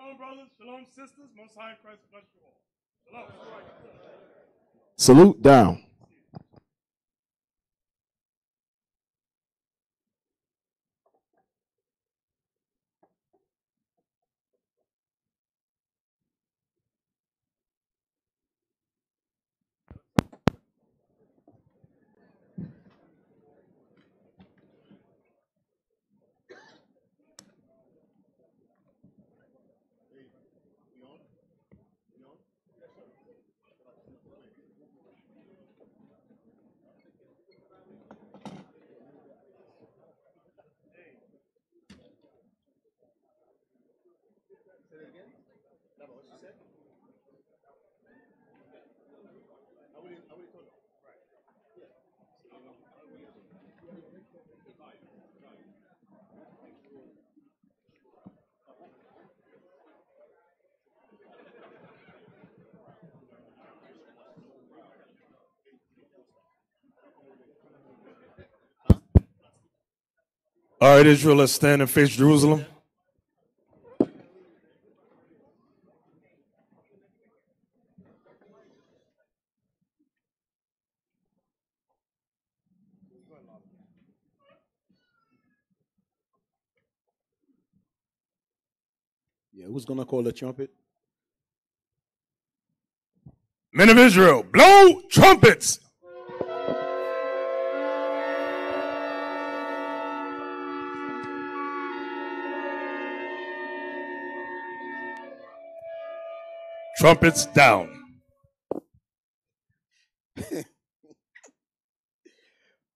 Shalom, brothers. Shalom, sisters. Most High Christ bless you all. Shalom. Salute down. All right, Israel, let's stand and face Jerusalem. Who's gonna call the trumpet? Men of Israel, blow trumpets. Trumpets down.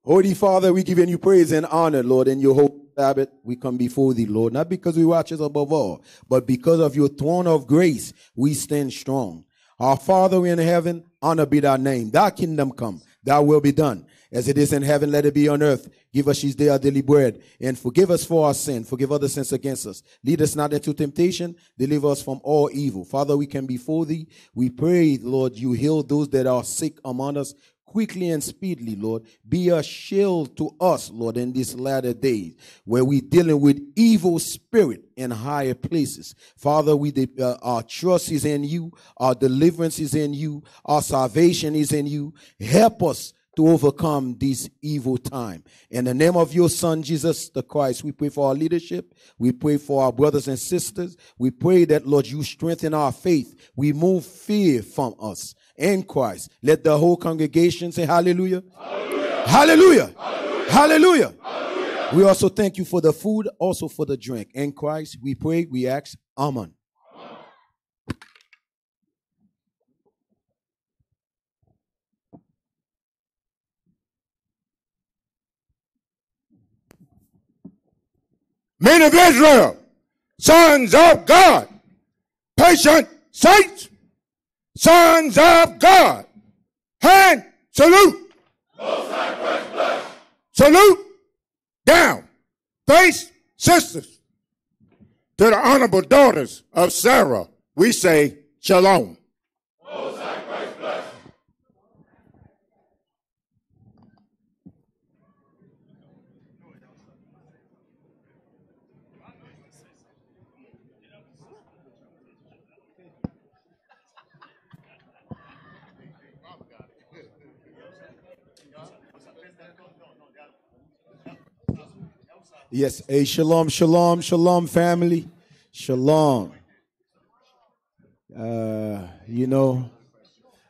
Holy Father, we give you praise and honor, Lord, in your holy Sabbath. We come before thee, Lord, not because we watch us above all, but because of your throne of grace, we stand strong. Our Father in heaven, honor be thy name. Thy kingdom come, thy will be done. As it is in heaven, let it be on earth. Give us this day our daily bread, and forgive us for our sin. Forgive other sins against us. Lead us not into temptation. Deliver us from all evil. Father, we can before thee. We pray, Lord, you heal those that are sick among us quickly and speedily, Lord. Be a shield to us, Lord, in these latter days where we're dealing with evil spirit in higher places. Father, we uh, our trust is in you, our deliverance is in you, our salvation is in you. Help us to overcome this evil time. In the name of your Son, Jesus the Christ, we pray for our leadership. We pray for our brothers and sisters. We pray that, Lord, you strengthen our faith. We move fear from us in Christ. Let the whole congregation say hallelujah. Hallelujah. Hallelujah. We also thank you for the food, also for the drink. In Christ, we pray, we ask, Amen. men of Israel, sons of God, patient saints, sons of God, hand salute. Salute down. Face sisters. To the honorable daughters of Sarah, we say shalom. Yes, a shalom, shalom, shalom, family, shalom. Uh, you know,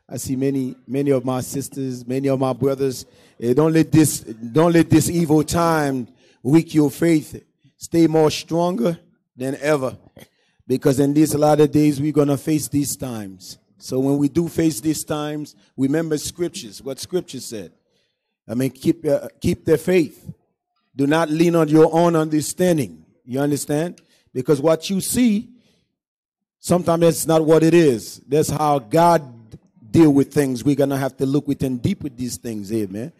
I see many, many of my sisters, many of my brothers. Eh, don't let this, don't let this evil time weak your faith. Stay more stronger than ever, because in these latter days we're gonna face these times. So when we do face these times, remember scriptures. What scripture said. I mean, keep uh, keep their faith. Do not lean on your own understanding. You understand? Because what you see, sometimes that's not what it is. That's how God deal with things. We're gonna have to look within deep with these things, amen.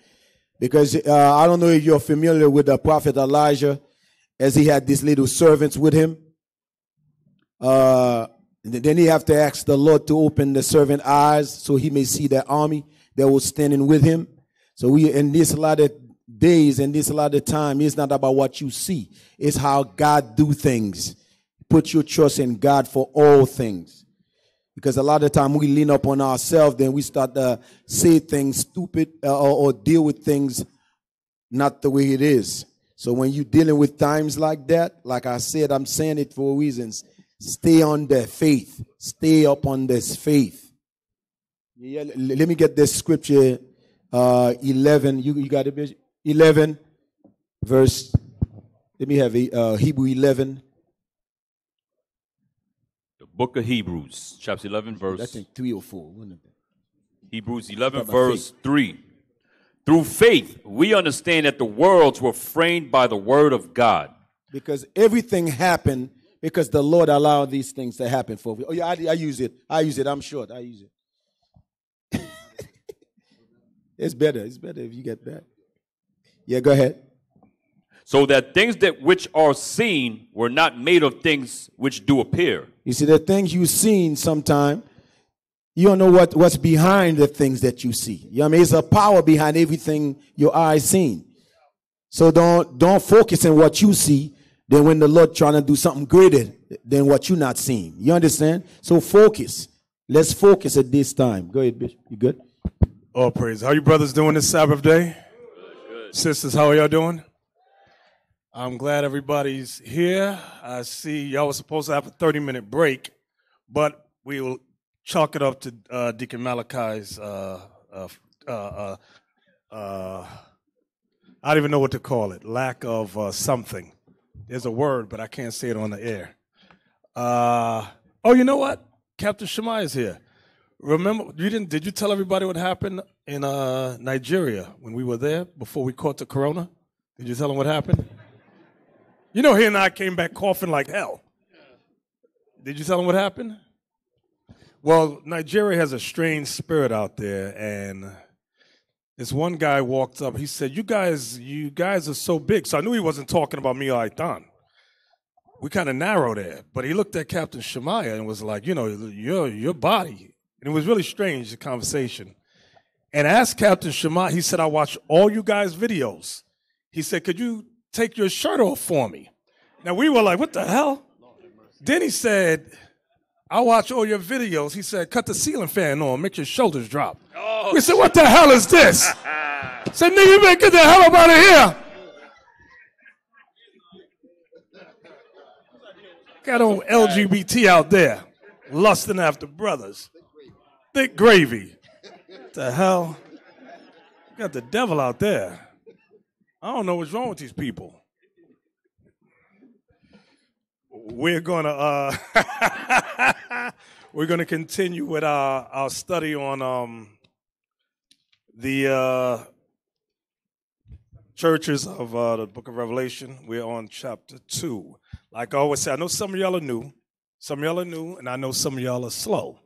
Because uh, I don't know if you're familiar with the prophet Elijah, as he had these little servants with him. Uh, then he have to ask the Lord to open the servant eyes so he may see the army that was standing with him. So we in this lot of days and this a lot of time it's not about what you see it's how god do things put your trust in God for all things. Because a lot of time we lean up on ourselves, then we start to say things stupid uh, or, or deal with things not the way it is. So when you're dealing with times like that, like I said, I'm saying it for reasons. Stay on the faith. Stay up on this faith. Yeah, let me get this scripture, uh, 11. You, you got it, 11, verse, let me have a, uh, Hebrew 11. The book of Hebrews, chapter 11, verse. I think 3 or 4. Hebrews 11, verse 3. Through faith, we understand that the worlds were framed by the word of God. Because everything happened because the Lord allowed these things to happen for me. Oh, yeah, I, I use it. I use it. I'm short. I use it. it's better. It's better if you get that. Yeah, go ahead. So that things that which are seen were not made of things which do appear. You see, the things you've seen sometime you don't know what, what's behind the things that you see. You know I mean? It's a power behind everything your eyes seen. So don't don't focus on what you see. Then when the Lord trying to do something greater than what you're not seeing. You understand? So focus. Let's focus at this time. Go ahead, Bishop. You good? All praise. How you brothers doing this Sabbath day? Sisters, how are y'all doing? I'm glad everybody's here. I see y'all were supposed to have a 30 minute break, but we will chalk it up to uh, Deacon Malachi's. Uh, uh, uh, uh, uh, I don't even know what to call it. Lack of something. There's a word, but I can't say it on the air. oh, you know what? Captain Shemai is here. Remember, you didn't? Did you tell everybody what happened in uh, Nigeria when we were there before we caught the corona? Did you tell them what happened? You know, he and I came back coughing like hell. Did you tell them what happened? Well, Nigeria has a strange spirit out there, and this one guy walked up. He said, "You guys, you guys are so big." So I knew he wasn't talking about me or Aitan. We kind of narrowed there, but he looked at Captain Shemaiah and was like, "You know, your your body." And it was really strange the conversation. And I asked Captain Shemaiah, he said, "I watch all you guys' videos." He said, "Could you take your shirt off for me?" Now we were like, "What the hell?" Then he said I watch all your videos. He said, cut the ceiling fan on, make your shoulders drop. Oh, we said, what the hell is this? said, nigga, you better get the hell up out of here. Got on LGBT out there, lusting after brothers. Thick gravy. the hell? Got the devil out there. I don't know what's wrong with these people we're gonna uh, we're gonna continue with our our study on um, the uh, churches of uh, the Book of Revelation. We're on chapter two. Like I always say, I know some of y'all are new, some of y'all are new, and I know some of y'all are slow.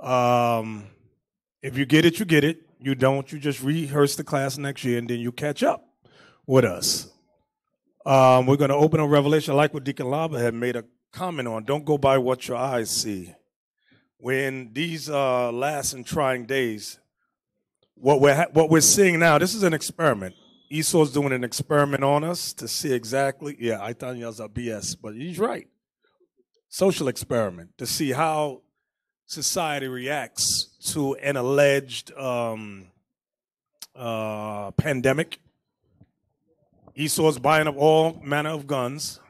Um, if you get it, you get it. You don't, you just rehearse the class next year, and then you catch up with us. Um, we're going to open a Revelation. Like what Deacon Lava had made a comment on. Don't go by what your eyes see. When these uh, last and trying days, what we're ha- what we're seeing now, this is an experiment. Esau's doing an experiment on us to see exactly. Yeah, I thought you was a BS, but he's right. Social experiment to see how society reacts to an alleged um, uh, pandemic Esau's buying up all manner of guns.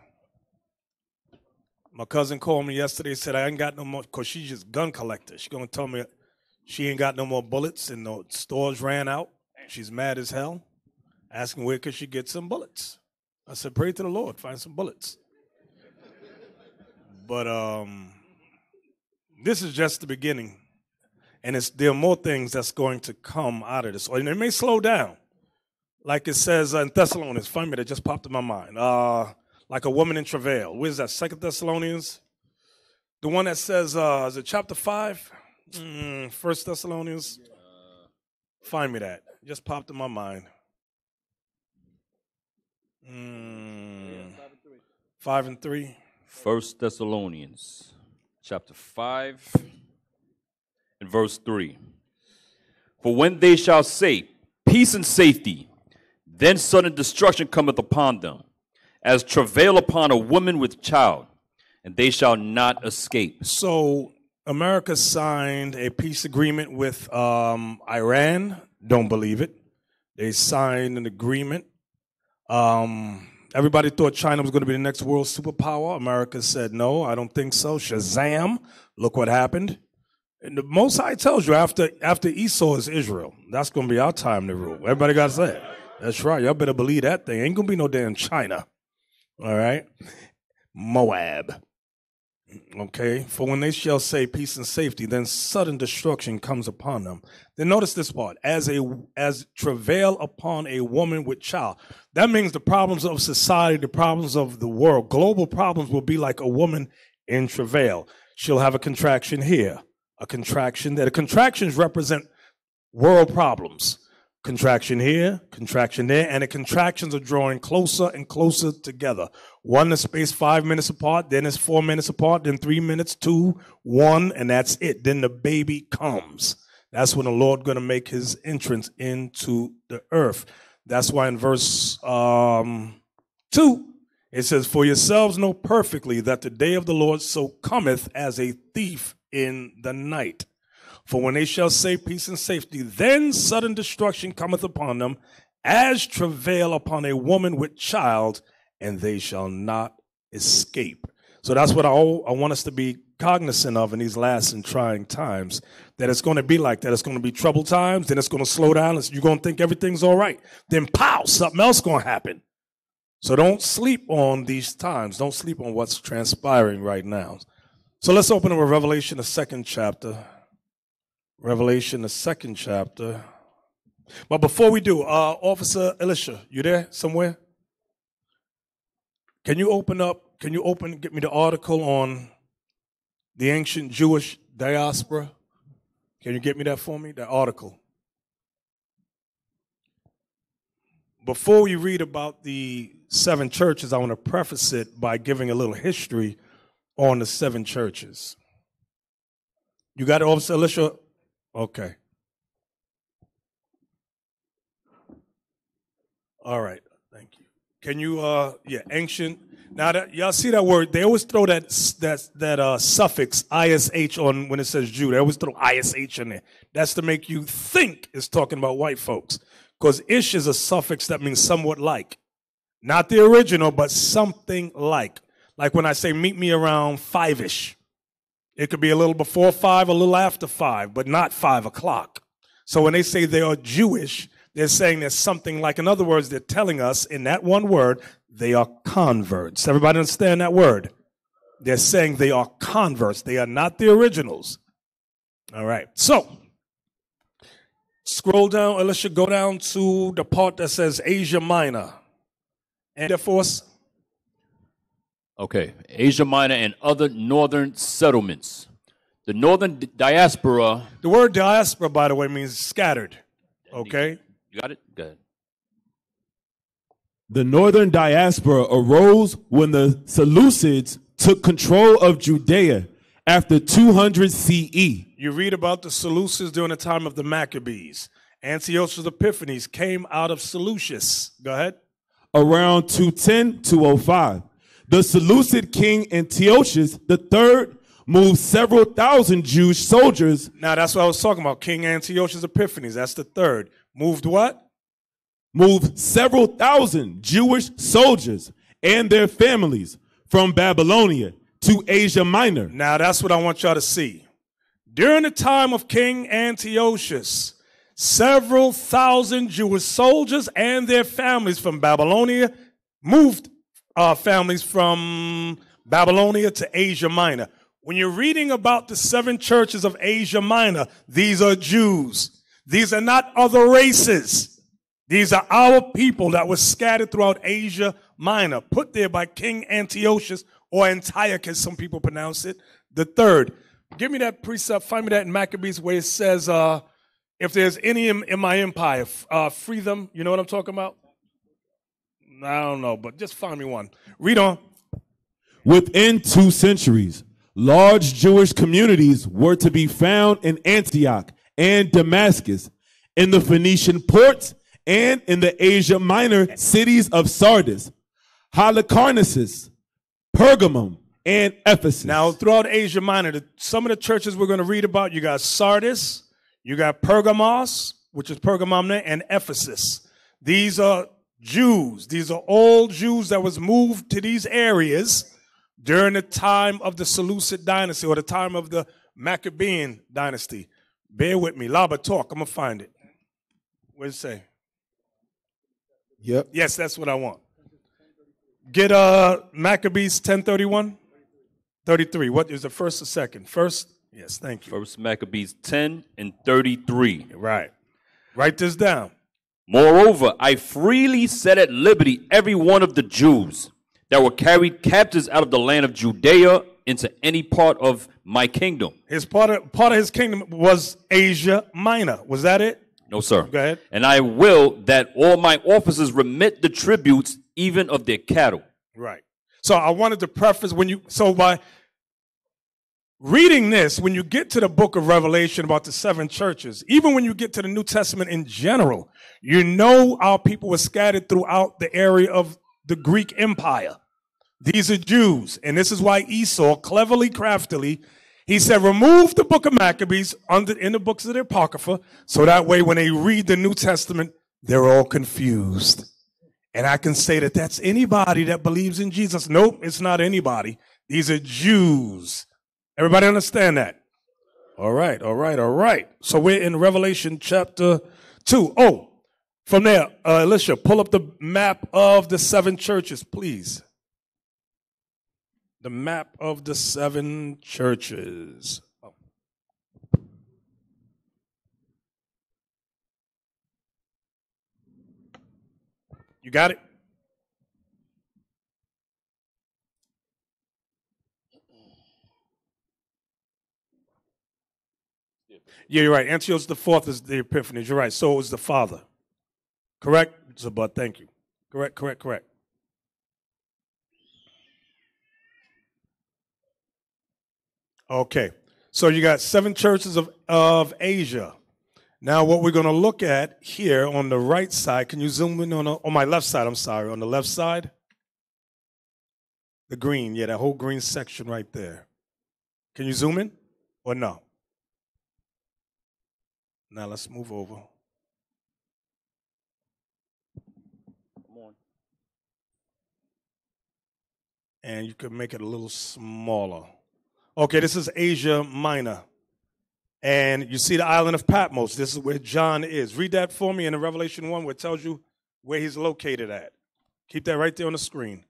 My cousin called me yesterday said I ain't got no more because she's just gun collector. She's gonna tell me she ain't got no more bullets and the stores ran out. She's mad as hell, asking where could she get some bullets. I said, pray to the Lord, find some bullets. but um, this is just the beginning, and it's there are more things that's going to come out of this, and it may slow down like it says in Thessalonians. Find me that just popped in my mind. Uh, like a woman in travail. Where's that? Second Thessalonians. The one that says, uh, is it chapter five? Mm, First Thessalonians. Find me that. Just popped in my mind. Mm, five and three. First Thessalonians, chapter five, and verse three. For when they shall say peace and safety, then sudden destruction cometh upon them, as travail upon a woman with child, and they shall not escape. So America signed a peace agreement with um, Iran. Don't believe it. They signed an agreement. Um, everybody thought China was going to be the next world superpower. America said no. I don't think so. Shazam! Look what happened. And the Most High tells you after after Esau is Israel. That's going to be our time to rule. Everybody got to say it. That's right. Y'all better believe that thing. Ain't going to be no damn China. All right. Moab. Okay, for when they shall say peace and safety, then sudden destruction comes upon them. Then notice this part: as a as travail upon a woman with child. That means the problems of society, the problems of the world, global problems will be like a woman in travail. She'll have a contraction here, a contraction there. The contractions represent world problems. Contraction here, contraction there, and the contractions are drawing closer and closer together. One is spaced five minutes apart, then it's four minutes apart, then three minutes, two, one, and that's it. Then the baby comes. That's when the Lord going to make his entrance into the earth. That's why in verse um, two, it says, For yourselves know perfectly that the day of the Lord so cometh as a thief in the night. For when they shall say peace and safety, then sudden destruction cometh upon them, as travail upon a woman with child, and they shall not escape. So that's what I, I want us to be cognizant of in these last and trying times. That it's going to be like that. It's going to be trouble times. Then it's going to slow down. You're going to think everything's all right. Then pow, something else going to happen. So don't sleep on these times. Don't sleep on what's transpiring right now. So let's open up a Revelation, the second chapter. Revelation, the second chapter. But before we do, uh, Officer Elisha, you there somewhere? Can you open up? Can you open? Get me the article on the ancient Jewish diaspora. Can you get me that for me? That article. Before we read about the seven churches, I want to preface it by giving a little history on the seven churches. You got it, Officer Elisha? Okay. All right. Thank you. Can you uh yeah, ancient now that y'all see that word, they always throw that that that uh suffix ish on when it says Jew. They always throw ish in there. That's to make you think it's talking about white folks. Because ish is a suffix that means somewhat like. Not the original, but something like. Like when I say meet me around five ish. It could be a little before five, a little after five, but not five o'clock. So when they say they are Jewish, they're saying there's something like, in other words, they're telling us in that one word, they are converts. Everybody understand that word? They're saying they are converts. They are not the originals. All right. So scroll down, or let's go down to the part that says Asia Minor. And therefore, Okay, Asia Minor and other northern settlements. The northern diaspora. The word diaspora, by the way, means scattered. Okay? You got it? Good. The northern diaspora arose when the Seleucids took control of Judea after 200 CE. You read about the Seleucids during the time of the Maccabees. Antiochus Epiphanes came out of Seleucus. Go ahead. Around 210 205. The Seleucid king Antiochus III moved several thousand Jewish soldiers. Now that's what I was talking about. King Antiochus Epiphanes. That's the third. Moved what? Moved several thousand Jewish soldiers and their families from Babylonia to Asia Minor. Now that's what I want y'all to see. During the time of King Antiochus, several thousand Jewish soldiers and their families from Babylonia moved uh, families from Babylonia to Asia Minor. When you're reading about the seven churches of Asia Minor, these are Jews. These are not other races. These are our people that were scattered throughout Asia Minor, put there by King Antiochus or Antiochus, some people pronounce it. The third. Give me that precept, find me that in Maccabees where it says, uh, if there's any in, in my empire, uh, free them. You know what I'm talking about? I don't know, but just find me one. Read on. Within two centuries, large Jewish communities were to be found in Antioch and Damascus, in the Phoenician ports, and in the Asia Minor cities of Sardis, Halicarnassus, Pergamum, and Ephesus. Now, throughout Asia Minor, the, some of the churches we're going to read about, you got Sardis, you got Pergamos, which is Pergamum, and Ephesus. These are Jews. These are all Jews that was moved to these areas during the time of the Seleucid dynasty or the time of the Maccabean dynasty. Bear with me. Laba talk. I'm going to find it. What does it say? Yep. Yes, that's what I want. Get uh Maccabees 1031. 33. What is the first or second? First? Yes, thank you. First Maccabees 10 and 33. Right. Write this down. Moreover, I freely set at liberty every one of the Jews that were carried captives out of the land of Judea into any part of my kingdom. His part of part of his kingdom was Asia Minor. Was that it? No, sir. Go ahead. And I will that all my officers remit the tributes, even of their cattle. Right. So I wanted to preface when you so by reading this, when you get to the book of Revelation about the seven churches, even when you get to the New Testament in general, you know our people were scattered throughout the area of the Greek Empire. These are Jews, and this is why Esau cleverly, craftily, he said, remove the book of Maccabees under in the books of the Apocrypha, so that way when they read the New Testament, they're all confused. And I can say that that's anybody that believes in Jesus. Nope, it's not anybody. These are Jews. Everybody understand that? All right, all right, all right. So we're in Revelation chapter 2. Oh, from there, uh, Alicia, pull up the map of the seven churches, please. The map of the seven churches. Oh. You got it? Yeah, you're right. Antiochus the fourth is the Epiphanes. You're right. So is the Father. Correct? Zabud, thank you. Correct, correct, correct. Okay. So you got seven churches of, of Asia. Now, what we're going to look at here on the right side, can you zoom in on, the, on my left side? I'm sorry, on the left side? The green, yeah, that whole green section right there. Can you zoom in or no? Now let's move over. Come on. And you could make it a little smaller. Okay, this is Asia Minor. And you see the island of Patmos. This is where John is. Read that for me in the Revelation 1 where it tells you where he's located at. Keep that right there on the screen.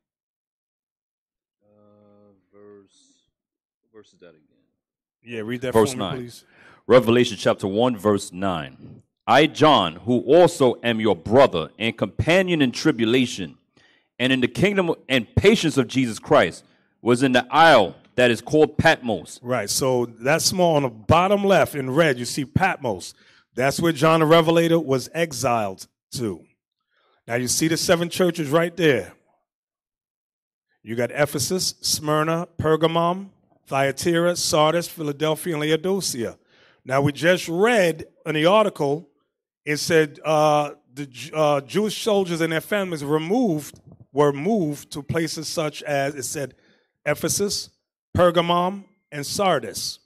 Uh, verse, what verse is that again? Yeah, read that Verse for me, 9. please. Revelation chapter 1, verse 9. I, John, who also am your brother and companion in tribulation and in the kingdom and patience of Jesus Christ, was in the isle that is called Patmos. Right. So that's small on the bottom left in red, you see Patmos. That's where John the Revelator was exiled to. Now you see the seven churches right there. You got Ephesus, Smyrna, Pergamum, Thyatira, Sardis, Philadelphia, and Laodicea. Now we just read in the article, it said uh, the uh, Jewish soldiers and their families removed were moved to places such as it said Ephesus, Pergamum, and Sardis.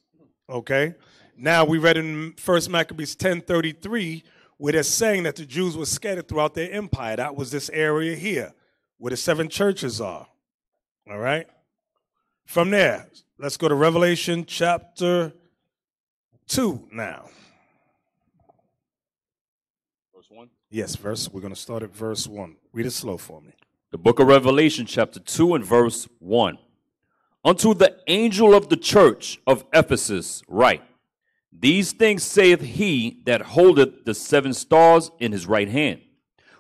Okay. Now we read in First Maccabees ten thirty three where they're saying that the Jews were scattered throughout their empire. That was this area here where the seven churches are. All right. From there, let's go to Revelation chapter two now. Verse 1. Yes, verse. We're going to start at verse one. Read it slow for me. The book of Revelation, chapter 2, and verse 1. Unto the angel of the church of Ephesus, write These things saith he that holdeth the seven stars in his right hand,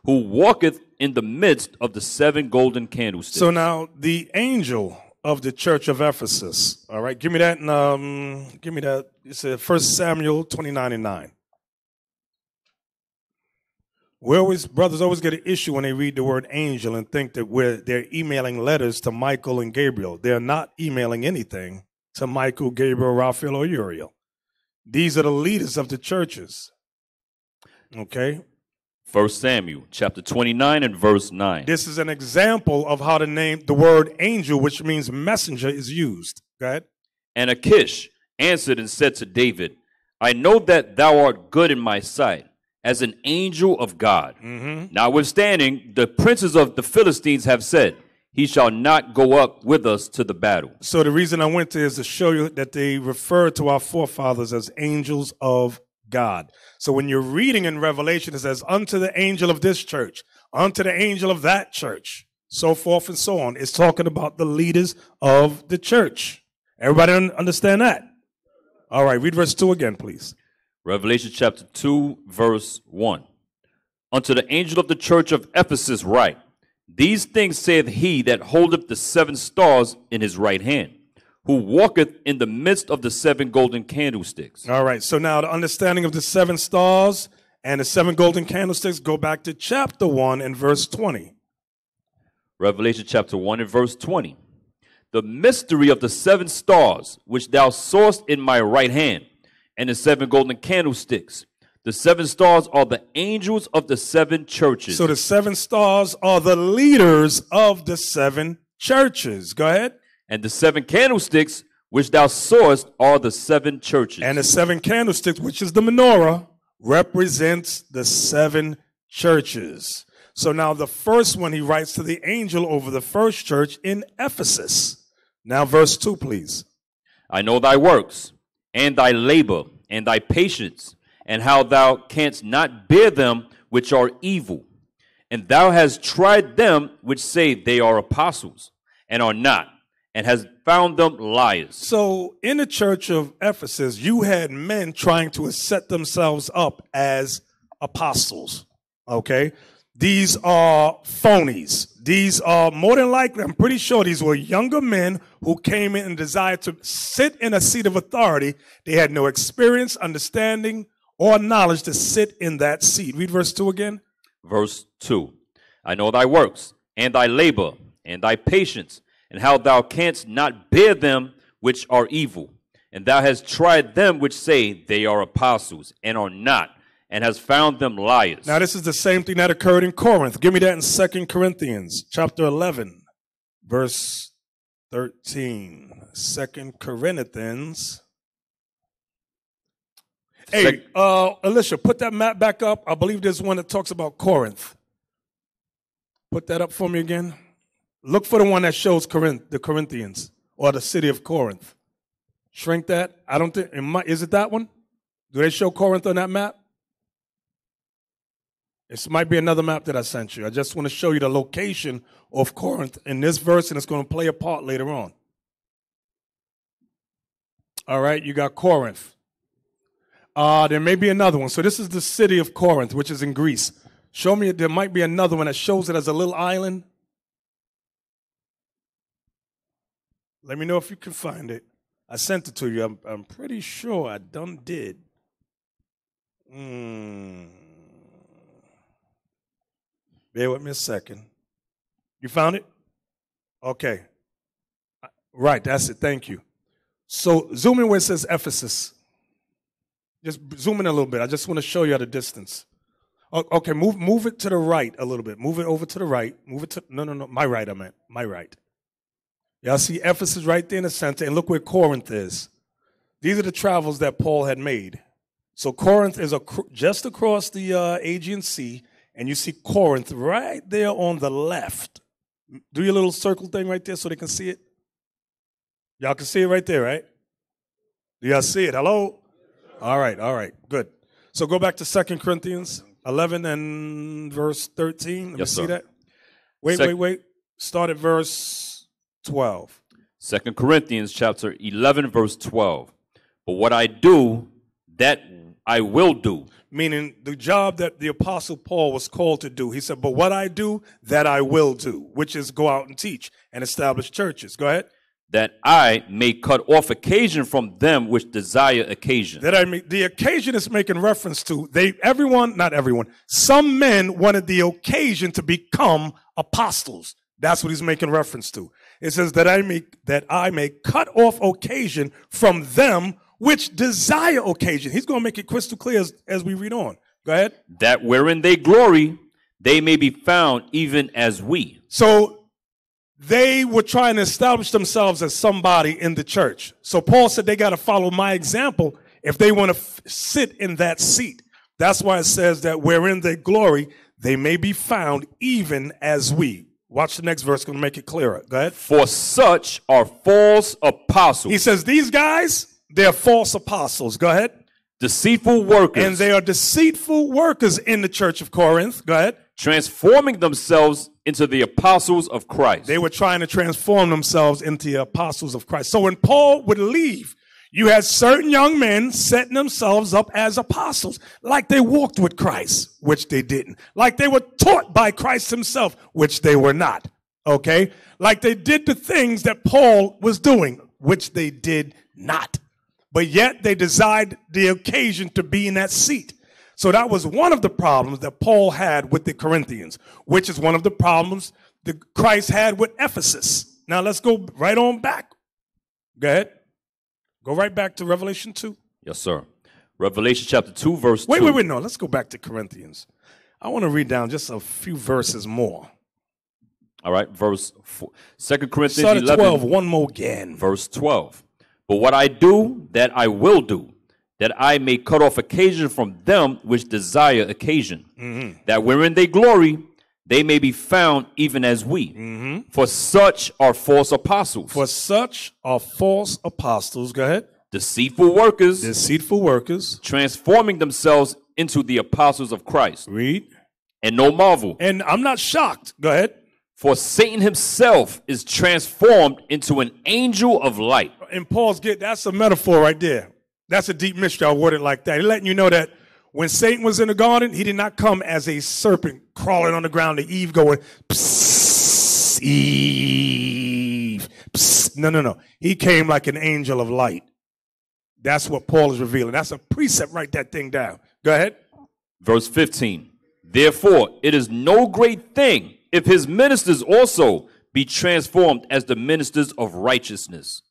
who walketh in the midst of the seven golden candlesticks. So now the angel of the church of Ephesus. All right, give me that. Um, give me that. It's a First Samuel twenty nine and nine. We always brothers always get an issue when they read the word angel and think that we're they're emailing letters to Michael and Gabriel. They're not emailing anything to Michael, Gabriel, Raphael, or Uriel. These are the leaders of the churches. Okay. 1 Samuel chapter 29 and verse 9. This is an example of how the name, the word angel, which means messenger, is used. Go ahead. And Achish answered and said to David, I know that thou art good in my sight, as an angel of God. Mm-hmm. Notwithstanding, the princes of the Philistines have said, He shall not go up with us to the battle. So the reason I went there is to show you that they refer to our forefathers as angels of God. So when you're reading in Revelation, it says, unto the angel of this church, unto the angel of that church, so forth and so on. It's talking about the leaders of the church. Everybody understand that? All right, read verse 2 again, please. Revelation chapter 2, verse 1. Unto the angel of the church of Ephesus write, These things saith he that holdeth the seven stars in his right hand, who walketh in the midst of the seven golden candlesticks. All right, so now the understanding of the seven stars and the seven golden candlesticks go back to chapter 1 and verse 20. Revelation chapter 1 and verse 20. The mystery of the seven stars which thou sawest in my right hand, and the seven golden candlesticks. The seven stars are the angels of the seven churches. So the seven stars are the leaders of the seven churches. Go ahead. And the seven candlesticks which thou sawest are the seven churches. And the seven candlesticks, which is the menorah, represents the seven churches. So now the first one he writes to the angel over the first church in Ephesus. Now, verse 2, please. I know thy works, and thy labor, and thy patience, and how thou canst not bear them which are evil. And thou hast tried them which say they are apostles, and are not, and hast found them liars. So in the church of Ephesus, you had men trying to set themselves up as apostles. Okay? These are phonies. These are more than likely, I'm pretty sure these were younger men who came in and desired to sit in a seat of authority. They had no experience, understanding, or knowledge to sit in that seat. Read verse 2 again. Verse 2 I know thy works, and thy labor, and thy patience, and how thou canst not bear them which are evil. And thou hast tried them which say they are apostles, and are not, and hast found them liars. Now, this is the same thing that occurred in Corinth. Give me that in Second Corinthians chapter 11, verse 13. Second Corinthians. Hey, uh, Alicia, put that map back up. I believe there's one that talks about Corinth. Put that up for me again. Look for the one that shows Corinth, the Corinthians, or the city of Corinth. Shrink that. I don't think, is it that one? Do they show Corinth on that map? This might be another map that I sent you. I just want to show you the location of Corinth in this verse, and it's going to play a part later on. All right, you got Corinth. Uh, there may be another one. So this is the city of Corinth, which is in Greece. Show me, there might be another one that shows it as a little island. Let me know if you can find it. I sent it to you. I'm, I'm pretty sure I done did. Hmm. Bear with me a second. You found it? Okay. Right, that's it. Thank you. So zoom in where it says Ephesus. Just zoom in a little bit. I just want to show you at a distance. Okay, move move it to the right a little bit. Move it over to the right. Move it to no no no my right. I meant my right. Y'all see Ephesus right there in the center, and look where Corinth is. These are the travels that Paul had made. So Corinth is ac- just across the uh, Aegean Sea, and you see Corinth right there on the left. Do your little circle thing right there so they can see it. Y'all can see it right there, right? Do y'all see it? Hello? All right, all right, good. So go back to Second Corinthians 11 and verse 13. Let Yes, me see sir. that. Wait, Sec- wait, wait. Start at verse 12. Second Corinthians chapter 11 verse 12. But what I do, that I will do. meaning the job that the apostle Paul was called to do. He said, But what I do, that I will do, which is go out and teach and establish churches. Go ahead. that I may cut off occasion from them which desire occasion. That I mean, the occasion is making reference to they everyone, not everyone, some men wanted the occasion to become apostles. That's what he's making reference to. It says that I may that I may cut off occasion from them which desire occasion. He's going to make it crystal clear as, as we read on. Go ahead. that wherein they glory, they may be found even as we. So they were trying to establish themselves as somebody in the church. So Paul said they got to follow my example if they want to f- sit in that seat. That's why it says that wherein they glory, they may be found even as we. Watch the next verse, going to make it clearer. Go ahead. For such are false apostles, He says, These guys, they're false apostles. Go ahead. deceitful workers, And they are deceitful workers in the church of Corinth. Go ahead. transforming themselves into the apostles of Christ. They were trying to transform themselves into the apostles of Christ. So when Paul would leave, you had certain young men setting themselves up as apostles, like they walked with Christ, which they didn't. Like they were taught by Christ himself, which they were not. Okay? Like they did the things that Paul was doing, which they did not. But yet they desired the occasion to be in that seat. So that was one of the problems that Paul had with the Corinthians, which is one of the problems that Christ had with Ephesus. Now let's go right on back. Go ahead. Go right back to Revelation 2. yes, sir. Revelation chapter 2, verse Wait, 2. wait, wait. No, let's go back to Corinthians. I want to read down just a few verses more. All right, verse 4. 2 Corinthians Start at 11, 12, one more again. verse 12. But what I do, that I will do, that I may cut off occasion from them which desire occasion, Mm-hmm. that wherein they glory, they may be found even as we. For such are false apostles, Mm-hmm. For such are false apostles, go ahead, deceitful workers, deceitful workers. transforming themselves into the apostles of Christ. Read. And no marvel, And I'm not shocked. Go ahead. for Satan himself is transformed into an angel of light. and Paul's get that's a metaphor right there. That's a deep mystery. I word it like that. He's letting you know that when Satan was in the garden, he did not come as a serpent crawling on the ground to Eve going, Psst, Eve. Psst. No, no, no. He came like an angel of light. That's what Paul is revealing. That's a precept. Write that thing down. Go ahead. Verse 15. Therefore, it is no great thing if his ministers also be transformed as the ministers of righteousness,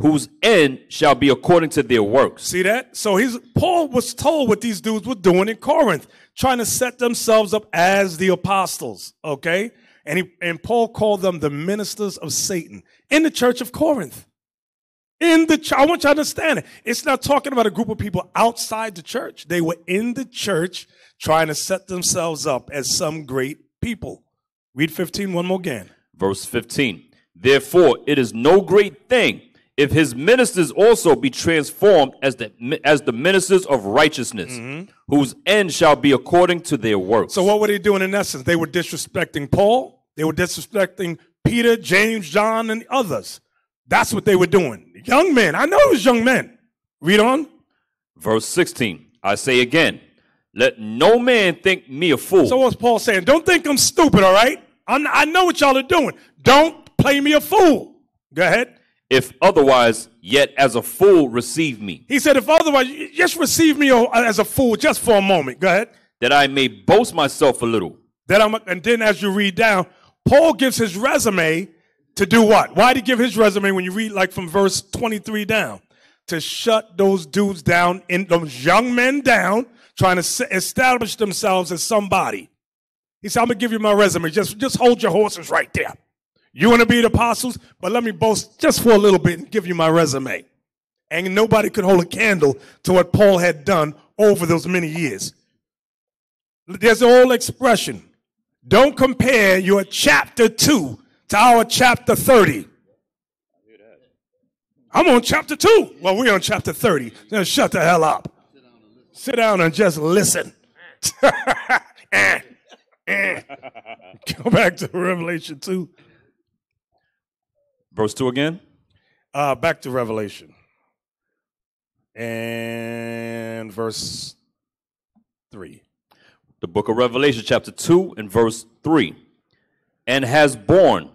whose end shall be according to their works. See that? So he's Paul was told what these dudes were doing in Corinth, trying to set themselves up as the apostles. Okay, and he and Paul called them the ministers of Satan in the church of Corinth. In the I want you to understand it. It's not talking about a group of people outside the church. They were in the church trying to set themselves up as some great people. Read 15 one more again. Verse 15. Therefore, it is no great thing if his ministers also be transformed as the, as the ministers of righteousness, mm-hmm. whose end shall be according to their works. So what were they doing in essence? They were disrespecting Paul. They were disrespecting Peter, James, John, and others. That's what they were doing. Young men. I know it was young men. Read on. Verse 16. I say again, let no man think me a fool. So what's Paul saying? Don't think I'm stupid, all right? I'm, I know what y'all are doing. Don't play me a fool. Go ahead. If otherwise, yet as a fool receive me, He said, if otherwise, just receive me oh, uh, as a fool just for a moment. Go ahead. that I may boast myself a little. That I'm, and then as you read down, Paul gives his resume to do what? Why did he give his resume when you read like from verse 23 down? To shut those dudes down, in those young men down, trying to establish themselves as somebody. He said, I'm gonna give you my resume. Just, just hold your horses right there. You want to be the apostles, but let me boast just for a little bit and give you my resume. And nobody could hold a candle to what Paul had done over those many years. There's an old expression. Don't compare your chapter 2 to our chapter 30. I'm on chapter 2. Well, we're on chapter 30. Now shut the hell up. Sit down and just listen. Eh, eh. Go back to Revelation 2. Verse 2 again. Uh, back to Revelation. And verse 3. The book of Revelation, chapter 2, and verse 3. And has borne,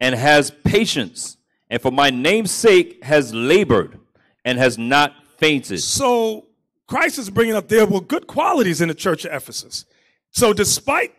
and has patience, and for my name's sake has labored, and has not fainted. So Christ is bringing up there were good qualities in the church of Ephesus. So despite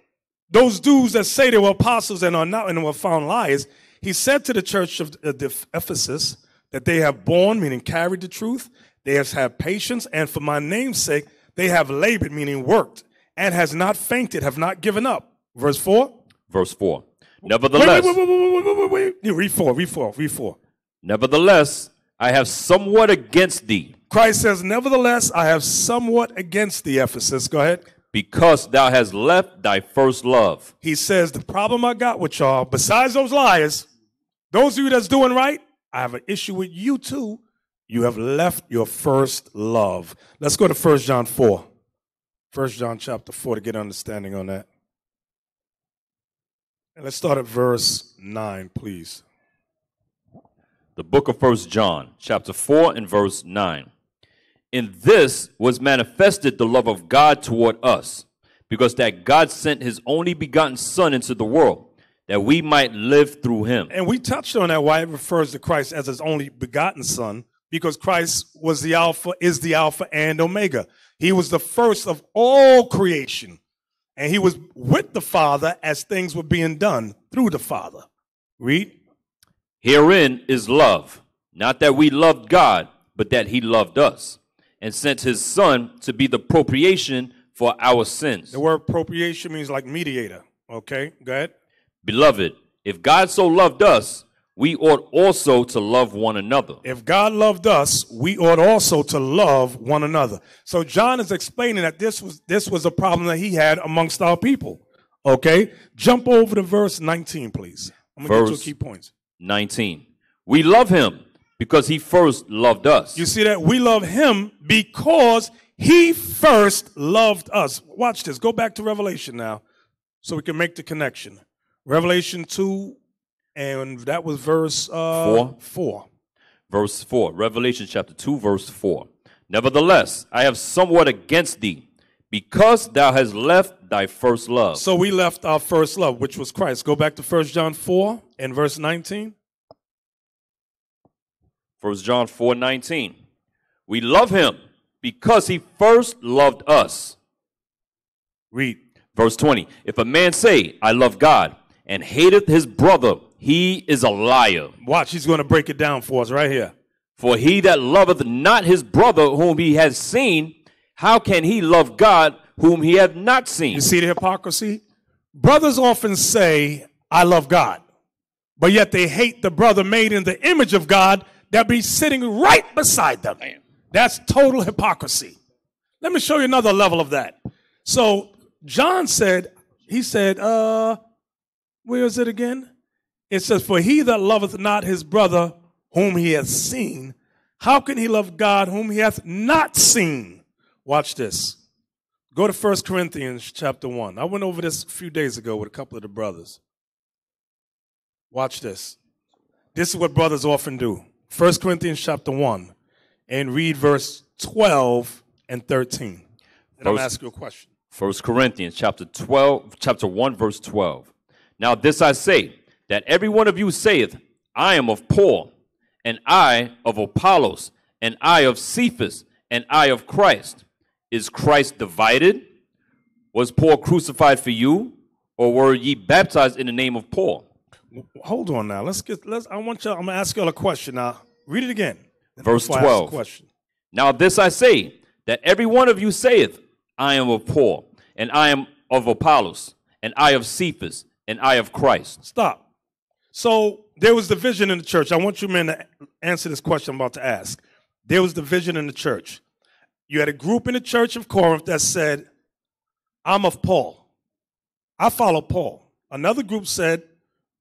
those dudes that say they were apostles and are not and were found liars, he said to the church of uh, Ephesus that they have borne, meaning carried the truth, they have had patience, and for my name's sake, they have labored, meaning worked, and has not fainted, have not given up. Verse 4. Verse 4. Nevertheless, wait, wait, wait, wait, wait, wait, wait. You read 4, read 4, read 4. nevertheless, I have somewhat against thee, Christ says, Nevertheless, I have somewhat against thee, Ephesus. Go ahead. because thou hast left thy first love. He says, The problem I got with y'all, besides those liars, those of you that's doing right, I have an issue with you too. You have left your first love. Let's go to 1 John 4. 1 John chapter 4 to get understanding on that. And let's start at verse 9, please. The book of First John, chapter 4 and verse 9. In this was manifested the love of God toward us, because that God sent his only begotten Son into the world, that we might live through him. And we touched on that why it refers to Christ as his only begotten son, because Christ was the Alpha, is the Alpha and Omega. He was the first of all creation. And he was with the Father as things were being done through the Father. Read. Herein is love, not that we loved God, but that he loved us, and sent his Son to be the propitiation for our sins. The word appropriation means like mediator. Okay, go ahead. Beloved, if God so loved us, we ought also to love one another. If God loved us, we ought also to love one another. So John is explaining that this was this was a problem that he had amongst our people. Okay? Jump over to verse 19, please. I'm gonna get to Verse- key points. 19. We love him because he first loved us. You see that we love him because he first loved us. Watch this. Go back to Revelation now so we can make the connection. Revelation 2, and that was verse uh, Four. 4. Verse 4, Revelation chapter 2, verse 4. Nevertheless, I have somewhat against thee, because thou hast left thy first love. So we left our first love, which was Christ. Go back to 1 John 4 and verse 19. First John 4 19. We love him because he first loved us. Read. Verse 20. If a man say, I love God, and hateth his brother, he is a liar. Watch, he's going to break it down for us right here. For he that loveth not his brother whom he has seen, how can he love God whom he hath not seen? You see the hypocrisy? Brothers often say, I love God, but yet they hate the brother made in the image of God that be sitting right beside them. That's total hypocrisy. Let me show you another level of that. So John said, he said, uh, where is it again? It says, For he that loveth not his brother whom he hath seen, how can he love God whom he hath not seen? Watch this. Go to 1 Corinthians chapter 1. I went over this a few days ago with a couple of the brothers. Watch this. This is what brothers often do. 1 Corinthians chapter 1 and read verse 12 and 13. And I'm ask you a question. First Corinthians chapter 12, chapter 1, verse 12. Now this I say, that every one of you saith, I am of Paul, and I of Apollos, and I of Cephas, and I of Christ. Is Christ divided? Was Paul crucified for you? Or were ye baptized in the name of Paul? Hold on now. Let's get let's I want y'all I'm gonna ask y'all a question now. Read it again. Verse 12. question. Now this I say, that every one of you saith, I am of Paul, and I am of Apollos, and I of Cephas, and I of Christ. Stop. So there was division in the church. I want you men to answer this question I'm about to ask. There was division in the church. You had a group in the church of Corinth that said, I'm of Paul. I follow Paul. Another group said,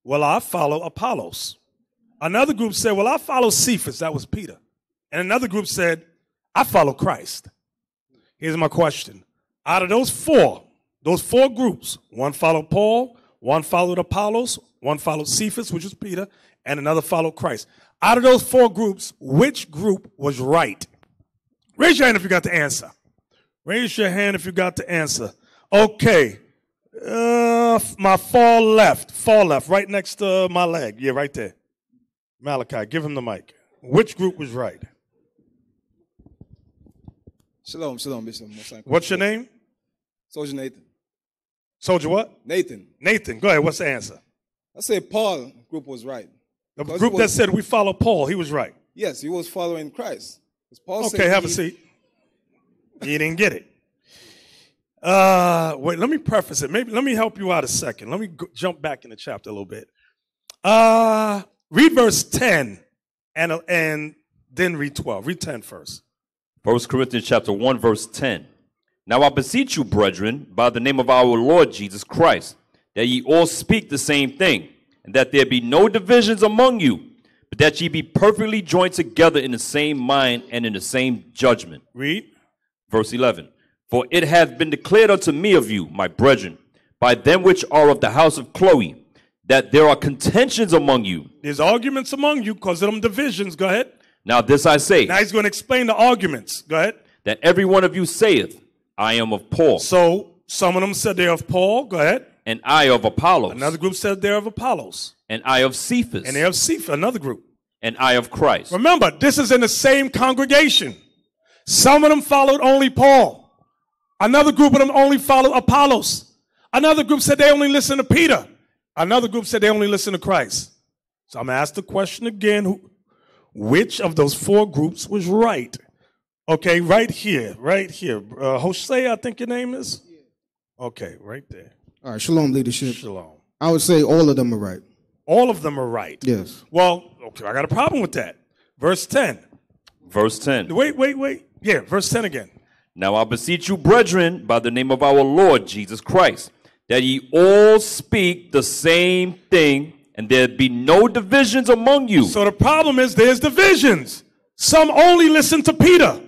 Well, I follow Apollos. Another group said, Well, I follow Cephas. That was Peter. And another group said, I follow Christ. Here's my question. Out of those four, those four groups, one followed Paul, one followed Apollos, one followed Cephas, which was Peter, and another followed Christ. Out of those four groups, which group was right? Raise your hand if you got the answer. Raise your hand if you got the answer. Okay. Uh, my far left, far left, right next to my leg. Yeah, right there. Malachi, give him the mic. Which group was right? Shalom, shalom, Bishop. What's your name? Soldier Nathan. Soldier what? Nathan. Nathan. Go ahead. What's the answer? I say Paul group was right. The group he that said we follow Paul, he was right. Yes, he was following Christ. Paul Okay, said have a seat. You didn't get it. Uh, wait, let me preface it. Maybe let me help you out a second. Let me go, jump back in the chapter a little bit. Uh, read verse 10 and, and then read 12. Read 10 first. 1 Corinthians chapter 1 verse 10. Now I beseech you, brethren, by the name of our Lord Jesus Christ, that ye all speak the same thing, and that there be no divisions among you, but that ye be perfectly joined together in the same mind and in the same judgment. Read. Verse 11. For it hath been declared unto me of you, my brethren, by them which are of the house of Chloe, that there are contentions among you. There's arguments among you because of them divisions. Go ahead. Now this I say, Now he's going to explain the arguments. Go ahead. that every one of you saith, I am of Paul, So some of them said they're of Paul. Go ahead. and I of Apollos, Another group said they're of Apollos. and I of Cephas, And they're of Cephas, another group. and I of Christ. Remember, this is in the same congregation. Some of them followed only Paul. Another group of them only followed Apollos. Another group said they only listened to Peter. Another group said they only listened to Christ. So I'm going to ask the question again who, which of those four groups was right? Okay, right here, right here. Uh, Jose, I think your name is? Okay, right there. All right, shalom leadership. Shalom. I would say all of them are right. All of them are right. Yes. Well, okay, I got a problem with that. Verse 10. Verse 10. Wait, wait, wait. Yeah, verse 10 again. Now I beseech you, brethren, by the name of our Lord Jesus Christ, that ye all speak the same thing, and there be no divisions among you. So the problem is there's divisions. Some only listen to Peter.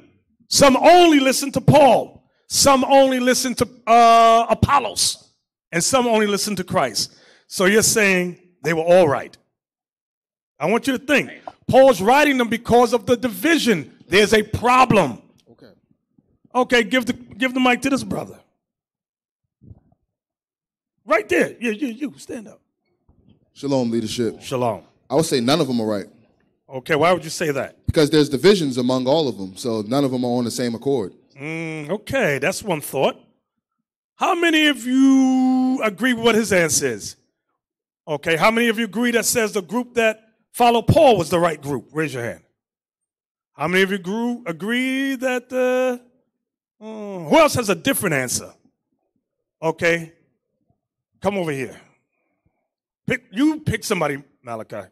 Some only listen to Paul. Some only listen to uh, Apollos. And some only listen to Christ. So you're saying they were all right. I want you to think. Paul's writing them because of the division. There's a problem. Okay. Okay, give the give the mic to this brother. Right there. Yeah, you, you. Stand up. Shalom, leadership. Shalom. I would say none of them are right Okay, why would you say that? because there's divisions among all of them, so none of them are on the same accord. Mm, okay, that's one thought. How many of you agree with what his answer is? Okay, how many of you agree that says the group that followed Paul was the right group? Raise your hand. How many of you grew, agree that, uh, uh, who else has a different answer? Okay, come over here. Pick, you pick somebody, Malachi.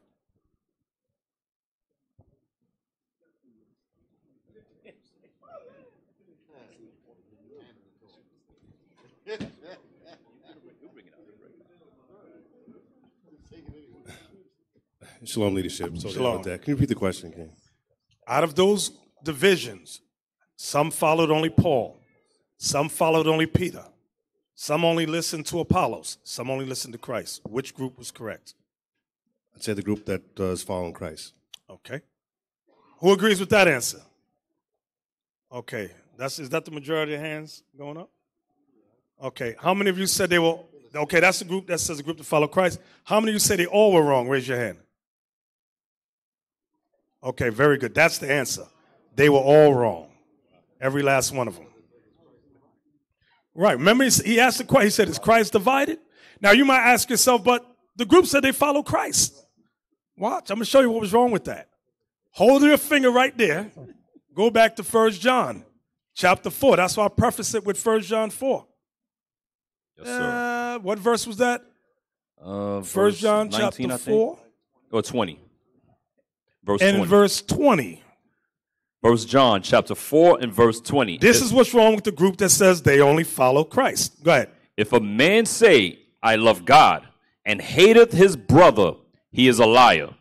Shalom leadership. So Shalom. Can you repeat the question again? Out of those divisions, some followed only Paul, some followed only Peter, some only listened to Apollos, some only listened to Christ. Which group was correct? I'd say the group that uh, does follow Christ. Okay. Who agrees with that answer? Okay. That's is that the majority of hands going up? Okay. How many of you said they were okay, that's the group that says the group to follow Christ. How many of you say they all were wrong? Raise your hand. Okay, very good. That's the answer. They were all wrong. Every last one of them. Right. Remember, he asked the question, he said, Is Christ divided? Now you might ask yourself, but the group said they follow Christ. Watch, I'm gonna show you what was wrong with that. Hold your finger right there. Go back to 1 John chapter 4. That's why I preface it with 1 John 4. Yes, sir. Uh, what verse was that? Uh, 1 verse John 19, chapter 4. Or 20. Verse and 20. verse 20. Verse John chapter 4 and verse 20. This If- is what's wrong with the group that says they only follow Christ. Go ahead. If a man say, I love God, and hateth his brother, he is a liar.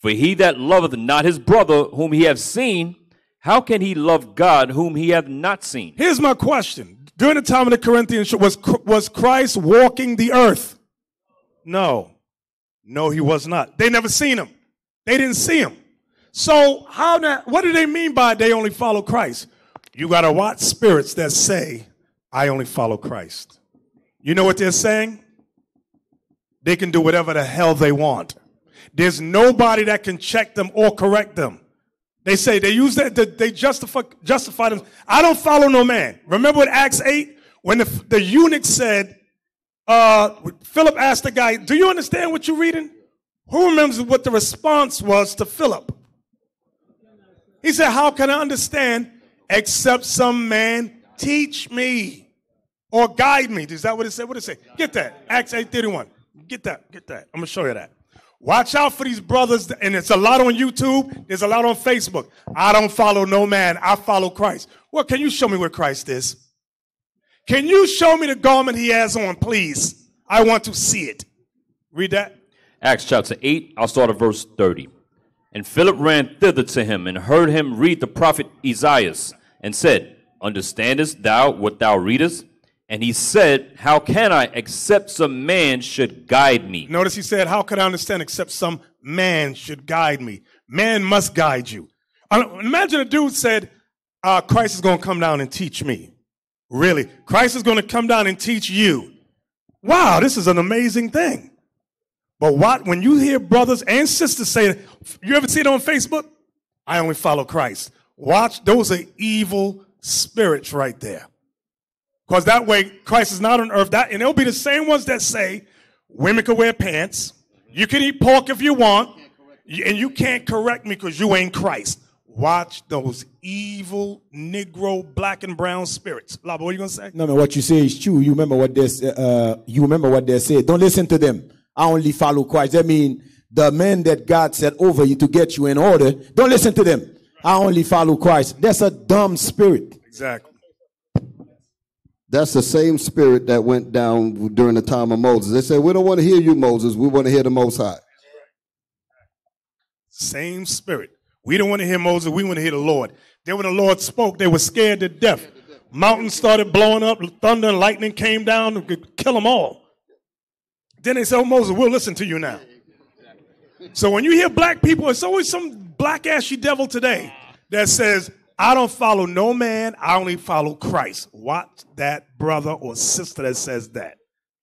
For he that loveth not his brother whom he hath seen, how can he love God whom he hath not seen? Here's my question. During the time of the Corinthians, was, was Christ walking the earth? No. No, he was not. They never seen him. They didn't see him. So how that, what do they mean by they only follow Christ? You got to watch spirits that say, I only follow Christ. You know what they're saying? They can do whatever the hell they want. There's nobody that can check them or correct them. They say they use that, they- justify, justify them. I don't follow no man. Remember what Acts 8? When the, the eunuch said, uh, Philip asked the guy, Do you understand what you're reading? Who remembers what the response was to Philip? He said, How can I understand except some man teach me? or guide me. Is that what it said? What did it say? Get that. Acts 8:31. Get that. Get that. I'm gonna show you that. Watch out for these brothers, and it's a lot on YouTube. There's a lot on Facebook. I don't follow no man. I follow Christ. Well, can you show me where Christ is? Can you show me the garment he has on, please? I want to see it. Read that. Acts chapter 8, I'll start at verse 30. And Philip ran thither to him and heard him read the prophet Isaiah and said, Understandest thou what thou readest? And he said, How can I, except some man should guide me? Notice he said, How could I understand except some man should guide me? Man must guide you. Imagine a dude said, uh, Christ is going to come down and teach me. Really? Christ is going to come down and teach you. Wow, this is an amazing thing. But what when you hear brothers and sisters say, you ever see it on Facebook? I only follow Christ. Watch, those are evil spirits right there. Because that way, Christ is not on earth. That and it'll be the same ones that say women can wear pants, you can eat pork if you want, and you can't correct me because you ain't Christ. Watch those evil Negro, black and brown spirits. Laba, what are you gonna say? No, no. what you say is true. You remember what they s- uh, you remember what they say. Don't listen to them. I only follow Christ. I mean, the men that God set over you to get you in order. Don't listen to them. I only follow Christ. That's a dumb spirit. Exactly. That's the same spirit that went down during the time of Moses. They said, We don't want to hear you, Moses. We want to hear the Most High. Same spirit. We don't want to hear Moses. We want to hear the Lord. Then when the Lord spoke, they were scared to death. Mountains started blowing up. Thunder and lightning came down and could kill them all. Then they said, oh, Moses, we'll listen to you now. So when you hear black people, it's always some black ashy devil today that says, I don't follow no man. I only follow Christ. Watch that brother or sister that says that.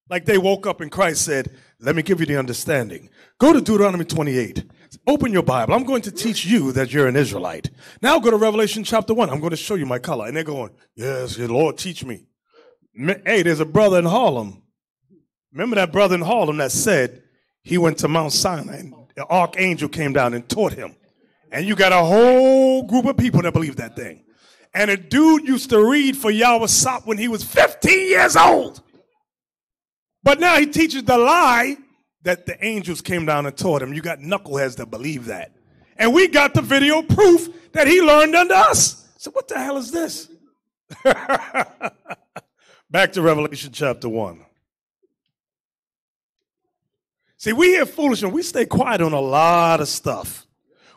Like they woke up and Christ said, Let me give you the understanding. Go to Deuteronomy 28. Open your Bible. I'm going to teach you that you're an Israelite. Now go to Revelation chapter 1. I'm going to show you my color. And they're going, Yes, Lord, teach. Me- Hey, there's a brother in Harlem. Remember that brother in Harlem that said he went to Mount Sinai and the archangel came down and taught him. And you got a whole group of people that believe that thing. And a dude used to read for Yahweh Sop when he was 15 years old. But now he teaches the lie that the angels came down and taught him. You got knuckleheads that believe that. And we got the video proof that he learned under us. So what the hell is this? Back to Revelation chapter 1. See, we hear foolishness. We stay quiet on a lot of stuff.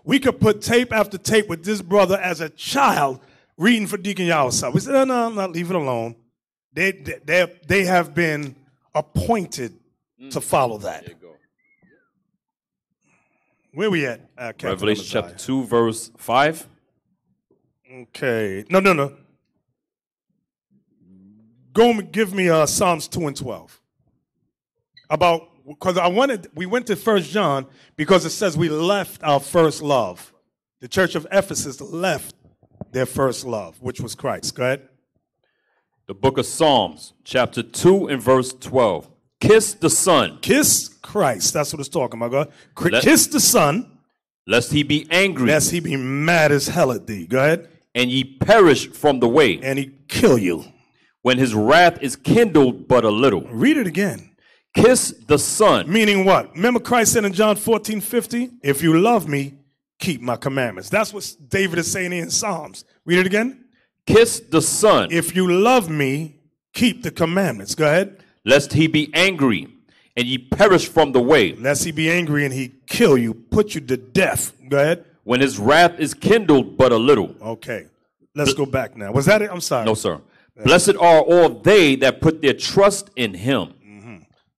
We could put tape after tape with this brother as a child reading for Deacon Yawasab. We said, no, no, no, leave it alone. They, they, they, they have been appointed to follow that. Where we at? Uh, Revelation chapter 2, verse 5. Okay. No, no, no. Go and give me uh, Psalms 2 and 12. About, because I wanted, we went to First John because it says we left our first love. The church of Ephesus left their first love, which was Christ. Go ahead. The book of Psalms, chapter 2 and verse 12. Kiss the Son, Kiss Christ. That's what it's talking about. Go ahead. Let- Kiss the Son, lest he be angry, lest he be mad as hell at thee. Go ahead. and ye perish from the way, And he kill you. when his wrath is kindled but a little. Read it again. Kiss the Son, Meaning what? Remember Christ said in John 14, 50, if you love me, keep my commandments. That's what David is saying in Psalms. Read it again. kiss the Son, If you love me, keep the commandments. Go ahead. lest he be angry, and ye perish from the way, Lest he be angry and he kill you, put you to death. Go ahead. when his wrath is kindled but a little. Okay. Let's go back now. Was that it? I'm sorry. No, sir. Blessed are all they that put their trust in him.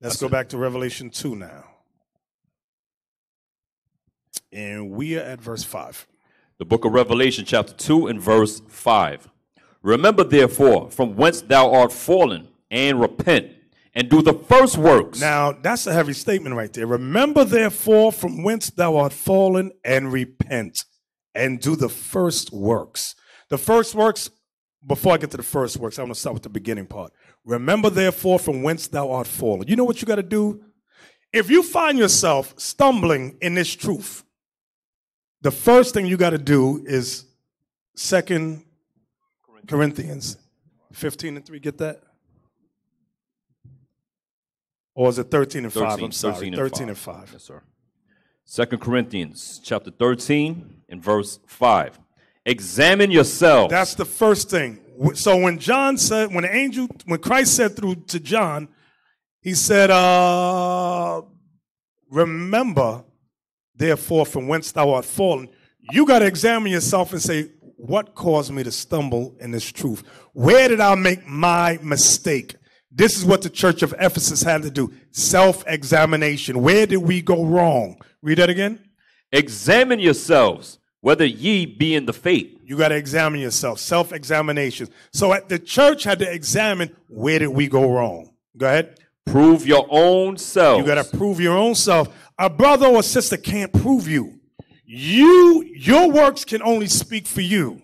Let's go back to Revelation 2 now. And we are at verse 5. The book of Revelation, chapter 2, and verse 5. Remember, therefore, from whence thou art fallen, and repent, and do the first works. Now, that's a heavy statement right there. Remember, therefore, from whence thou art fallen, and repent, and do the first works. The first works, before I get to the first works, I want to start with the beginning part. Remember, therefore, from whence thou art fallen. You know what you got to do? If you find yourself stumbling in this truth, the first thing you got to do is Second Corinthians 15 and 3. Get that? Or is it 13 and 5? 13, I'm sorry. 13 13 and and 5. 5. Yes, sir. Second Corinthians chapter 13 and verse 5. Examine yourselves. That's the first thing. So when John said, when the angel, when Christ said through to John, he said, uh, remember, therefore, from whence thou art fallen. You got to examine yourself and say, what caused me to stumble in this truth? Where did I make my mistake? This is what the church of Ephesus had to do self examination. Where did we go wrong? Read that again. Examine yourselves whether ye be in the faith. You got to examine yourself, self examination. So at the church had to examine where did we go wrong? Go ahead. Prove your own self. You got to prove your own self. A brother or sister can't prove you. You, your works can only speak for you.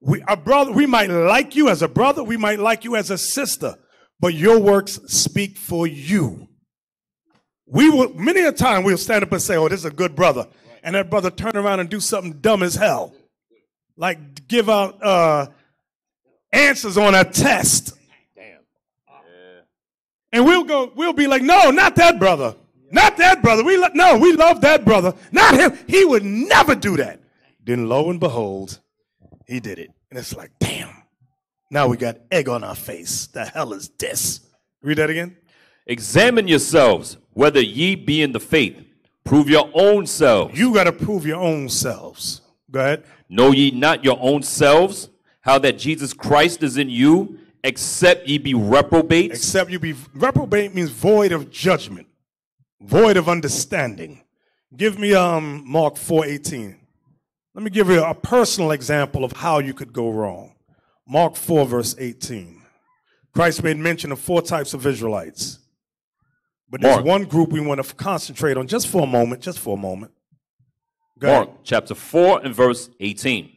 We, a brother, we might like you as a brother, we might like you as a sister, but your works speak for you. We will, many a time we'll stand up and say, oh, this is a good brother. And that brother turn around and do something dumb as hell. Like give out, uh, answers on a test. And we'll go, we'll be like, no, not that brother. Not that brother. We lo- no, we love that brother. Not him. He would never do that. Then lo and behold, he did it. And it's like, damn. Now we got egg on our face. The hell is this? Read that again. Examine yourselves whether ye be in the faith. Prove your own selves. You got to prove your own selves. Go ahead. Know ye not your own selves how that Jesus Christ is in you, except ye be reprobates? Except you be reprobate means void of judgment, void of understanding. Give me um Mark 4:18. Let me give you a personal example of how you could go wrong. Mark 4 verse 18. Christ made mention of four types of Israelites. But there's Mark. one group we want to concentrate on just for a moment, just for a moment. Go Mark ahead. chapter 4 and verse 18.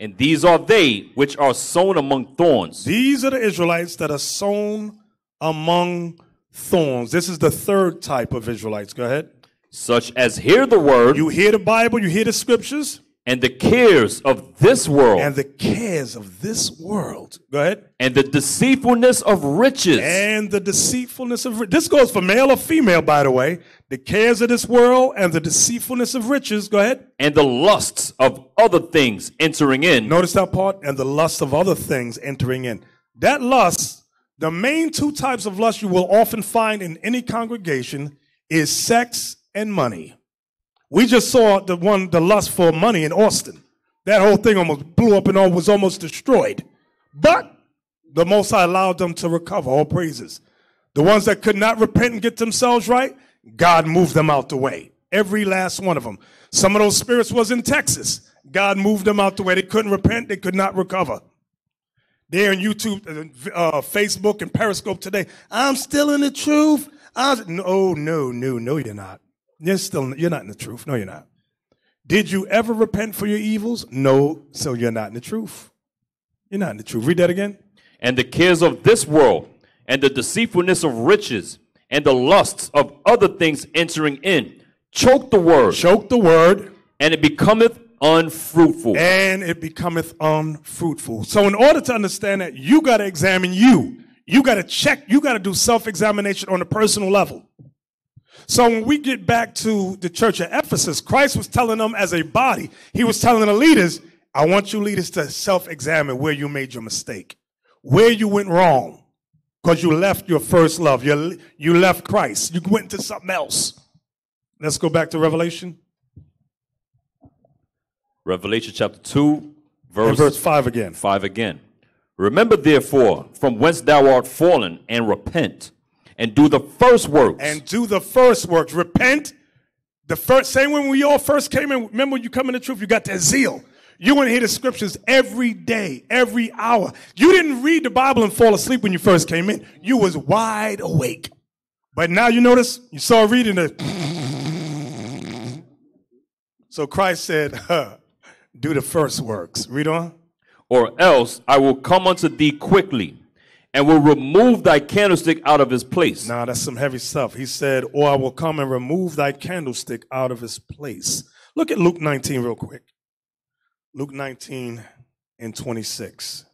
And these are they which are sown among thorns, These are the Israelites that are sown among thorns. This is the third type of Israelites. Go ahead. such as hear the word You hear the Bible, you hear the scriptures, and the cares of this world and the cares of this world. Go ahead. and the deceitfulness of riches And the deceitfulness of this goes for male or female, by the way. The cares of this world and the deceitfulness of riches. Go ahead. and the lusts of other things entering in, Notice that part. And the lust of other things entering in. That lust, the main two types of lust you will often find in any congregation is sex and money. We just saw the one, the lust for money in Austin. That whole thing almost blew up and all was almost destroyed. But the Most High allowed them to recover. All praises. The ones that could not repent and get themselves right, God moved them out the way. Every last one of them. Some of those spirits was in Texas. God moved them out the way. They couldn't repent. They could not recover. They're on YouTube, uh, Facebook, and Periscope today. I'm still in the truth. I was, no, no, no, no, you're not. You're still, you're not in the truth. No, you're not. Did you ever repent for your evils? No, so you're not in the truth. You're not in the truth. Read that again. and the cares of this world, and the deceitfulness of riches, and the lusts of other things entering in, choke the word, Choke the word, and it becometh unfruitful. and it becometh unfruitful. So, in order to understand that, you got to examine you. You got to check, you got to do self examination on a personal level. So, when we get back to the church of Ephesus, Christ was telling them as a body, He was telling the leaders, I want you leaders to self examine where you made your mistake, where you went wrong, because you left your first love. You, you left Christ, you went to something else. Let's go back to Revelation, Revelation chapter 2, and verse, verse 5 again. 5 again. Remember therefore from whence thou art fallen, and repent, and do the first works. and do the first works. Repent. The first same when we all first came in. Remember, when you come in the truth, you got that zeal. You want to hear the scriptures every day, every hour. You didn't read the Bible and fall asleep when you first came in. You was wide awake. But now you notice you saw reading it. So Christ said, huh, "Do the first works." Read on. or else I will come unto thee quickly, and will remove thy candlestick out of his place. Now that's some heavy stuff. He said, Or I will come and remove thy candlestick out of his place. Look at Luke 19 real quick. Luke 19 and 26.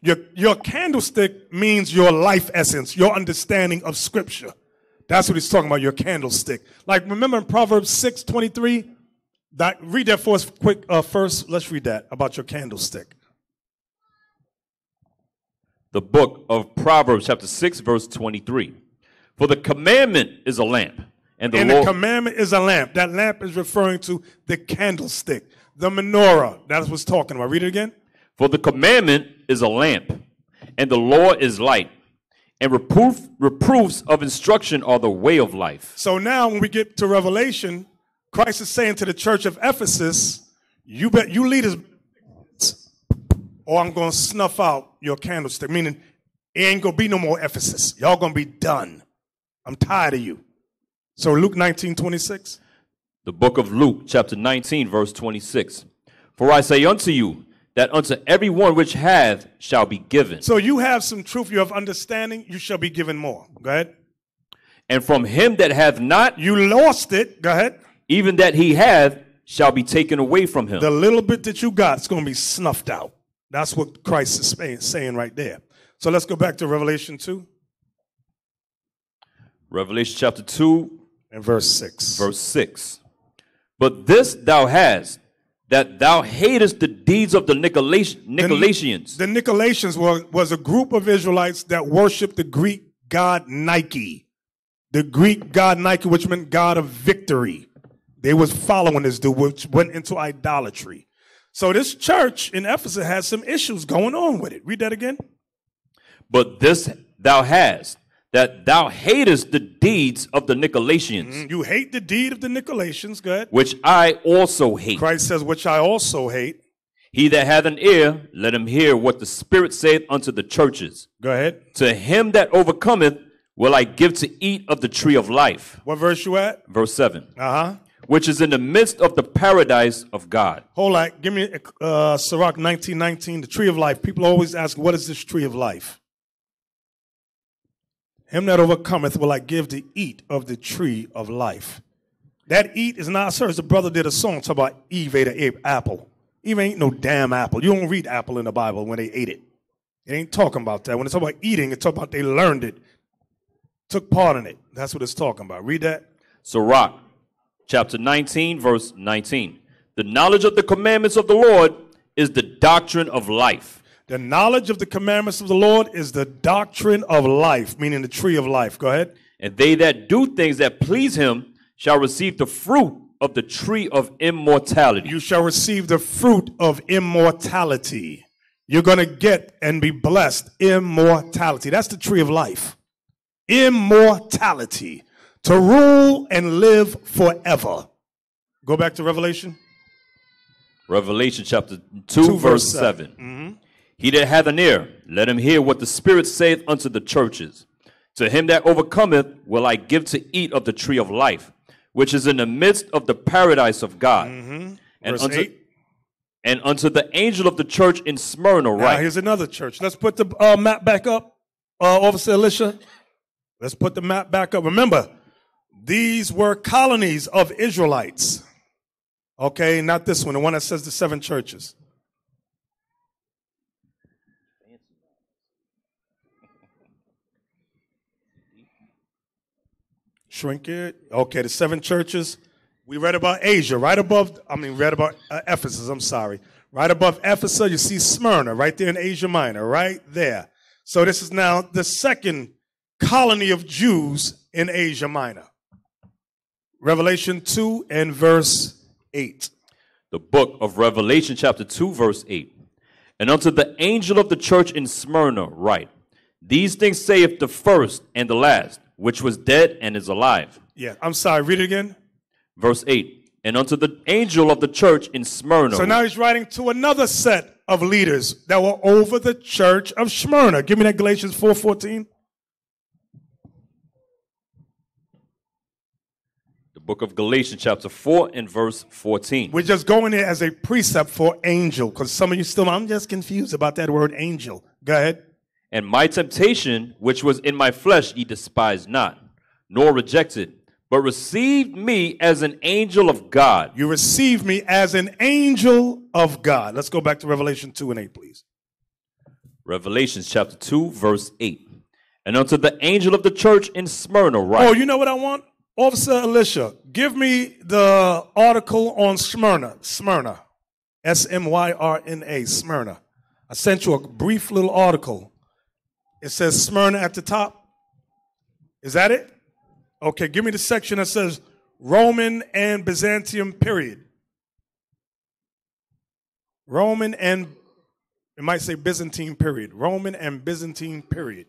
Your, your candlestick means your life essence, your understanding of scripture. That's what he's talking about, your candlestick. Like, remember in Proverbs 6 23? That, read that for us quick uh, first. Let's read that about your candlestick. The book of Proverbs, chapter 6, verse 23. For the commandment is a lamp, and the and Lord. the commandment is a lamp. That lamp is referring to the candlestick, the menorah. That's what's talking about. Read it again. For the commandment is a lamp, and the law is light, and reproof, reproofs of instruction are the way of life. So now, when we get to Revelation, Christ is saying to the church of Ephesus, "You bet you leaders, or I'm going to snuff out your candlestick." Meaning, it ain't gonna be no more Ephesus. Y'all gonna be done. I'm tired of you. So Luke 19, 26. The book of Luke, chapter 19, verse 26. For I say unto you, that unto every one which hath shall be given, So you have some truth, you have understanding, you shall be given more. Go ahead. and from him that hath not, You lost it. Go ahead. even that he hath, shall be taken away from him. The little bit that you got is going to be snuffed out. That's what Christ is saying, right there. So let's go back to Revelation 2 Revelation chapter 2, and verse 6. verse 6. But this thou hast, that thou hatest the deeds of the Nicolaitan- Nicolaitans. The Nicolaitans were, was a group of Israelites that worshiped the Greek god Nike. The Greek god Nike, which meant god of victory. They was following this dude, which went into idolatry. So this church in Ephesus has some issues going on with it. Read that again. But this thou hast, that thou hatest the deeds of the Nicolaitans, You hate the deed of the Nicolaitans. Go ahead. which I also hate. Christ says, which I also hate. He that hath an ear, let him hear what the Spirit saith unto the churches. Go ahead. To him that overcometh will I give to eat of the tree of life. What verse you at? Verse 7. Uh huh. Which is in the midst of the paradise of God. Hold on. Give me uh, Sirach 1919, the tree of life. People always ask, what is this tree of life? Him that overcometh will I give to eat of the tree of life. That eat is not, sir, as the brother did a song talk about Eve ate an apple. Eve ain't no damn apple. You don't read apple in the Bible when they ate it. It ain't talking about that. When it's talking about eating, it's talking about they learned it, took part in it. That's what it's talking about. Read that. Sirach, chapter 19, verse 19. The knowledge of the commandments of the Lord is the doctrine of life. The knowledge of the commandments of the Lord is the doctrine of life, meaning the tree of life. Go ahead. And they that do things that please him shall receive the fruit of the tree of immortality. You shall receive the fruit of immortality. You're going to get and be blessed immortality. That's the tree of life. Immortality. To rule and live forever. Go back to Revelation. Revelation chapter 2, 2 verse verse 7. 7. He that hath an ear, let him hear what the Spirit saith unto the churches. To him that overcometh will I give to eat of the tree of life, which is in the midst of the paradise of God. And, Verse unto, 8. and unto the angel of the church in Smyrna Now, here's another church. Let's put the uh, map back up, uh, Officer Alicia. Let's put the map back up. Remember, these were colonies of Israelites. Okay, not this one, the one that says the seven churches. Shrink it. Okay, the seven churches. We read about Asia, right above, I mean, read about uh, Ephesus, I'm sorry. Right above Ephesus, you see Smyrna, right there in Asia Minor, right there. So this is now the second colony of Jews in Asia Minor. Revelation 2 and verse 8. the book of Revelation, chapter 2, verse 8. And unto the angel of the church in Smyrna, write, These things saith the first and the last, which was dead and is alive. Yeah, I'm sorry, read it again. Verse 8. And unto the angel of the church in Smyrna. So now he's writing to another set of leaders that were over the church of Smyrna. Give me that Galatians 4:14. the book of Galatians, chapter 4, and verse 14. We're just going there as a precept for angel, because some of you still, I'm just confused about that word angel. Go ahead. And my temptation, which was in my flesh, ye despised not, nor rejected, but received me as an angel of God. You received me as an angel of God. Let's go back to Revelation 2 and 8, please. Revelations chapter 2, verse 8. And unto the angel of the church in Smyrna write. Oh, you know what I want? Officer Alicia, give me the article on Smyrna. Smyrna. S M Y R N A. Smyrna. I sent you a brief little article. It says Smyrna at the top. Is that it? Okay, give me the section that says Roman and Byzantium period. Roman and it might say Byzantine period. Roman and Byzantine period.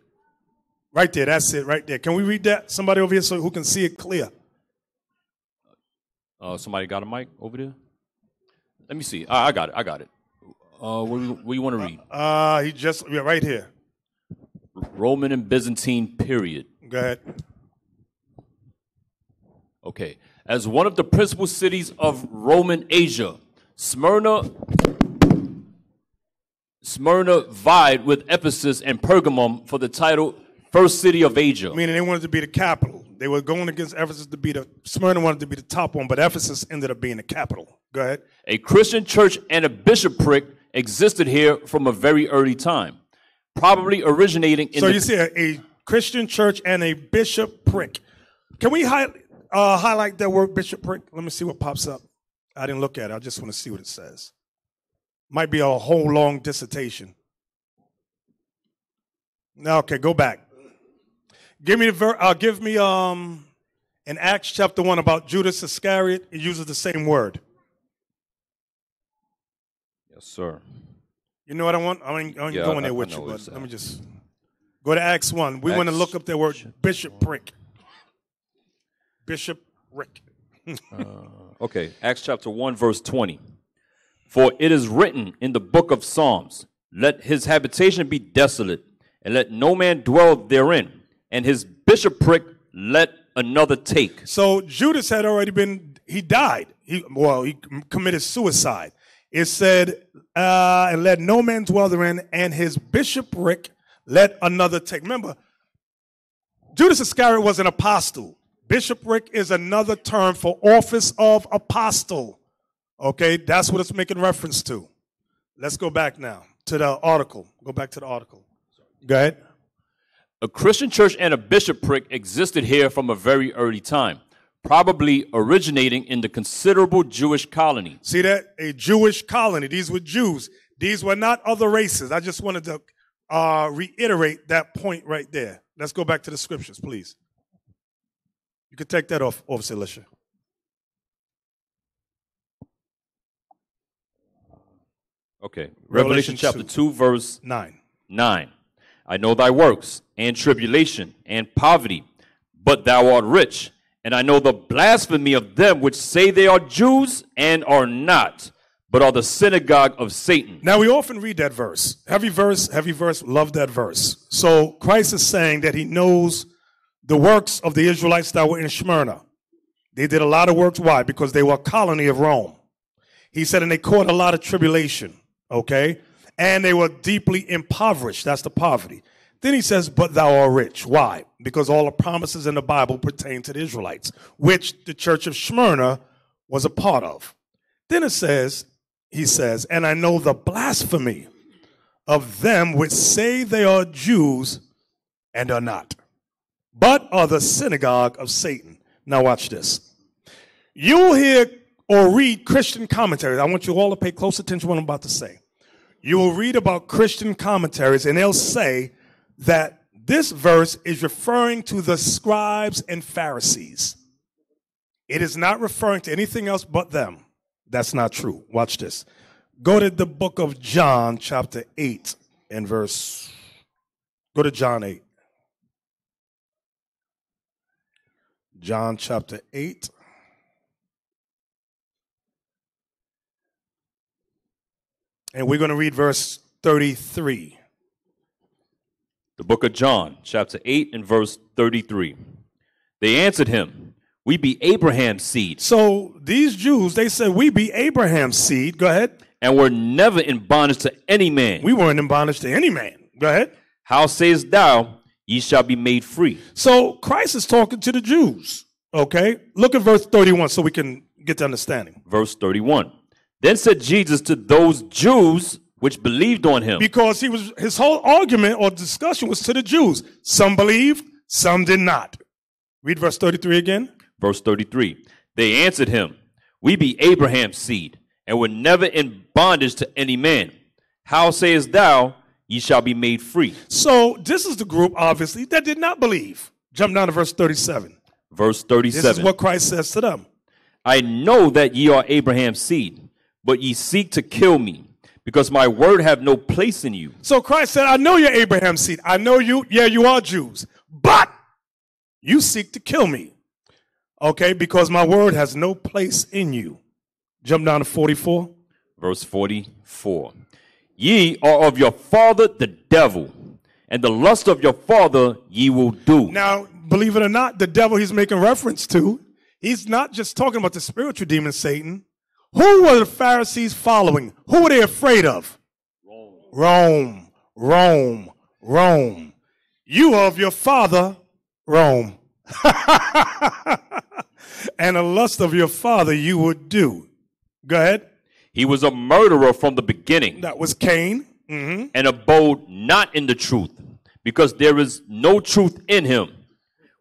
Right there, that's it, right there. Can we read that? Somebody over here so who can see it clear. Uh, somebody got a mic over there? Let me see. I, I got it. I got it. Uh, what, do you- what do you want to read? Uh he just yeah, right here. Roman and Byzantine period. Go ahead. Okay. As one of the principal cities of Roman Asia, Smyrna Smyrna vied with Ephesus and Pergamum for the title First City of Asia. Meaning they wanted to be the capital. They were going against Ephesus to be the Smyrna wanted to be the top one, but Ephesus ended up being the capital. Go ahead. A Christian church and a bishopric existed here from a very early time, probably originating in so you see a, a Christian church and a bishopric. Can we hi- uh, highlight that word bishopric? Let me see what pops up. I didn't look at it. I just want to see what it says. Might be a whole long dissertation. Now, okay, go back. Give me the ver- uh, give me um in Acts chapter one about Judas Iscariot. It uses the same word. Yes, sir. You know what I want? I ain't, I ain't Yeah, going I- there I with know you, but let me just go to Acts 1. We want to look up that word bishopric. Bishopric. Okay, Acts chapter 1, verse 20. For it is written in the book of Psalms, Let his habitation be desolate, and let no man dwell therein, and his bishopric let another take. So Judas had already been, he died. He, well, he committed suicide. It said, uh, and let no man dwell therein, and his bishopric let another take. Remember, Judas Iscariot was an apostle. Bishopric is another term for office of apostle. Okay, that's what it's making reference to. Let's go back now to the article. Go back to the article. Go ahead. A Christian church and a bishopric existed here from a very early time, probably originating in the considerable Jewish colony. See that? A Jewish colony. These were Jews. These were not other races. I just wanted to uh, reiterate that point right there. Let's go back to the scriptures, please. You can take that off, Officer Lisha. Okay, Revelation Revelation, chapter 2. 2, verse 9. 9. I know thy works, and tribulation, and poverty, but thou art rich. And I know the blasphemy of them which say they are Jews and are not, but are the synagogue of Satan. Now we often read that verse. Heavy verse, heavy verse, love that verse. So Christ is saying that he knows the works of the Israelites that were in Smyrna. They did a lot of works. Why? Because they were a colony of Rome. He said, and they caught a lot of tribulation, okay? And they were deeply impoverished. That's the poverty. Then he says, but thou art rich. Why? Because all the promises in the Bible pertain to the Israelites, which the church of Smyrna was a part of. Then it says, he says, and I know the blasphemy of them which say they are Jews and are not, but are the synagogue of Satan. Now, watch this. You will hear or read Christian commentaries. I want you all to pay close attention to what I'm about to say. You will read about Christian commentaries, and they'll say that this verse is referring to the scribes and Pharisees. It is not referring to anything else but them. That's not true. Watch this. Go to the book of John, chapter 8, and verse. Go to John 8. John chapter 8. And we're going to read verse 33. The book of John, chapter 8, and verse 33. They answered him, We be Abraham's seed, So these Jews, they said, We be Abraham's seed. Go ahead. and we're never in bondage to any man. We weren't in bondage to any man. Go ahead. How sayest thou, ye shall be made free? So Christ is talking to the Jews. Okay. Look at verse 31 so we can get the understanding. Verse 31. Then said Jesus to those Jews which believed on him. Because he was his whole argument or discussion was to the Jews. Some believed, some did not. Read verse 33 again. Verse 33 They answered him, We be Abraham's seed, and were never in bondage to any man. How sayest thou, Ye shall be made free? So this is the group, obviously, that did not believe. Jump down to verse 37. Verse 37. This 37 is what Christ says to them. I know that ye are Abraham's seed, but ye seek to kill me, because my word have no place in you. So Christ said, I know you're Abraham's seed. I know you, yeah, you are Jews, but you seek to kill me. Okay, because my word has no place in you. Jump down to 44. Verse 44 Ye are of your father the devil, and the lust of your father ye will do. Now, believe it or not, the devil he's making reference to, he's not just talking about the spiritual demon Satan. Who were the Pharisees following? Who were they afraid of? Rome, Rome, Rome. Rome. You of your father, Rome. and the lust of your father you would do. Go ahead. He was a murderer from the beginning, That was Cain. hmm and abode not in the truth, because there is no truth in him.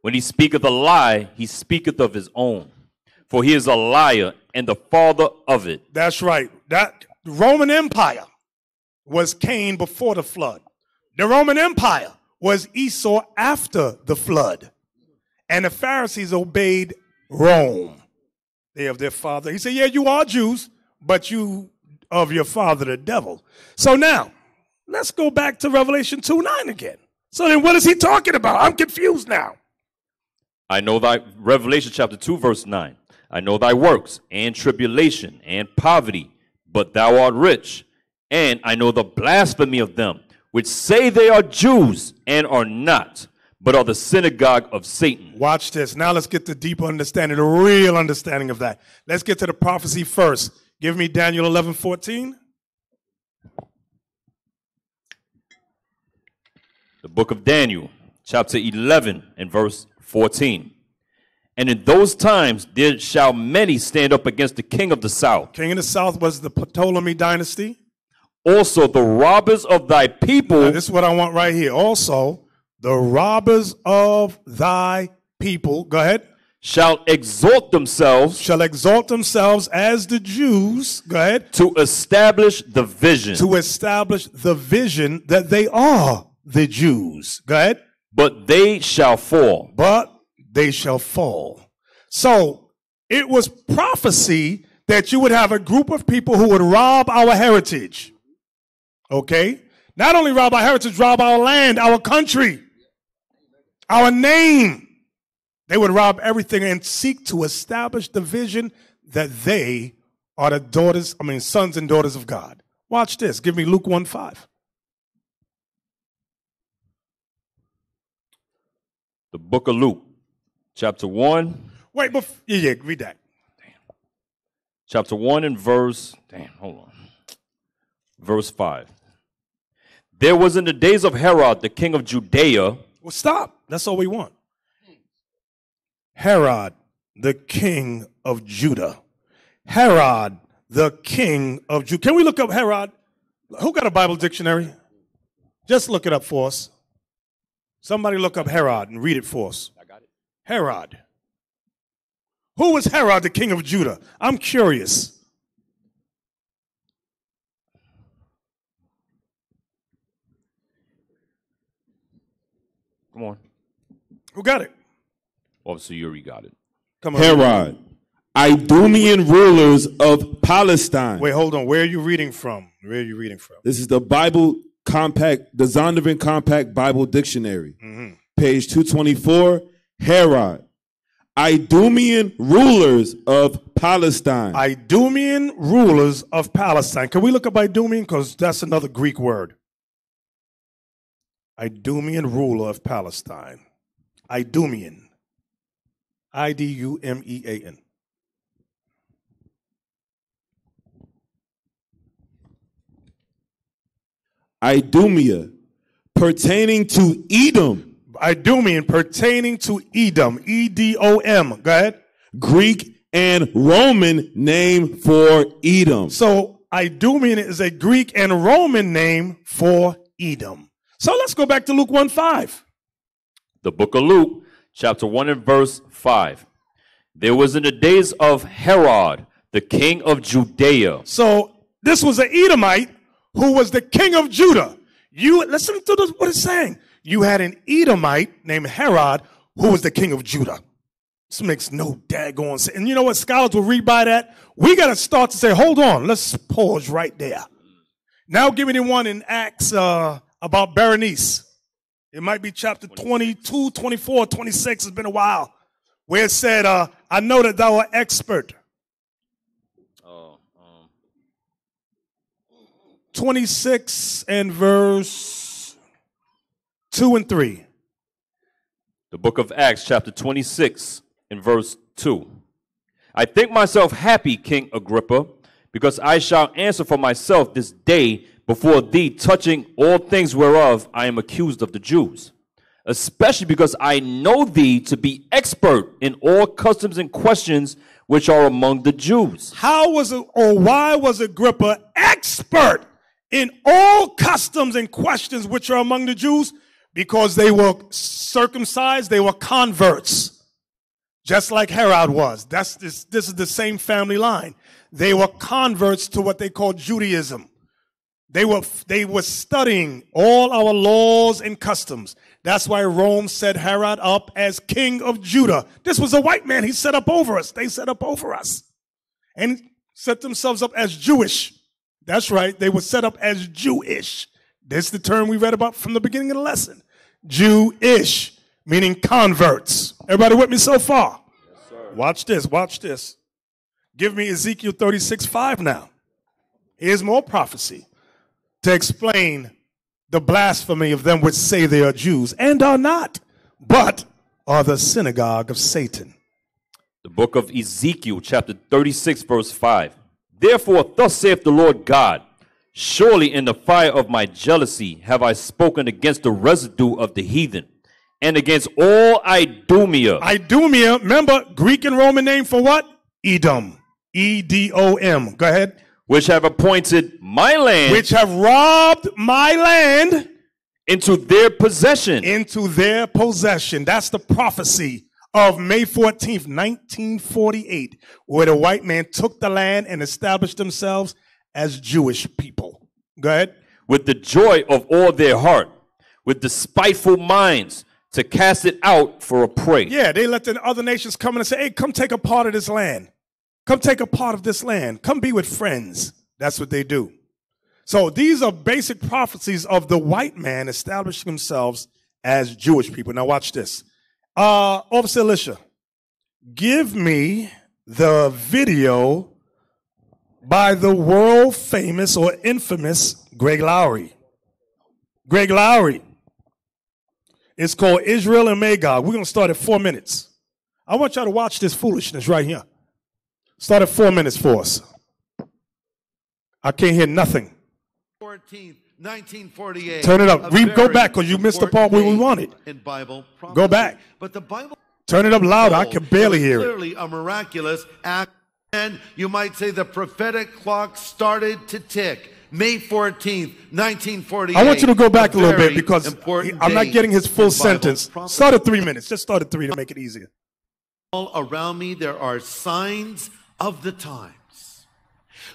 When he speaketh a lie, he speaketh of his own, for he is a liar and the father of it. That's right. That the Roman Empire was Cain before the flood. The Roman Empire was Esau after the flood. And the Pharisees obeyed Rome. They of their father. He said, Yeah, you are Jews, but you of your father the devil. So now, let's go back to Revelation 2 9 again. So then what is he talking about? I'm confused now. I know that Revelation chapter 2 verse 9. I know thy works and tribulation and poverty, but thou art rich. And I know the blasphemy of them which say they are Jews and are not, but are the synagogue of Satan. Watch this. Now let's get the deeper understanding, the real understanding of that. Let's get to the prophecy first. Give me Daniel 11 14. The book of Daniel, chapter 11 and verse 14. And in those times there shall many stand up against the king of the south. King of the south was the Ptolemy dynasty. Also the robbers of thy people Now, this is what I want right here. Also, the robbers of thy people, go ahead, shall exalt themselves shall exalt themselves as the Jews, go ahead, to establish the vision. to establish the vision that they are the Jews. Go ahead. but they shall fall. but they shall fall. So it was prophecy that you would have a group of people who would rob our heritage. Okay? Not only rob our heritage, rob our land, our country, our name. They would rob everything and seek to establish the vision that they are the daughters, I mean, sons and daughters of God. Watch this. Give me Luke 1 5. The book of Luke, chapter 1, Wait, bef- yeah, yeah, read that. chapter 1 and verse, damn, hold on. Verse 5. There was in the days of Herod, the king of Judea, Well, stop. That's all we want. Herod, the king of Judah. Herod, the king of Judah. Can we look up Herod? Who got a Bible dictionary? Just look it up for us. Somebody look up Herod and read it for us. I got it. Herod. Who was Herod, the king of Judah? I'm curious. come on. Who got it? Officer Yuri got it. Come on. Herod, Idumean rulers of Palestine. Wait, hold on. Where are you reading from? Where are you reading from? This is the Bible Compact, the Zondervan Compact Bible Dictionary, mm-hmm. page 224. Herod, Idumean rulers of Palestine. Idumean rulers of Palestine. Can we look up Idumean? Because that's another Greek word. Idumean ruler of Palestine. Idumean. I D U M E A N. Idumea, pertaining to Edom, Idumean pertaining to Edom. E D O M. Go ahead. Greek and Roman name for Edom. So Idumean is a Greek and Roman name for Edom. So let's go back to Luke 1 5. The book of Luke, chapter 1 and verse 5. There was in the days of Herod, the king of Judea. So this was an Edomite who was the king of Judah. You listen to this, what it's saying. You had an Edomite named Herod who was the king of Judah. This makes no daggone sense. And you know what? Scholars will read by that. We got to start to say, hold on, let's pause right there. Now give me the one in Acts uh, about Berenice. It might be chapter 22, 24, 26. It's been a while. Where it said, uh, I know that thou art expert. Oh, um, 26 and verse 2 and 3. the book of Acts, chapter 26 and verse 2. I think myself happy, King Agrippa, because I shall answer for myself this day before thee, touching all things whereof I am accused of the Jews, especially because I know thee to be expert in all customs and questions which are among the Jews. How was it, or why was Agrippa expert in all customs and questions which are among the Jews? Because they were circumcised, they were converts, just like Herod was. That's this, this is the same family line. They were converts to what they call Judaism. They were, they were studying all our laws and customs. That's why Rome set Herod up as king of Judah. This was a white man he set up over us. They set up over us and set themselves up as Jewish. That's right. They were set up as Jewish. That's the term we read about from the beginning of the lesson. Jewish, meaning converts. Everybody with me so far? watch this. Watch this. Give me Ezekiel 36 5 now. Here's more prophecy to explain the blasphemy of them which say they are Jews and are not, but are the synagogue of Satan. The book of Ezekiel, chapter 36, verse 5. Therefore, thus saith the Lord God Surely in the fire of my jealousy have I spoken against the residue of the heathen, and against all Idumea. Idumea, remember, Greek and Roman name for what? Edom. E D O M. Go ahead. which have appointed my land Which have robbed my land into their possession. into their possession. That's the prophecy of May 14th, 1948, where the white man took the land and established themselves as Jewish people. Go ahead. with the joy of all their heart, with despiteful minds, to cast it out for a prey. Yeah, they let the other nations come in and say, hey, come take a part of this land. Come take a part of this land. Come be with friends. That's what they do. So these are basic prophecies of the white man establishing themselves as Jewish people. Now watch this. Uh, Officer Alicia, give me the video by the world famous or infamous Greg Laurie. Greg Laurie. It's called Israel and Magog. We're going to start at four minutes. I want y'all to watch this foolishness right here. Start at four minutes for us. I can't hear nothing. 14th, 1948. Turn it up. We go back because you missed the part where we wanted. In Bible prophecy. Go back. But the Bible Turn it up louder. I can barely hear it. Clearly a miraculous act. And you might say the prophetic clock started to tick. May 14th, 1948. I want you to go back a, little bit because I'm not getting his full sentence. prophecy. Start at three minutes. Just start at three to make it easier. all around me there are signs of the times.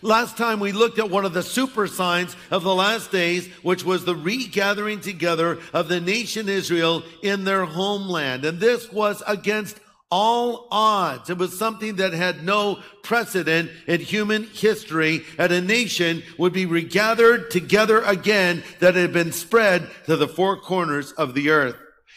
Last time we looked at one of the super signs of the last days, which was the regathering together of the nation Israel in their homeland. And this was against all odds. It was something that had no precedent in human history and a nation would be regathered together again that had been spread to the four corners of the earth.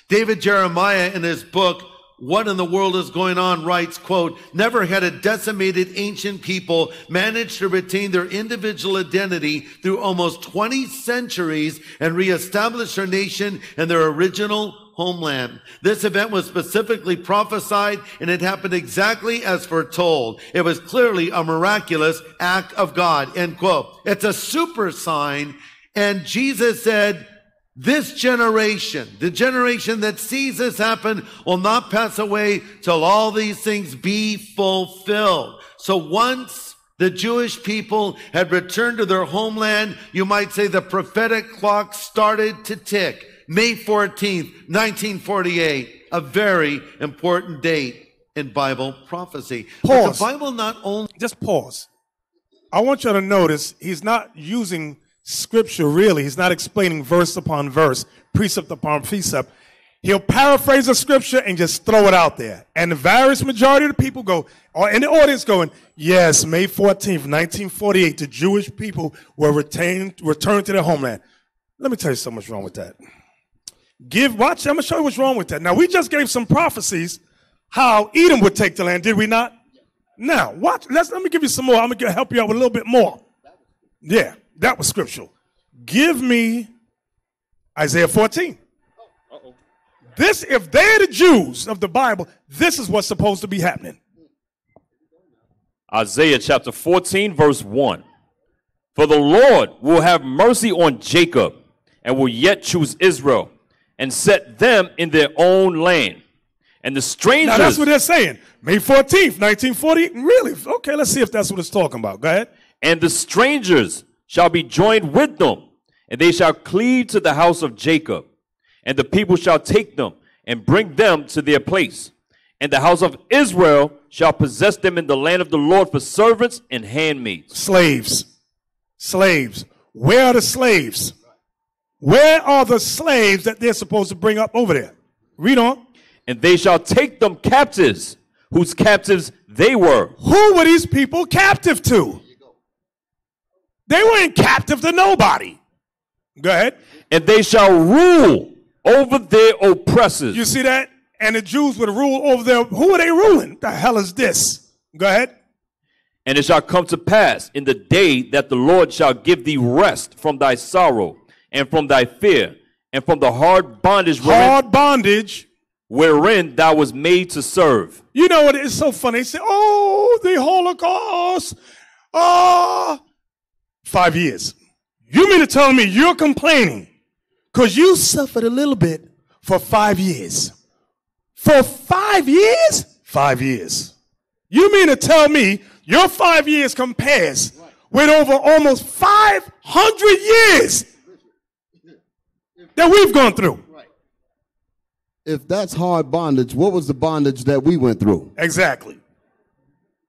David Jeremiah in his book, what in the world is going on writes quote never had a decimated ancient people managed to retain their individual identity through almost 20 centuries and reestablish their nation in their original homeland this event was specifically prophesied and it happened exactly as foretold it was clearly a miraculous act of god end quote it's a super sign and jesus said this generation, the generation that sees this happen, will not pass away till all these things be fulfilled. So once The Jewish people had returned to their homeland. You might say the prophetic clock started to tick. May 14th, 1948, a very important date in Bible prophecy. But Pause. the Bible not only Just pause. I want you to notice he's not using scripture really. He's not explaining verse upon verse, precept upon precept. He'll paraphrase a scripture and just throw it out there. And the various majority of the people go, or in the audience going, yes, May 14th, 1948, the Jewish people were retained, returned to their homeland. Let me tell you something what's wrong with that. Give, watch, I'm to show you what's wrong with that. Now, we just gave some prophecies how Edom would take the land, did we not? Now, watch, let's, let me give you some more. I'm going to help you out with a little bit more. Yeah, that was scriptural. Give me Isaiah 14. This, if they're the Jews of the Bible, this is what's supposed to be happening. Isaiah chapter 14, verse 1. For the Lord will have mercy on Jacob and will yet choose Israel and set them in their own land. And the strangers. Now, that's what they're saying. May 14th, 1940. Really? Okay, let's see if that's what it's talking about. Go ahead. And the strangers shall be joined with them, and they shall cleave to the house of Jacob. And the people shall take them and bring them to their place. And the house of Israel shall possess them in the land of the Lord for servants and handmaids. Slaves. Slaves. Where are the slaves? Where are the slaves that they're supposed to bring up over there? Read on. And they shall take them captives, whose captives they were. Who were these people captive to? They weren't captive to nobody. Go ahead. And they shall rule over their oppressors. You see that? And the Jews would rule over their. Who are they ruling? The hell is this? Go ahead. And it shall come to pass in the day that the Lord shall give thee rest from thy sorrow and from thy fear and from the hard bondage wherein, Hard bondage. wherein thou was made to serve. You know what? It's so funny. They say, "Oh, the Holocaust." Ah, five years. You mean to tell me you're complaining because you suffered a little bit for five years? For five years? Five years. You mean to tell me your five years compares with over almost 500 years that we've gone through? If that's hard bondage, what was the bondage that we went through? Exactly.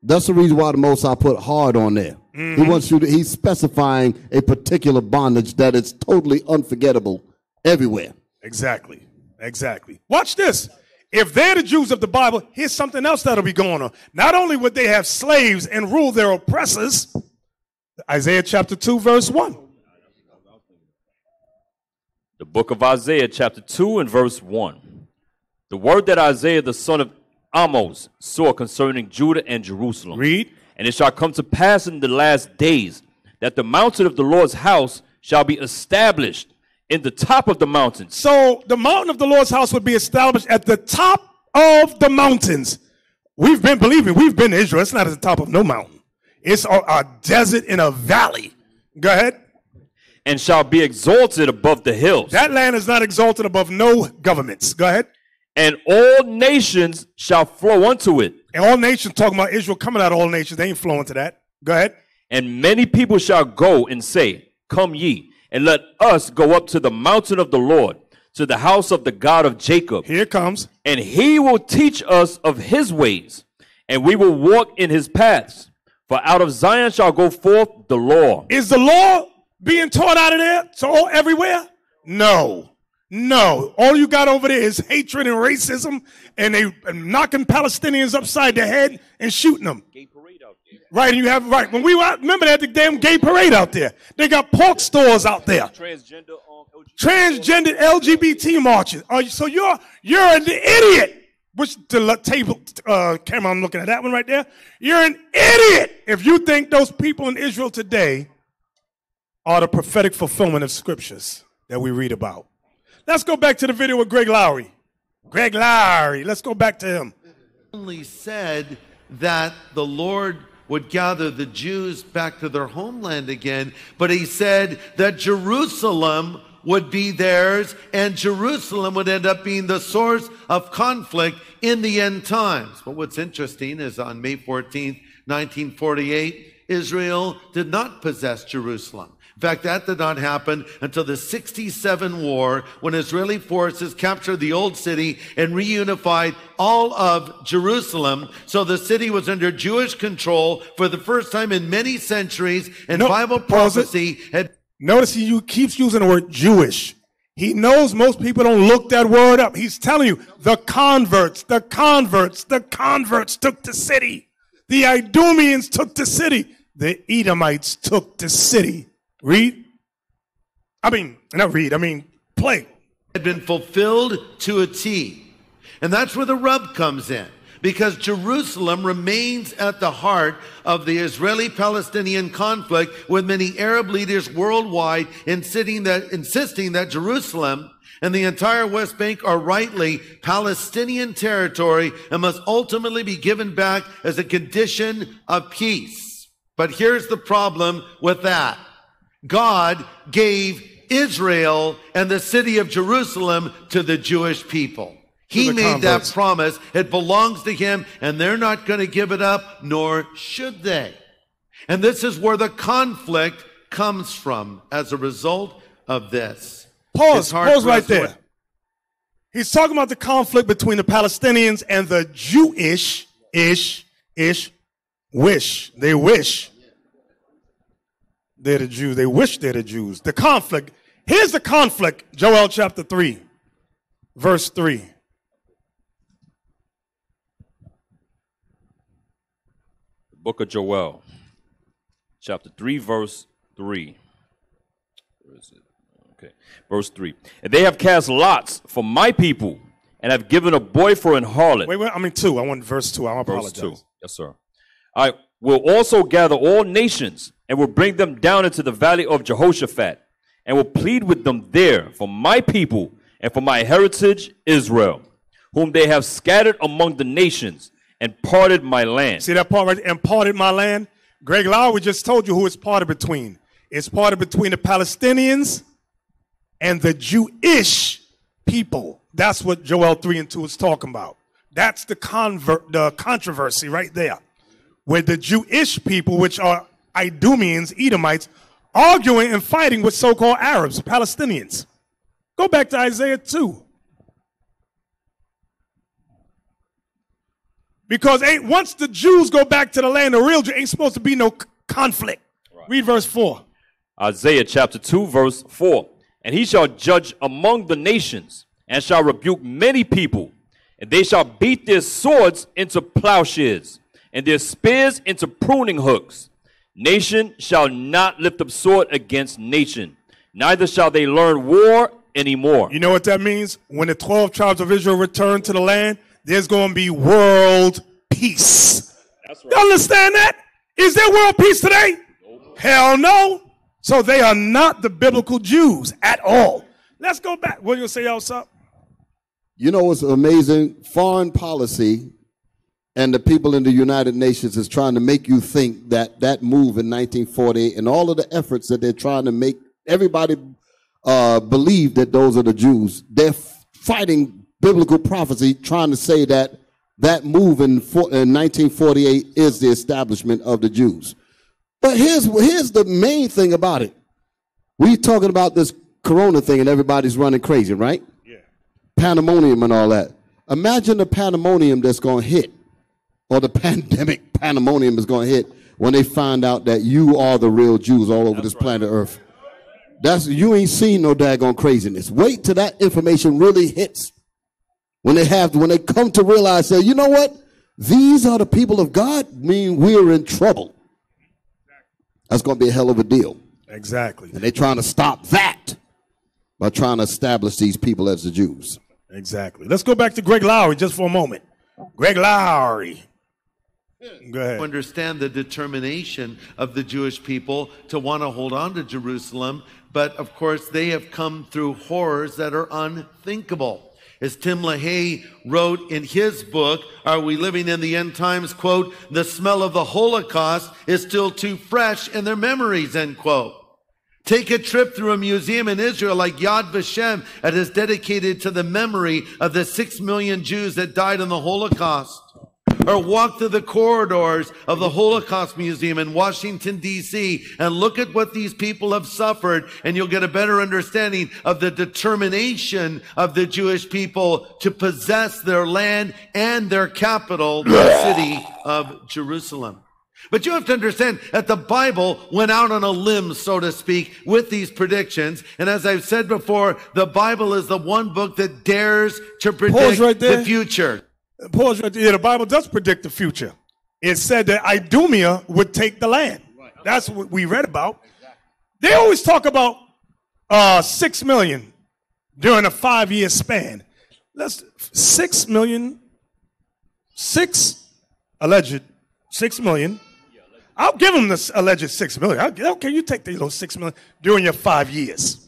That's the reason why the Most High put hard on there. He Mm-hmm. wants you to, he's specifying a particular bondage that is totally unforgettable everywhere. Exactly. Exactly. Watch this. If they're the Jews of the Bible, here's something else that'll be going on. Not only would they have slaves and rule their oppressors, Isaiah chapter 2, verse 1. The book of Isaiah, chapter 2, and verse 1. The word that Isaiah the son of Amos saw concerning Judah and Jerusalem. Read. And it shall come to pass in the last days that the mountain of the Lord's house shall be established in the top of the mountains. So the mountain of the Lord's house would be established at the top of the mountains. We've been believing, we've been to Israel. It's not at the top of no mountain, it's a, a desert in a valley. Go ahead. And shall be exalted above the hills. That land is not exalted above no governments. Go ahead. and all nations shall flow unto it. And all nations talking about Israel coming out of all nations. They ain't flowing to that. Go ahead. And many people shall go and say, Come ye, and let us go up to the mountain of the Lord, to the house of the God of Jacob. Here it comes. And he will teach us of his ways, and we will walk in his paths. For out of Zion shall go forth the law. Is the law being taught out of there? So all, everywhere? No. No. All you got over there is hatred and racism, and they are knocking Palestinians upside the head and shooting them. Gay parade out there. Right, and you have right. When we were out, remember they had the damn gay parade out there. They got pork stores out there. Transgender, um, Transgender LGBT marches. Are you, so you're you're an idiot. Which the table uh, camera I'm looking at that one right there. You're an idiot if you think those people in Israel today are the prophetic fulfillment of scriptures that we read about. Let's go back to the video with Greg Laurie. Greg Laurie. Let's go back to him. only said that the Lord would gather the Jews back to their homeland again, but he said that Jerusalem would be theirs and Jerusalem would end up being the source of conflict in the end times. But what's interesting is on May 14th, 1948, Israel did not possess Jerusalem. In fact, that did not happen until the 67 war when Israeli forces captured the old city and reunified all of Jerusalem. So the city was under Jewish control for the first time in many centuries and No, Bible prophecy had Notice he keeps using the word Jewish. He knows most people don't look that word up. He's telling you the converts, the converts, the converts took the city. The Idumeans took the city. The Edomites took the city. Read. I mean, not read, I mean, play. had been fulfilled to a T. And that's where the rub comes in. Because Jerusalem remains at the heart of the Israeli Palestinian conflict, with many Arab leaders worldwide insisting that, insisting that Jerusalem and the entire West Bank are rightly Palestinian territory and must ultimately be given back as a condition of peace. But here's the problem with that. God gave Israel and the city of Jerusalem to the Jewish people. He made converts. that promise. It belongs to him and they're not going to give it up, nor should they. And this is where the conflict comes from as a result of this. Pause, pause right there. He's talking about the conflict between the Palestinians and the Jewish, ish, ish, wish. They wish they're the Jews. They wish they're the Jews. The conflict. Here's the conflict. Joel chapter 3, verse 3. The book of Joel, chapter 3, verse 3. Where is it? Okay. Verse 3. And they have cast lots for my people and have given a boy for an harlot. Wait, wait, I mean 2. I want verse 2. I apologize. Verse 2. Yes, sir. I will also gather all nations and will bring them down into the valley of Jehoshaphat and will plead with them there for my people and for my heritage Israel, whom they have scattered among the nations and parted my land. See that part right? And parted my land? Greg Laurie just told you who it's parted between. It's parted between the Palestinians and the Jewish people. That's what Joel 3 and 2 is talking about. That's the convert the controversy right there. Where the Jewish people, which are Idumeans, Edomites, arguing and fighting with so-called Arabs, Palestinians. Go back to Isaiah 2. Because ain't once the Jews go back to the land of real ain't supposed to be no conflict. Read verse 4. Isaiah chapter 2, verse 4. And he shall judge among the nations, and shall rebuke many people, and they shall beat their swords into plowshares, and their spears into pruning hooks. Nation shall not lift up sword against nation, neither shall they learn war anymore. You know what that means? When the 12 tribes of Israel return to the land, there's going to be world peace. That's You understand that? Is there world peace today? Hell no. So they are not the biblical Jews at all. Let's go back. What you say, else up? You know what's amazing? Foreign policy and the people in the United Nations is trying to make you think that that move in 1948 and all of the efforts that they're trying to make everybody uh, believe that those are the Jews. They're fighting biblical prophecy, trying to say that that move in, four, in 1948 is the establishment of the Jews. But here's here's the main thing about it. We talking about this Corona thing and everybody's running crazy, right? Yeah. Pandemonium and all that. Imagine the pandemonium that's going to hit, or the pandemic pandemonium is going to hit when they find out that you are the real Jews all over this planet Earth. That's you ain't seen no daggone craziness. Wait till that information really hits. When they have, when they come to realize that you know what, these are the people of God. Mean we're in trouble. That's going to be a hell of a deal. Exactly. And they're trying to stop that by trying to establish these people as the Jews. Exactly. Let's go back to Greg Laurie just for a moment. Greg Laurie. Mm. Go ahead. understand the determination of the Jewish people to want to hold on to Jerusalem, but of course they have come through horrors that are unthinkable. As Tim LaHaye wrote in his book, Are We Living in the End Times? quote, the smell of the Holocaust is still too fresh in their memories, end quote. Take a trip through a museum in Israel like Yad Vashem that is dedicated to the memory of the six million Jews that died in the Holocaust. Or walk through the corridors of the Holocaust Museum in Washington, D.C., and look at what these people have suffered, and you'll get a better understanding of the determination of the Jewish people to possess their land and their capital, the city of Jerusalem. But you have to understand that the Bible went out on a limb, so to speak, with these predictions. And as I've said before, the Bible is the one book that dares to predict right the future. Pause right there. The Bible does predict the future. It said that Idumea would take the land. That's what we read about. They always talk about uh, six million during a five-year span. Let's six million, six alleged six million. I'll give them this alleged six million. I'll, okay, you take the little six million during your five years.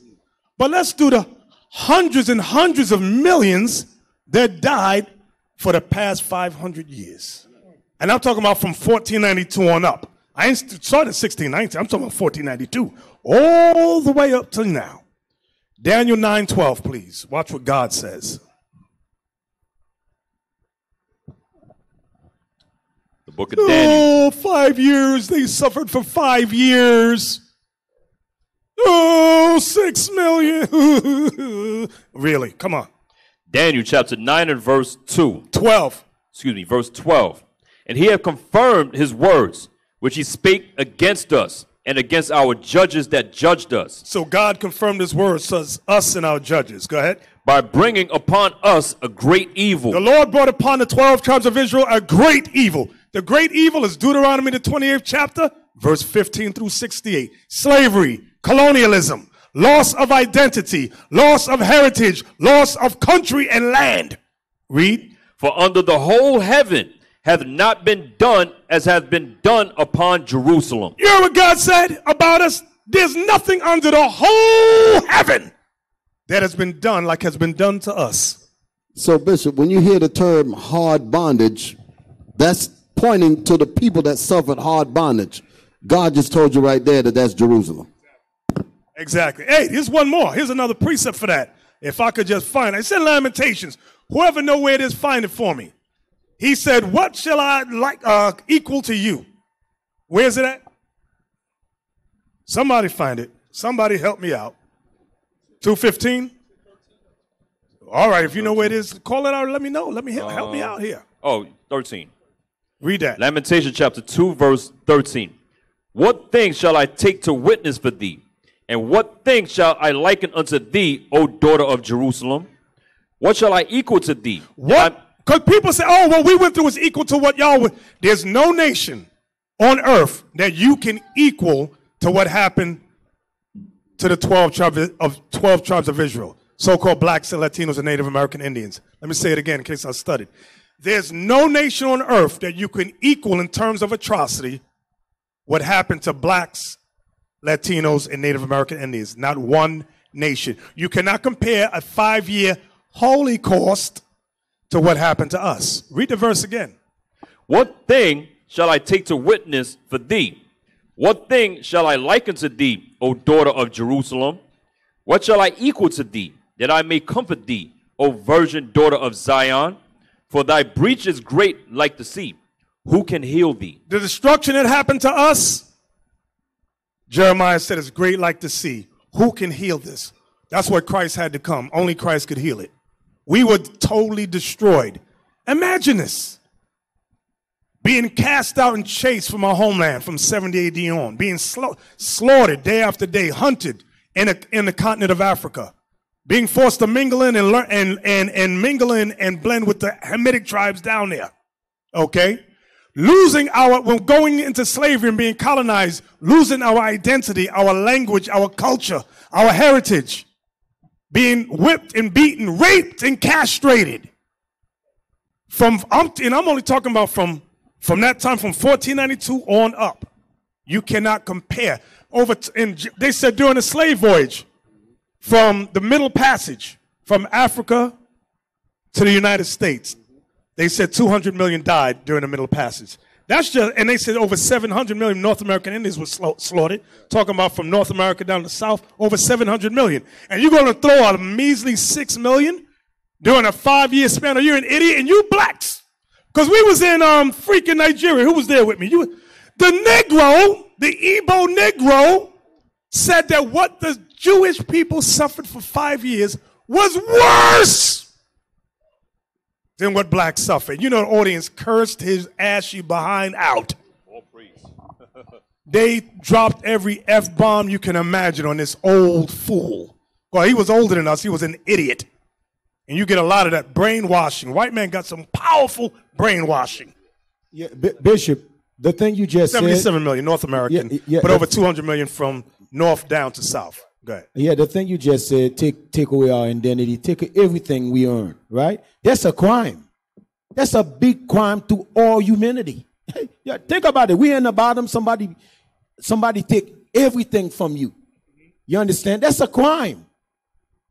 But let's do the hundreds and hundreds of millions that died for the past 500 years. And I'm talking about from 1492 on up. I ain't started 1690. I'm talking about 1492. All the way up to now. Daniel 9:12, please. Watch what God says. The book of Daniel. Oh, five years. They suffered for five years. Oh, six million. really? Come on. Daniel chapter 9 and verse 2. 12. Excuse me, verse 12. And he hath confirmed his words, which he spake against us and against our judges that judged us, So God confirmed his words, says us and our judges. Go ahead. by bringing upon us a great evil. The Lord brought upon the 12 tribes of Israel a great evil. The great evil is Deuteronomy, the 28th chapter, verse 15 through 68. Slavery, colonialism, loss of identity, loss of heritage, loss of country and land. Read. For under the whole heaven hath not been done as hath been done upon Jerusalem. You hear what God said about us? There's nothing under the whole heaven that has been done like has been done to us. So, Bishop, when you hear the term hard bondage, that's pointing to the people that suffered hard bondage. God just told you right there that that's Jerusalem. Exactly. Hey, here's one more. Here's another precept for that. If I could just find it. It's in Lamentations. Whoever know where it is, find it for me. He said, What shall I like uh, equal to you? Where's it at? Somebody find it. Somebody help me out. 215? All right, if you know where it is, call it out let me know. Let me help, help me out here. Oh, 13. Read that. Lamentation chapter 2, verse 13. What things shall I take to witness for thee? And what thing shall I liken unto thee, O daughter of Jerusalem? What shall I equal to thee? What? Because people say, oh, what we went through is equal to what y'all went. There's no nation on earth that you can equal to what happened to the 12 tribes of 12 tribes of Israel, so-called blacks and Latinos and Native American Indians. Let me say it again in case I studied. There's no nation on earth that you can equal in terms of atrocity what happened to blacks, Latinos, and Native American Indians. Not one nation. You cannot compare a five-year Holocaust to what happened to us. Read the verse again. What thing shall I take to witness for thee? What thing shall I liken to thee, O daughter of Jerusalem? What shall I equal to thee, that I may comfort thee, O virgin daughter of Zion? For thy breach is great like the sea. Who can heal thee? The destruction that happened to us, Jeremiah said, It's great like the sea. Who can heal this? That's why Christ had to come. Only Christ could heal it. We were totally destroyed. Imagine this being cast out and chased from our homeland from 70 AD on, being sla- slaughtered day after day, hunted in, a, in the continent of Africa, being forced to mingle in and, learn, and, and, and mingle in and blend with the Hamitic tribes down there. Okay? Losing our, when going into slavery and being colonized, losing our identity, our language, our culture, our heritage, being whipped and beaten, raped and castrated. From, I'm, and I'm only talking about from from that time, from 1492 on up, you cannot compare. Over in, they said during the slave voyage, from the Middle Passage, from Africa to the United States, they said 200 million died during the Middle Passage. That's just, and they said over 700 million North American Indians were sla- slaughtered. Talking about from North America down to the South, over 700 million. And you're going to throw out a measly 6 million during a five year span? Are you an idiot? And you blacks Because we was in um freaking Nigeria. Who was there with me? You, the Negro, the Igbo Negro, said that what the Jewish people suffered for five years was worse than what blacks suffered. You know, the audience cursed his ashy behind out. They dropped every F bomb you can imagine on this old fool. Well, he was older than us, he was an idiot. And you get a lot of that brainwashing. White man got some powerful brainwashing. Yeah, B- Bishop, the thing you just said. 77 million North American, Yeah, yeah, but over 200 million from north down to south. Go ahead. Yeah, the thing you just said, take take away our identity, take everything we earn, right? That's a crime. That's a big crime to all humanity. yeah, think about it. We in the bottom, somebody somebody take everything from you. You understand? That's a crime.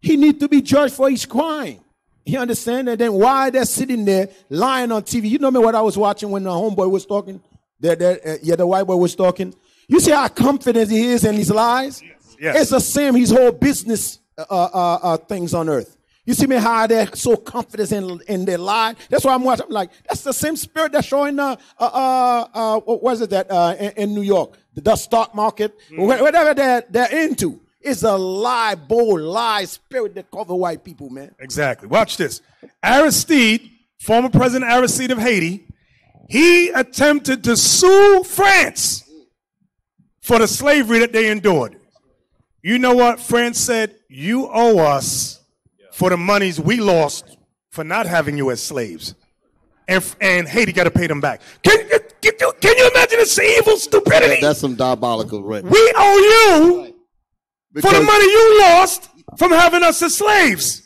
He need to be judged for his crime. You understand? And then why they're sitting there lying on TV? You know me what I was watching when the homeboy was talking? That that uh, yeah, the white boy was talking. You see how confident he is in his lies? Yes. It's the same his whole business uh, uh, uh, things on earth. You see me how they're so confident in, in their lie. That's why I'm watching. I'm like, that's the same spirit that's showing. Uh, uh, uh, uh, what was it that uh, in, in New York, the, stock market, Mm-hmm. whatever they're, they're into, is a lie, bold lie spirit that cover white people, man. Exactly. Watch this. Aristide, former President Aristide of Haiti, he attempted to sue France for the slavery that they endured. You know what? France said, You owe us for the monies we lost for not having you as slaves. And, and Haiti got to pay them back. Can, you- can, you, can you imagine this evil stupidity? That's some diabolical right. we owe you for the money you lost from having us as slaves.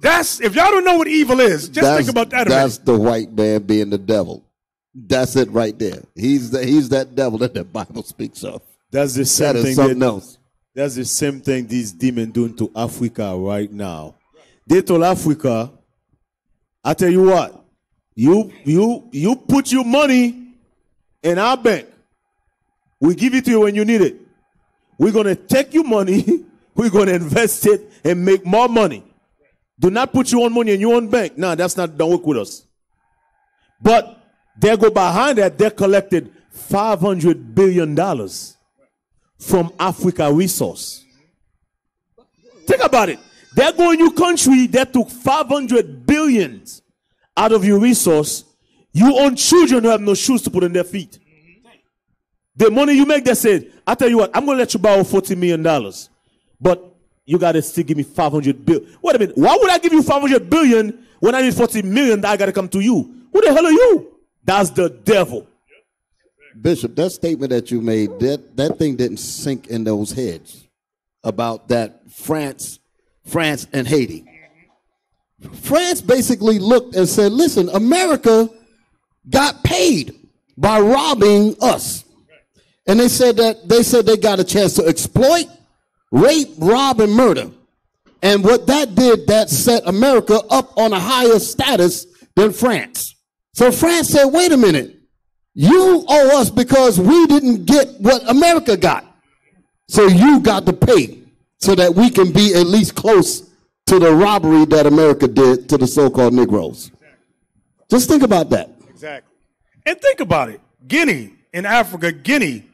That's if y'all don't know what evil is, just that's, think about that. That's minute. the white man being the devil. That's it right there. He's the, he's that devil that the Bible speaks of. That's the same That is thing. something that- else. That's the same thing these demons doing to Africa right now. They told Africa, I tell you what, you you you put your money in our bank. We give it to you when you need it. We're gonna take your money, we're gonna invest it and make more money. Do not put your own money in your own bank. No, that's not don't work with us. But they go behind that, they collected five hundred billion dollars from Africa resource. Think about it. They're going your country that took 500 billions out of your resource. You own children who have no shoes to put on their feet. The money you make, they said, I tell you what, I'm going to let you borrow 40 million dollars, but you got to still give me 500 billion. Wait a minute. Why would I give you 500 billion when I need 40 million? I got to come to you. Who the hell are you? That's the devil. Bishop, that statement that you made, that, that thing didn't sink in those heads about that France, France and Haiti. France basically looked and said, listen, America got paid by robbing us. And they said that they said they got a chance to exploit, rape, rob, and murder. And what that did, that set America up on a higher status than France. So France said, wait a minute, you owe us because we didn't get what America got. So you got to pay so that we can be at least close to the robbery that America did to the so-called Negroes. Just think about that. Exactly. And think about it. Guinea in Africa, Guinea,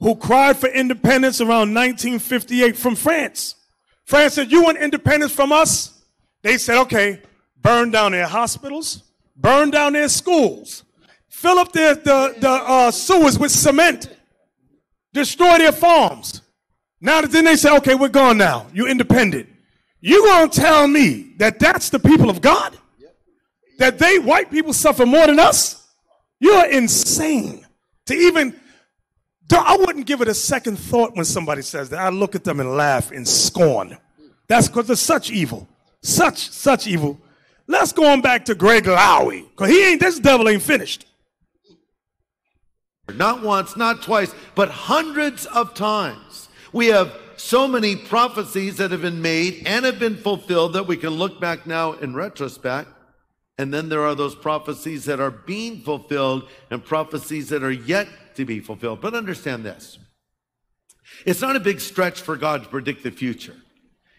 who cried for independence around 1958 from France. France said, You want independence from us? They said, Okay, burn down their hospitals, burn down their schools, fill up their, the, the uh, sewers with cement, destroy their farms. Now then they say, Okay, we're gone now. You're independent. You gonna tell me that that's the people of God? that they white people suffer more than us? You're insane. To even, I wouldn't give it a second thought when somebody says that. I look at them and laugh in scorn. That's because of such evil, such such evil. Let's go on back to Greg Laurie, because he ain't this devil ain't finished. Not once, not twice, but hundreds of times. We have so many prophecies that have been made and have been fulfilled that we can look back now in retrospect. And then there are those prophecies that are being fulfilled and prophecies that are yet to be fulfilled. But understand this it's not a big stretch for God to predict the future.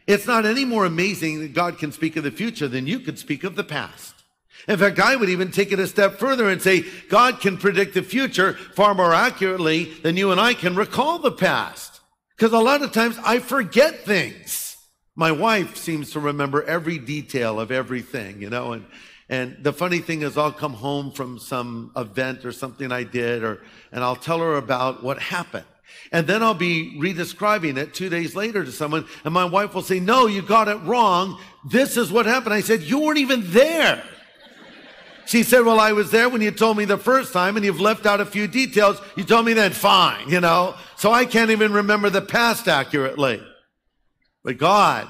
It's not any more amazing that God can speak of the future than you could speak of the past. In fact, I would even take it a step further and say God can predict the future far more accurately than you and I can recall the past. Because a lot of times I forget things. My wife seems to remember every detail of everything, you know, and, and the funny thing is I'll come home from some event or something I did or, and I'll tell her about what happened. And then I'll be redescribing it two days later to someone, and my wife will say, No, you got it wrong. This is what happened. I said, You weren't even there. She said, Well, I was there when you told me the first time, and you've left out a few details. You told me then, fine, you know? So I can't even remember the past accurately. But God,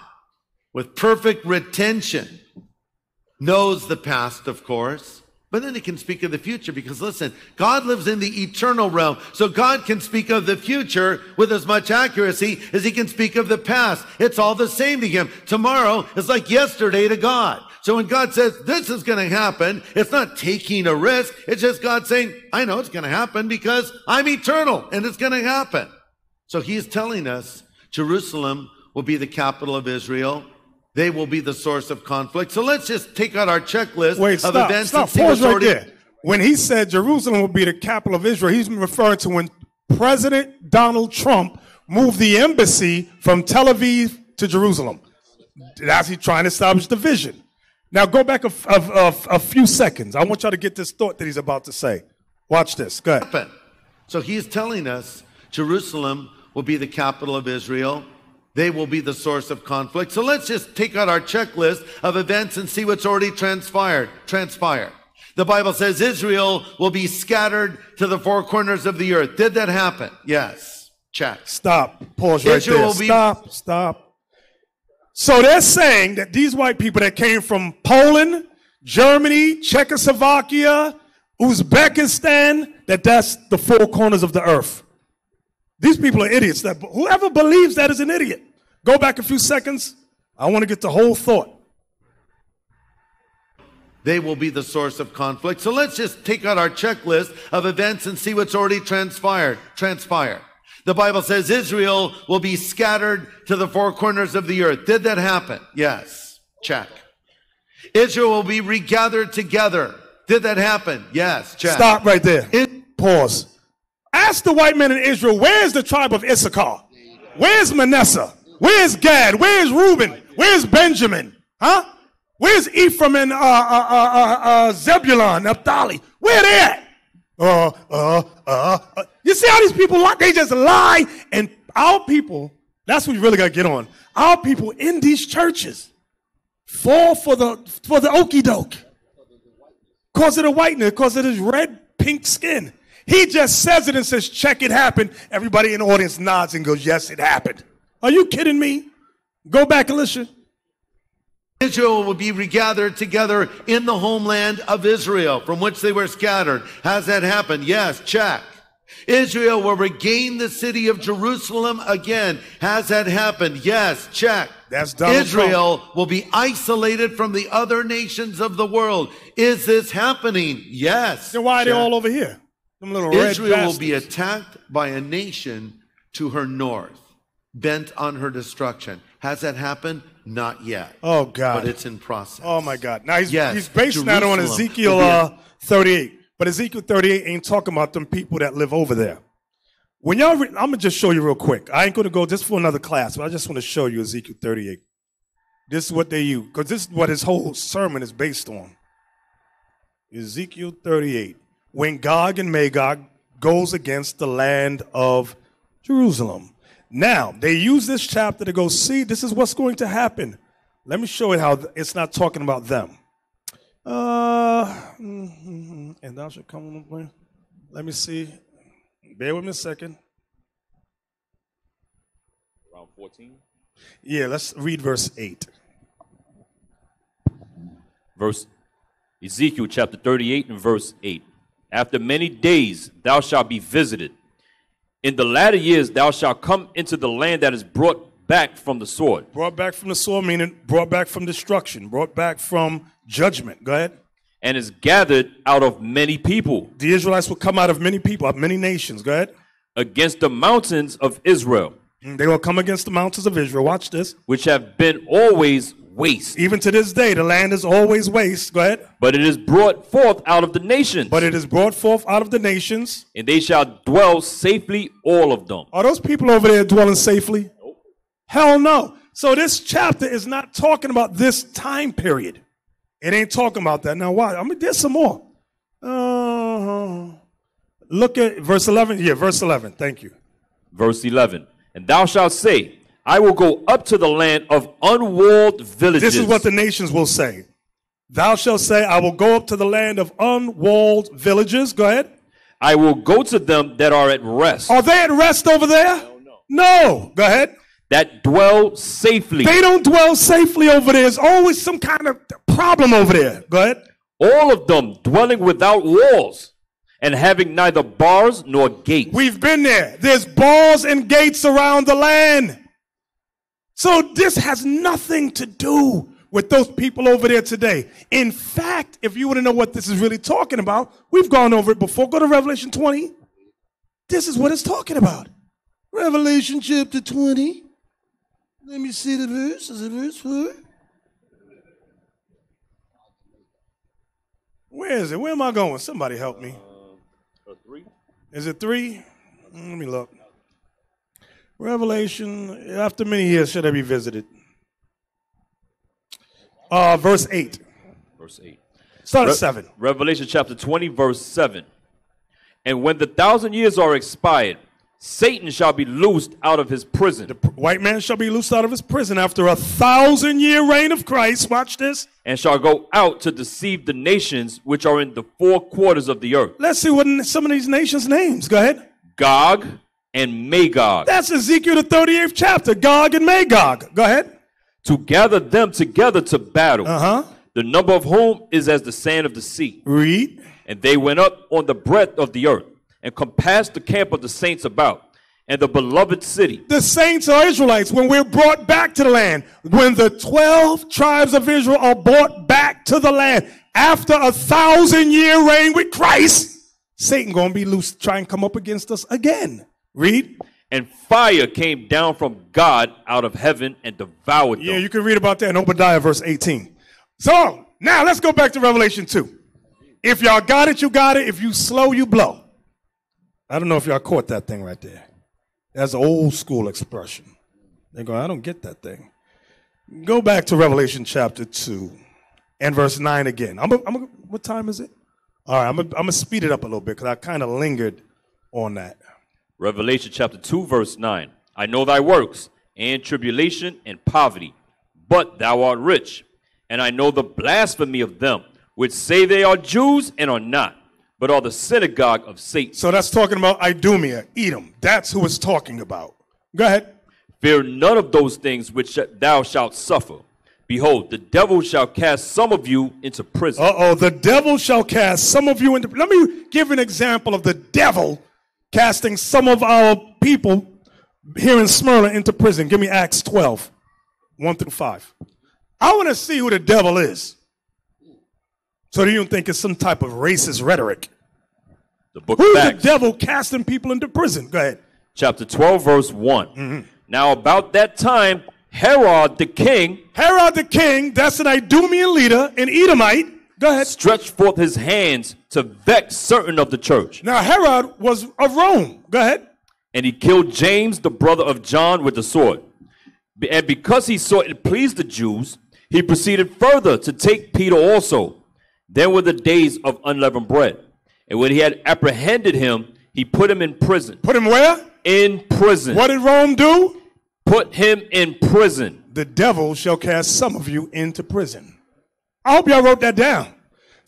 with perfect retention, knows the past, of course. But then he can speak of the future because listen, God lives in the eternal realm. So God can speak of the future with as much accuracy as he can speak of the past. It's all the same to him. Tomorrow is like yesterday to God. So when God says this is going to happen, it's not taking a risk. It's just God saying, I know it's going to happen because I'm eternal and it's going to happen. So he's telling us Jerusalem will be the capital of Israel. They will be the source of conflict. So let's just take out our checklist Wait, of stop, events stop, pause right there. When he said Jerusalem will be the capital of Israel, he's referring to when President Donald Trump moved the embassy from Tel Aviv to Jerusalem. That's he trying to establish the vision. Now go back a, a, a, a few seconds. I want y'all to get this thought that he's about to say. Watch this. Go ahead. So he's telling us Jerusalem will be the capital of Israel. They will be the source of conflict. So let's just take out our checklist of events and see what's already transpired. Transpired. The Bible says Israel will be scattered to the four corners of the earth. Did that happen? Yes. Check. Stop. Pause right Israel there. be- Stop. Stop. So they're saying that these white people that came from Poland, Germany, Czechoslovakia, Uzbekistan, that that's the four corners of the earth. These people are idiots. That whoever believes that is an idiot. Go back a few seconds. I want to get the whole thought. They will be the source of conflict. So let's just take out our checklist of events and see what's already transpired. Transpired. The Bible says Israel will be scattered to the four corners of the earth. Did that happen? Yes. Check. Israel will be regathered together. Did that happen? Yes. Check. Stop right there. Pause. Ask the white men in Israel, where's the tribe of Issachar? Where's Manasseh? Where's Gad? Where's Reuben? Where's Benjamin? Huh? Where's Ephraim and uh, uh, uh, uh, uh, Zebulun, Naphtali? Where they at? Uh, uh, uh, uh. You see how these people lie? They just lie. And our people, that's what we really got to get on. Our people in these churches fall for the for the okey doke. Cause of the whiteness, cause of his red, pink skin. He just says it and says, check it happened. Everybody in the audience nods and goes, yes, it happened. Are you kidding me? Go back and listen. Israel will be regathered together in the homeland of Israel from which they were scattered. Has that happened? Yes, check. Israel will regain the city of Jerusalem again. Has that happened? Yes, check. That's Donald Israel will be isolated from the other nations of the world. Is this happening? Yes. Then why are they all over here? Them little red Israel will be attacked by a nation to her north, bent on her destruction. Has that happened? Not yet. Oh, God. But it's in process. Oh my God! Now he's Yes, he's basing that on Ezekiel uh, 38, but Ezekiel 38 ain't talking about them people that live over there. When y'all, re- I'm gonna just show you real quick. I ain't gonna go just for another class, but I just want to show you Ezekiel 38. This is what they use because this is what his whole sermon is based on. Ezekiel 38, when Gog and Magog goes against the land of Jerusalem. Now, they use this chapter to go, see, this is what's going to happen. Let me show you how it's not talking about them. Uh, mhm, and thou shalt come on the way. Let me see. Bear with me a second. Around 14. Yeah, let's read verse 8. Verse Ezekiel chapter 38 and verse 8. After many days thou shalt be visited. In the latter years thou shalt come into the land that is brought back from the sword. Brought back from the sword, meaning brought back from destruction, brought back from judgment. Go ahead. And is gathered out of many people The Israelites will come out of many people, of many nations. Go ahead. against the mountains of Israel, mm, They will come against the mountains of Israel. Watch this. which have been always waste. Even to this day, the land is always waste. Go ahead. But it is brought forth out of the nations. But it is brought forth out of the nations. And they shall dwell safely, all of them. Are those people over there dwelling safely? Hell no. So this chapter is not talking about this time period. It ain't talking about that. Now, why? I mean, there's some more. Uh, look at verse 11. Yeah, verse 11. Thank you. Verse 11. And thou shalt say, I will go up to the land of unwalled villages. This is what the nations will say. Thou shalt say, I will go up to the land of unwalled villages. Go ahead. I will go to them that are at rest. Are they at rest over there? No. No. Go ahead. That dwell safely. They don't dwell safely over there. There's always some kind of problem over there. Go ahead. All of them dwelling without walls and having neither bars nor gates. We've been there. There's bars and gates around the land. So this has nothing to do with those people over there today. In fact, if you want to know what this is really talking about, we've gone over it before. Go to Revelation 20. This is what it's talking about. Revelation chapter 20. Let me see the verse. Is it verse 4? Where is it? Where am I going? Somebody help me. Uh, three. Is it three? Let me look. Revelation, after many years, should I be visited? Uh, verse 8. Verse 8. Start Re- at 7. Revelation chapter 20, verse 7. And when the thousand years are expired, Satan shall be loosed out of his prison. The white man shall be loosed out of his prison after a thousand year reign of Christ. Watch this. And shall go out to deceive the nations which are in the four quarters of the earth. Let's see what some of these nations' names. Go ahead. Gog and Magog. That's Ezekiel the 38th chapter. Gog and Magog. Go ahead. To gather them together to battle. Uh huh. The number of whom is as the sand of the sea. Read. And they went up on the breadth of the earth and compassed the camp of the saints about and the beloved city. The saints are Israelites when we're brought back to the land. When the 12 tribes of Israel are brought back to the land after a thousand year reign with Christ, Satan going to be loose, try and come up against us again. Read. And fire came down from God out of heaven and devoured them. Yeah, you can read about that in Obadiah verse 18. So now let's go back to Revelation 2. If y'all got it, you got it. If you slow, you blow. I don't know if y'all caught that thing right there. That's an old school expression. They go, I don't get that thing. Go back to Revelation chapter 2 and verse 9 again. I'm a, I'm a, what time is it? All right, I'm going to speed it up a little bit because I kind of lingered on that. Revelation chapter 2, verse 9. I know thy works, and tribulation and poverty, but thou art rich. And I know the blasphemy of them, which say they are Jews and are not, but are the synagogue of Satan. So that's talking about Idumea, Edom. That's who it's talking about. Go ahead. Fear none of those things which thou shalt suffer. Behold, the devil shall cast some of you into prison. Uh oh, the devil shall cast some of you into. Let me give an example of the devil casting some of our people here in Smyrna into prison. Give me Acts 12, 1 through 5. I want to see who the devil is. So you don't think it's some type of racist rhetoric. The book Who's the devil casting people into prison? Go ahead. chapter 12, verse one Mm-hmm. Now, about that time, Herod the king Herod the king, that's an Idumean leader, an Edomite. Go ahead. stretched forth his hands to vex certain of the church. Now, Herod was of Rome. Go ahead. And he killed James, the brother of John, with the sword. And because he saw it pleased the Jews, he proceeded further to take Peter also. Then were the days of unleavened bread. And when he had apprehended him, he put him in prison. Put him where? In prison. What did Rome do? Put him in prison. the devil shall cast some of you into prison. I hope y'all wrote that down.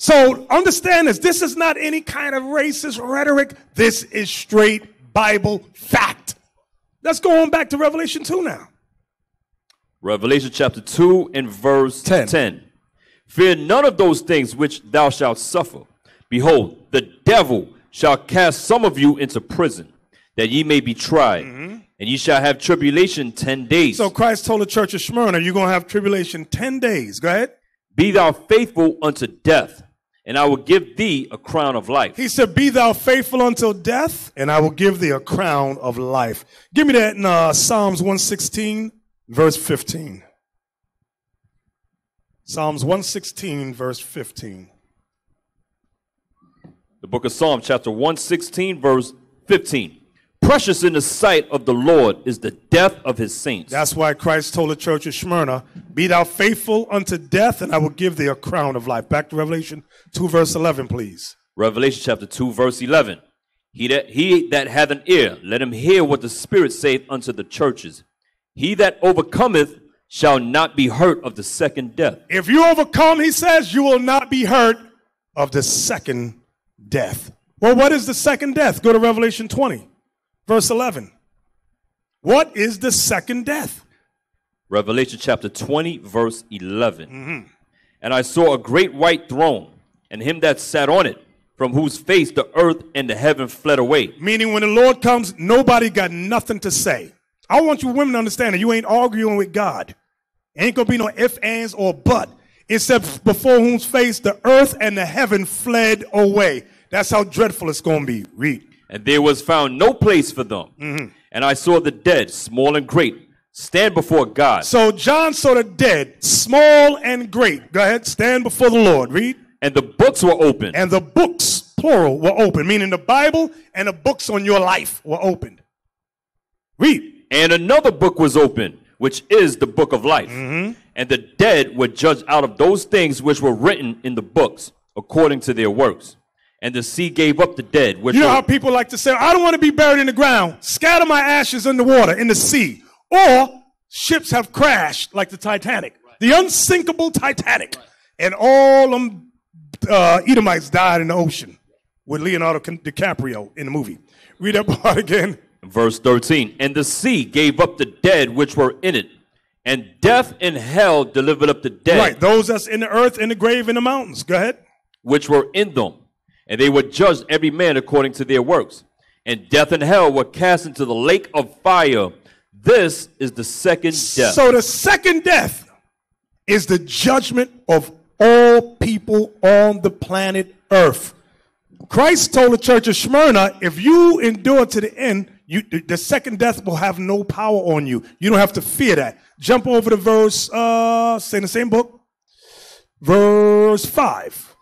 So understand this. This is not any kind of racist rhetoric. This is straight Bible fact. Let's go on back to Revelation 2 now. Revelation chapter 2 and verse 10. 10. Fear none of those things which thou shalt suffer. Behold, the devil shall cast some of you into prison, that ye may be tried, mm-hmm. and ye shall have tribulation ten days. So Christ told the church of Smyrna, you're going to have tribulation 10 days. Go ahead. Be thou faithful unto death, and I will give thee a crown of life. He said, Be thou faithful until death, and I will give thee a crown of life. Give me that in uh, Psalms 116, verse 15. Psalms 116, verse 15. The book of Psalms, chapter 116, verse 15. Precious in the sight of the Lord is the death of his saints. That's why Christ told the church of Smyrna, Be thou faithful unto death, and I will give thee a crown of life. Back to Revelation 2, verse 11, please. Revelation chapter 2, verse 11. He that, he that hath an ear, let him hear what the Spirit saith unto the churches. He that overcometh shall not be hurt of the second death. If you overcome, he says, you will not be hurt of the second death. Well, what is the second death? Go to Revelation 20, verse 11. What is the second death? Revelation chapter 20, verse 11. Mm-hmm. And I saw a great white throne, and him that sat on it, from whose face the earth and the heaven fled away. Meaning, when the Lord comes, nobody got nothing to say. I want you women to understand that you ain't arguing with God. Ain't gonna be no if, ands, or but. Except before whose face the earth and the heaven fled away. That's how dreadful it's gonna be. Read. And there was found no place for them. Mm-hmm. And I saw the dead, small and great, stand before God. So John saw the dead, small and great. Go ahead, stand before the Lord. Read. And the books were open. And the books, plural, were open, meaning the Bible and the books on your life were opened. Read. And another book was opened, which is the book of life. Mm-hmm. And the dead were judged out of those things which were written in the books, according to their works. And the sea gave up the dead, which You know how people like to say, I don't want to be buried in the ground. Scatter my ashes in the water, in the sea. Or ships have crashed like the Titanic, the unsinkable Titanic. And all them uh, Edomites died in the ocean with Leonardo DiCaprio in the movie. Read that part again. verse 13. And the sea gave up the dead which were in it, and death and hell delivered up the dead Right, those that's in the earth, in the grave, in the mountains. Go ahead. which were in them. And they were judged every man according to their works. And death and hell were cast into the lake of fire. This is the second death. So the second death is the judgment of all people on the planet Earth. Christ told the church of Smyrna, if you endure to the end, you, the- second death will have no power on you. You don't have to fear that. Jump over to verse, uh, say in the same book, verse 5.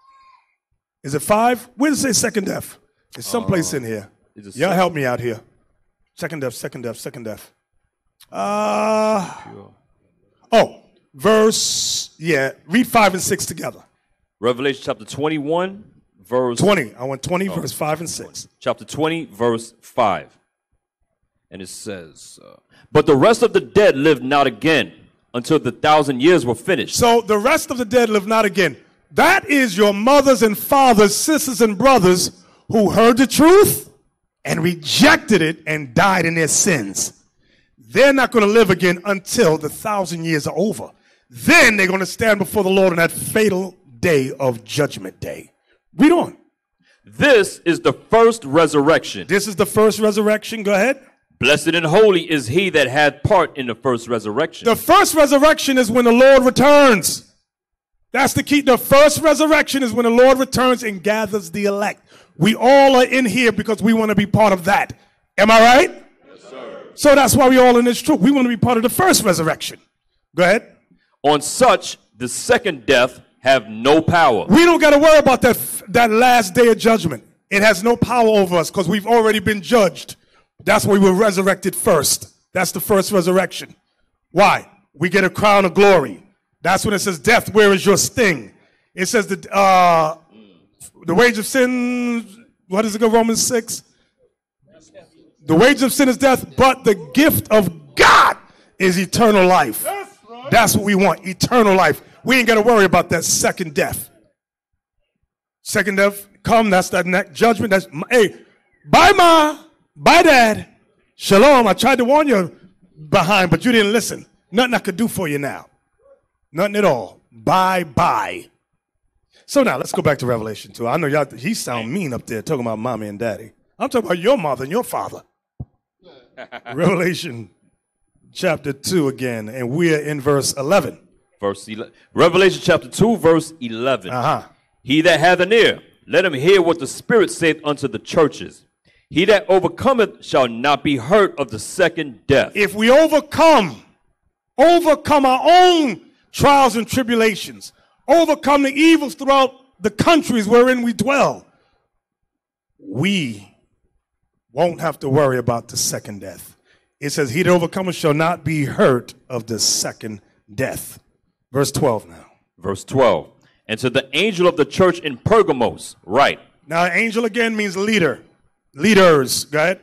Is it 5? Where does it say second death? It's someplace in here. Y'all sec- help me out here. Second death, second death, second death. Uh, oh, verse, yeah, read 5 and 6 together. Revelation chapter 21, verse 20. I want 20, verse 5 and 6. chapter 20, verse 5. And it says, uh, But the rest of the dead lived not again until the thousand years were finished. So the rest of the dead live not again. That is your mothers and fathers, sisters and brothers who heard the truth and rejected it and died in their sins. They're not going to live again until the thousand years are over. Then they're going to stand before the Lord on that fatal day of judgment day. Read on. This is the first resurrection. This is the first resurrection. Go ahead. Blessed and holy is he that had part in the first resurrection. The first resurrection is when the Lord returns. That's the key. The first resurrection is when the Lord returns and gathers the elect. We all are in here because we want to be part of that. Am I right? Yes, sir. So that's why we all in this troop. We want to be part of the first resurrection. Go ahead. On such, the second death have no power. We don't got to worry about that, that last day of judgment. It has no power over us because we've already been judged. That's why we were resurrected first. That's the first resurrection. Why? We get a crown of glory. That's when it says, Death, where is your sting? It says that uh, the wage of sin, what does it go, Romans 6? The wage of sin is death, but the gift of God is eternal life. That's what we want, eternal life. We ain't got to worry about that second death. Second death come, that's that next judgment. That's hey, bye ma, bye dad. Shalom. I tried to warn you behind, but you didn't listen. Nothing I could do for you now. Nothing at all. Bye bye. So now let's go back to Revelation 2. I know y'all he sound mean up there talking about mommy and daddy. I'm talking about your mother and your father. Revelation chapter 2 again, and we're in verse 11. Verse 11. Revelation chapter 2, verse 11. Uh-huh. He that hath an ear, let him hear what the Spirit saith unto the churches. He that overcometh shall not be hurt of the second death. If we overcome, overcome our own trials and tribulations, overcome the evils throughout the countries wherein we dwell, we won't have to worry about the second death. It says, He that overcometh shall not be hurt of the second death. Verse 12 now. Verse 12. And to the angel of the church in Pergamos, write. Now, angel again means leader. Leaders. Go ahead.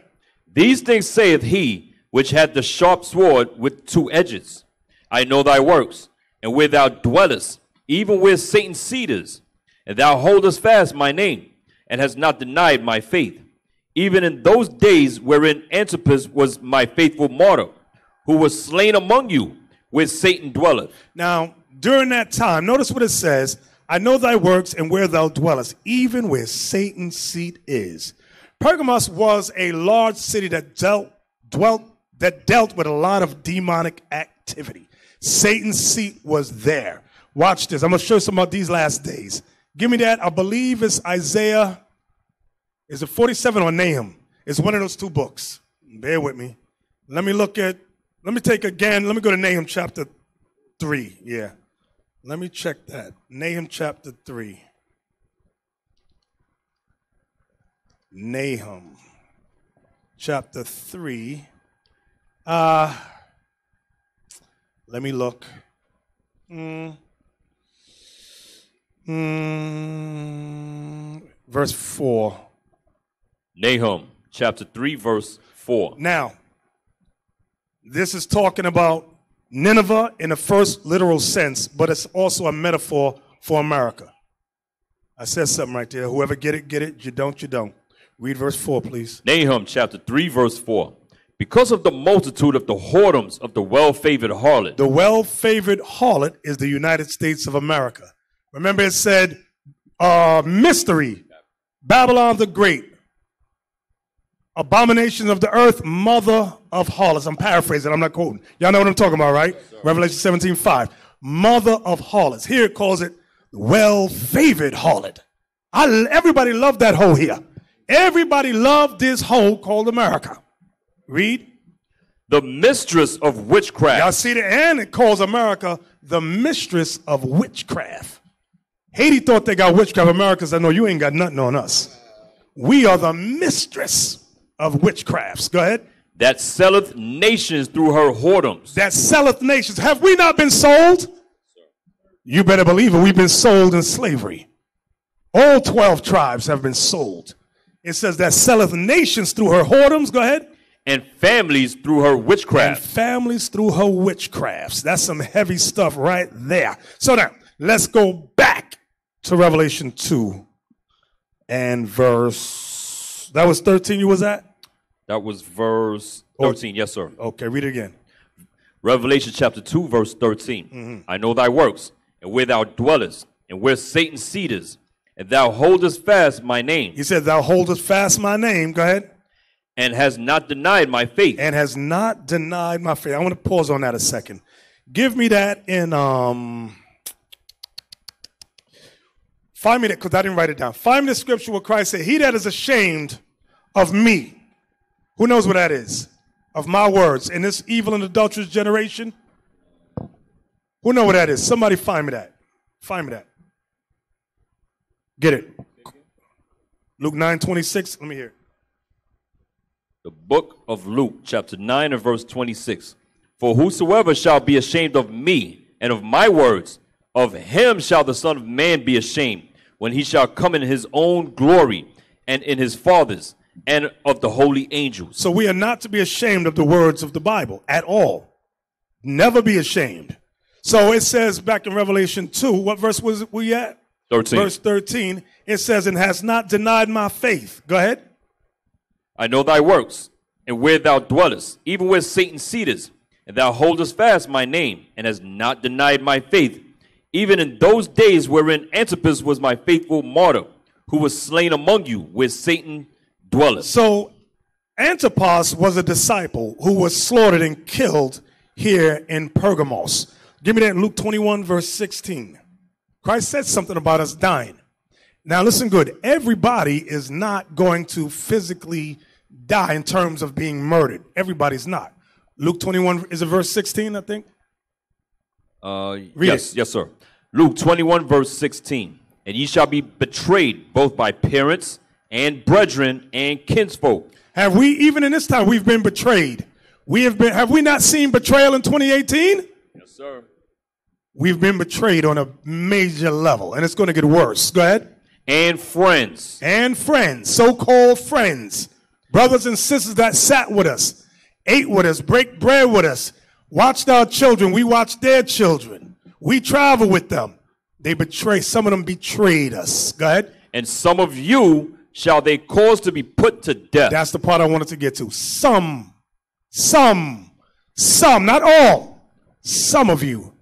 These things saith he which had the sharp sword with two edges. I know thy works, and where thou dwellest, even where Satan's seat is. And thou holdest fast my name, and hast not denied my faith. Even in those days wherein Antipas was my faithful martyr, who was slain among you, where Satan dwelleth. Now, during that time, notice what it says I know thy works and where thou dwellest, even where Satan's seat is. Pergamos was a large city that dealt, dwelt, that dealt with a lot of demonic activity. Satan's seat was there. Watch this. I'm going to show you some about these last days. Give me that. I believe it's Isaiah. Is it 47 or Nahum? It's one of those two books. Bear with me. Let me look at, let me take again, let me go to Nahum chapter 3. Yeah. Let me check that. Nahum chapter 3. Nahum chapter 3. Uh, let me look. Mm. Mm, verse 4. Nahum chapter 3, verse 4. Now, this is talking about Nineveh in the first literal sense, but it's also a metaphor for America. I said something right there. Whoever get it, get it. You don't, you don't. Read verse 4, please. Nahum chapter 3, verse 4. Because of the multitude of the whoredoms of the well favored harlot. The well favored harlot is the United States of America. Remember, it said, uh, mystery, Babylon the Great, abomination of the earth, mother of harlots. I'm paraphrasing, I'm not quoting. Y'all know what I'm talking about, right? Revelation 17 5. Mother of harlots. Here it calls it well favored harlot. I, everybody loved that hoe here. Everybody loved this hoe called America. Read. The mistress of witchcraft. Y'all see the and it calls America the mistress of witchcraft. Haiti thought they got witchcraft. America said, no, you ain't got nothing on us. We are the mistress of witchcrafts. Go ahead. That selleth nations through her whoredoms. That selleth nations. Have we not been sold? You better believe it. We've been sold in slavery. All 12 tribes have been sold. It says that selleth nations through her whoredoms. Go ahead. And families through her witchcraft. And families through her witchcrafts. That's some heavy stuff right there. So now, let's go back to Revelation 2 and verse. That was 13 you was at? That was verse 13. Yes, sir. Okay, read it again. Revelation chapter 2, verse 13. Mm-hmm. I know thy works, and where thou dwellest, and where Satan's seat is, and thou holdest fast my name. He said, Thou holdest fast my name. Go ahead. And has not denied my faith. And has not denied my faith. I want to pause on that a second. Give me that in um find me that because I didn't write it down. Find me the scripture where Christ said, He that is ashamed of me. Who knows what that is? Of my words in this evil and adulterous generation. Who know what that is? Somebody find me that. Find me that. Get it. Luke 9 26. Let me hear. The book of Luke, chapter 9 and verse 26. For whosoever shall be ashamed of me and of my words, of him shall the Son of Man be ashamed, when he shall come in his own glory and in his Father's and of the holy angels. So we are not to be ashamed of the words of the Bible at all. Never be ashamed. So it says back in Revelation 2, what verse was we at? 13. Verse 13. It says, and has not denied my faith. Go ahead. I know thy works, and where thou dwellest, even where Satan's seat is, and thou holdest fast my name, and has not denied my faith, even in those days wherein Antipas was my faithful martyr, who was slain among you, where Satan dwelleth. So Antipas was a disciple who was slaughtered and killed here in Pergamos. Give me that in Luke 21, verse 16. Christ said something about us dying. Now, listen good. Everybody is not going to physically die in terms of being murdered. Everybody's not. Luke 21 is it verse 16, I think. Uh, Read yes, it. yes, sir. Luke 21, verse 16. And ye shall be betrayed both by parents and brethren and kinsfolk. Have we, even in this time, we've been betrayed? We have been, have we not seen betrayal in 2018? Yes, sir. We've been betrayed on a major level, and it's going to get worse. Go ahead. And friends. And friends, so called friends, brothers and sisters that sat with us, ate with us, break bread with us, watched our children. We watched their children. We travel with them. They betray, some of them betrayed us. Go ahead. And some of you shall they cause to be put to death. That's the part I wanted to get to. Some, some, some, not all, some of you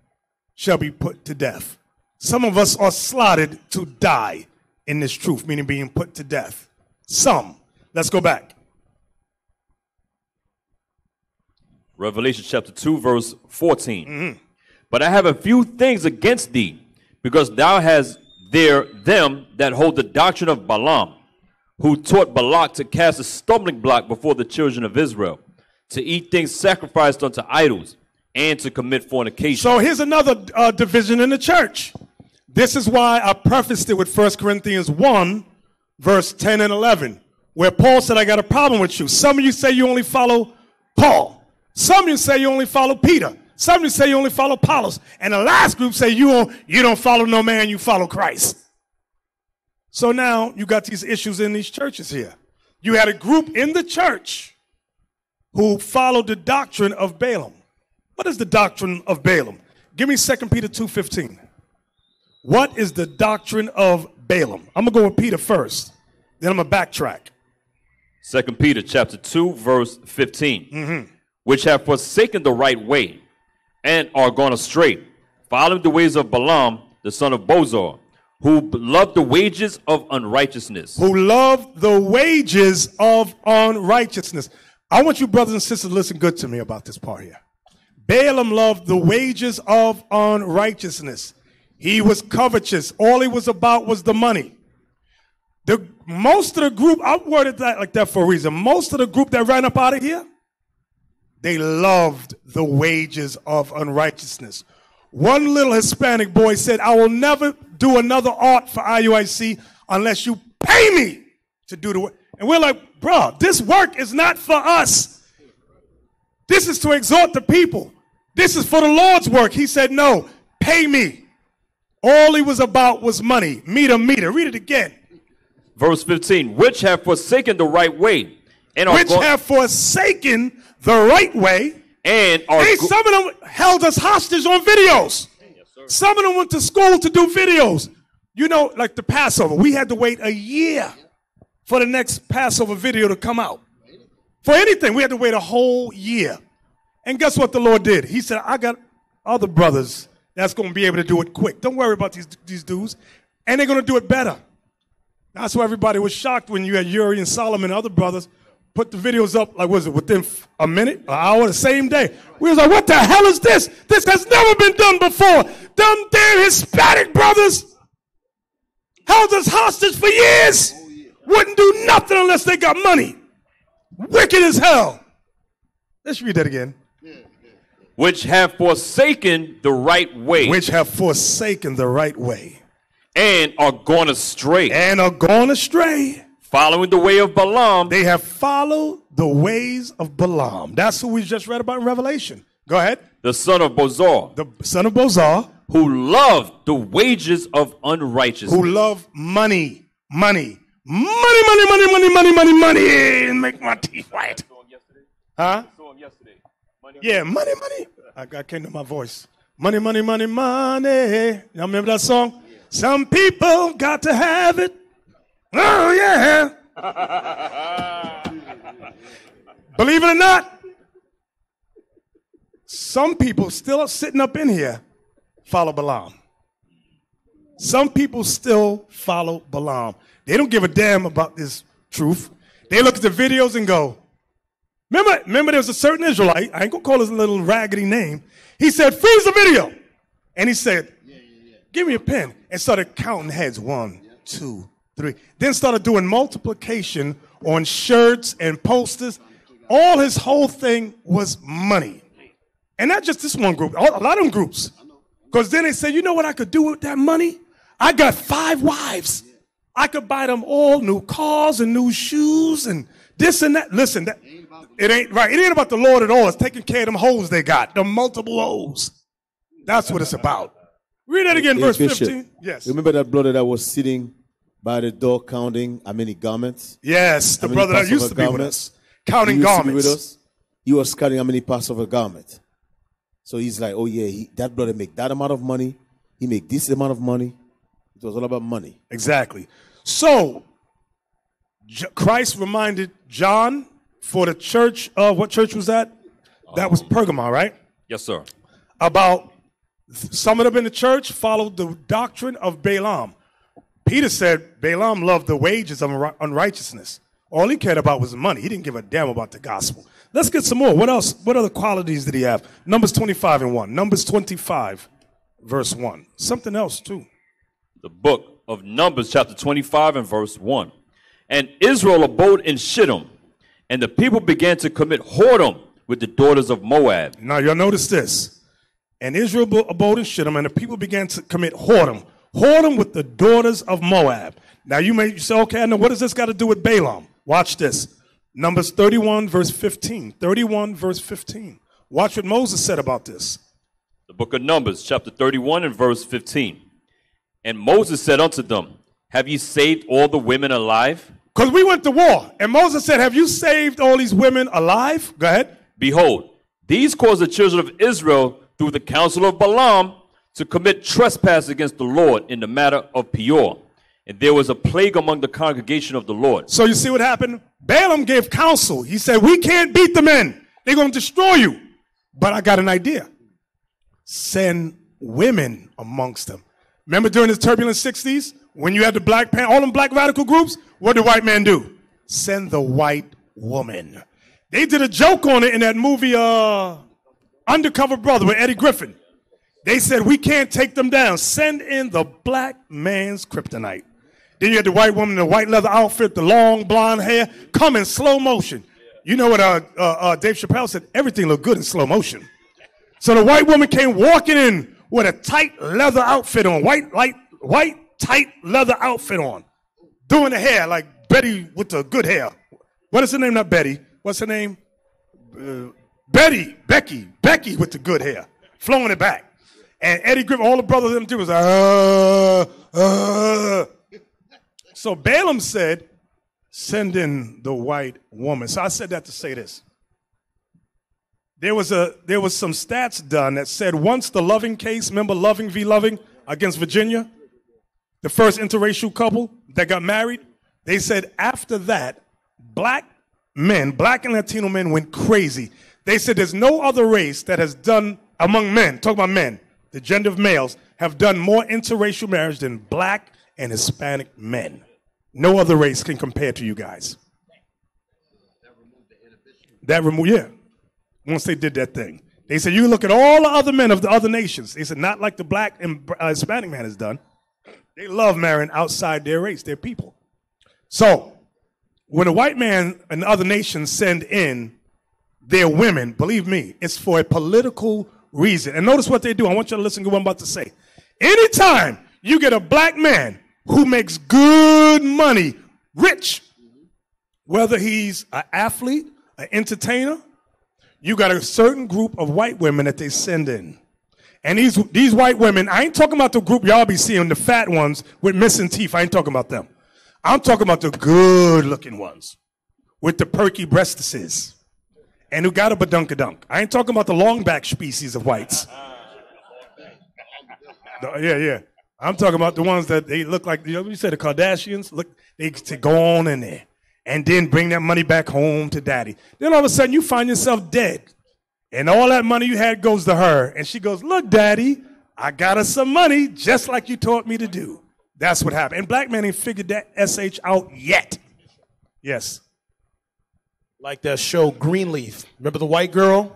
shall be put to death. Some of us are slotted to die in this truth, meaning being put to death. Some. Let's go back. Revelation chapter 2, verse 14. Mm-hmm. But I have a few things against thee, because thou hast there them that hold the doctrine of Balaam, who taught Balak to cast a stumbling block before the children of Israel, to eat things sacrificed unto idols, and to commit fornication. So here's another uh, division in the church. This is why I prefaced it with 1 Corinthians 1, verse 10 and 11, where Paul said, I got a problem with you. Some of you say you only follow Paul. Some of you say you only follow Peter. Some of you say you only follow Apollos. And the last group say you don't, you don't follow no man, you follow Christ. So now you got these issues in these churches here. You had a group in the church who followed the doctrine of Balaam. What is the doctrine of Balaam? Give me 2 Peter 2.15. What is the doctrine of Balaam? I'm going to go with Peter first. Then I'm going to backtrack. Second Peter chapter 2, verse 15. Mm-hmm. Which have forsaken the right way, and are gone astray, following the ways of Balaam, the son of Bosor, who loved the wages of unrighteousness. Who loved the wages of unrighteousness. I want you brothers and sisters to listen good to me about this part here. Balaam loved the wages of unrighteousness. He was covetous. All he was about was the money. The most of the group, I worded that like that for a reason. Most of the group that ran up out of here, they loved the wages of unrighteousness. One little Hispanic boy said, I will never do another art for IUIC unless you pay me to do the work. And we're like, bro, this work is not for us. This is to exhort the people. This is for the Lord's work. He said, no, pay me. All he was about was money. Meter, meter. Read it again. Verse 15. Which have forsaken the right way, and are Which have forsaken the right way. and are some of them held us hostage on videos. Some of them went to school to do videos. You know, like the Passover, we had to wait a year for the next Passover video to come out. For anything, we had to wait a whole year. And guess what the Lord did? He said, I got other brothers that's going to be able to do it quick. Don't worry about these, these dudes. And they're going to do it better. That's why everybody was shocked when you had Uri and Solomon and other brothers put the videos up, like, was it within a minute, an hour, the same day? We was like, what the hell is this? This has never been done before. Them damn Hispanic brothers held us hostage for years. Wouldn't do nothing unless they got money. Wicked as hell. Let's read that again. which have forsaken the right way, Which have forsaken the right way and are gone astray, and are gone astray following the way of Balaam. They have followed the ways of Balaam. That's who we just read about in Revelation. Go ahead. The son of Bosor. The son of Bosor. Who loved the wages of unrighteousness. Who loved money. Money. Money, money, money, money, money, money, money. Make my teeth white. Huh? Yeah, money, money. I, got can't my voice. Money, money, money, money. Y'all remember that song? Some people got to have it. Oh yeah. Believe it or not, some people still sitting up in here follow Balaam. Some people still follow Balaam. They don't give a damn about this truth. They look at the videos and go, remember, remember there was a certain Israelite, I ain't gonna call his little raggedy name. He said, freeze the video. And he said, give me a pen. And started counting heads. One, two, three. Then started doing multiplication on shirts and posters. All his whole thing was money. And not just this one group, a lot of them groups. Because then they said, you know what I could do with that money? I got five wives. I could buy them all new cars and new shoes and this and that. Listen, that, it ain't right. It ain't about the Lord at all. It's taking care of them hoes they got, the multiple hoes. That's what it's about. Read that again, Hey, verse Bishop, 15. Yes. Remember that brother that was sitting by the door counting how many garments? Yes, the brother that used to be with garments? us, counting He used to be garments. with us. He was counting how many Passover garments. So he's like, oh yeah, he, that brother make that amount of money. He make this amount of money. It was all about money. Exactly. So, J- Christ reminded John for the church of what church was that? That was um, Pergamon, right? Yes, sir. About some of them in the church followed the doctrine of Balaam. Peter said Balaam loved the wages of unrighteousness. All he cared about was money. He didn't give a damn about the gospel. Let's get some more. What else? What other qualities did he have? Numbers 25 and 1. Numbers 25, verse 1. Something else, too. The book of Numbers, chapter 25 and verse 1. And Israel abode in Shittim, and the people began to commit whoredom with the daughters of Moab. Now, you'll notice this. And Israel abode in Shittim, and the people began to commit whoredom. Whoredom with the daughters of Moab. Now, you may say, okay, I know, what does this got to do with Balaam? Watch this. Numbers 31, verse 15. 31, verse 15. Watch what Moses said about this. The book of Numbers, chapter 31 and verse 15. And Moses said unto them, Have you saved all the women alive? Because we went to war, and Moses said, Have you saved all these women alive? Go ahead. Behold, these caused the children of Israel through the counsel of Balaam to commit trespass against the Lord in the matter of Peor. And there was a plague among the congregation of the Lord. So you see what happened? Balaam gave counsel. He said, We can't beat the men. They're going to destroy you. But I got an idea. Send women amongst them. Remember during the turbulent 60s, when you had the black pan, all them black radical groups, what did white men do? Send the white woman. They did a joke on it in that movie, uh, Undercover Brother with Eddie Griffin. They said, We can't take them down. Send in the black man's kryptonite. Then you had the white woman in the white leather outfit, the long blonde hair, come in slow motion. You know what uh, uh, uh, Dave Chappelle said? Everything looked good in slow motion. So the white woman came walking in with a tight leather outfit on, white, light, white, tight leather outfit on, doing the hair like Betty with the good hair. What is her name? Not Betty. What's her name? Uh, Betty, Becky, Becky with the good hair, flowing it back. And Eddie Griffin, all the brothers in them too was uh, uh. So Balaam said, send in the white woman. So I said that to say this. There was a there was some stats done that said once the Loving case, remember Loving v. Loving against Virginia, the first interracial couple that got married, they said after that, black men, black and Latino men went crazy. They said there's no other race that has done among men, talk about men, the gender of males, have done more interracial marriage than black and Hispanic men. No other race can compare to you guys. That removed, the inhibition. That removed, yeah. Once they did that thing, they said you look at all the other men of the other nations. They said not like the black and uh, Hispanic man has done. They love marrying outside their race, their people. So when a white man and other nations send in their women, believe me, it's for a political reason. And notice what they do. I want you to listen to what I'm about to say. Anytime you get a black man who makes good money, rich, whether he's an athlete, an entertainer, you got a certain group of white women that they send in. And these, these white women, I ain't talking about the group y'all be seeing, the fat ones with missing teeth. I ain't talking about them. I'm talking about the good looking ones with the perky breastises and who got a badunkadunk. I ain't talking about the longback species of whites. No, yeah, yeah. I'm talking about the ones that they look like, you know, you say the Kardashians, look, they to go on in there and then bring that money back home to daddy. Then all of a sudden you find yourself dead. And all that money you had goes to her. And she goes, Look, daddy, I got us some money just like you taught me to do. That's what happened. And black men ain't figured that SH out yet. Yes. Like that show Greenleaf. Remember the white girl?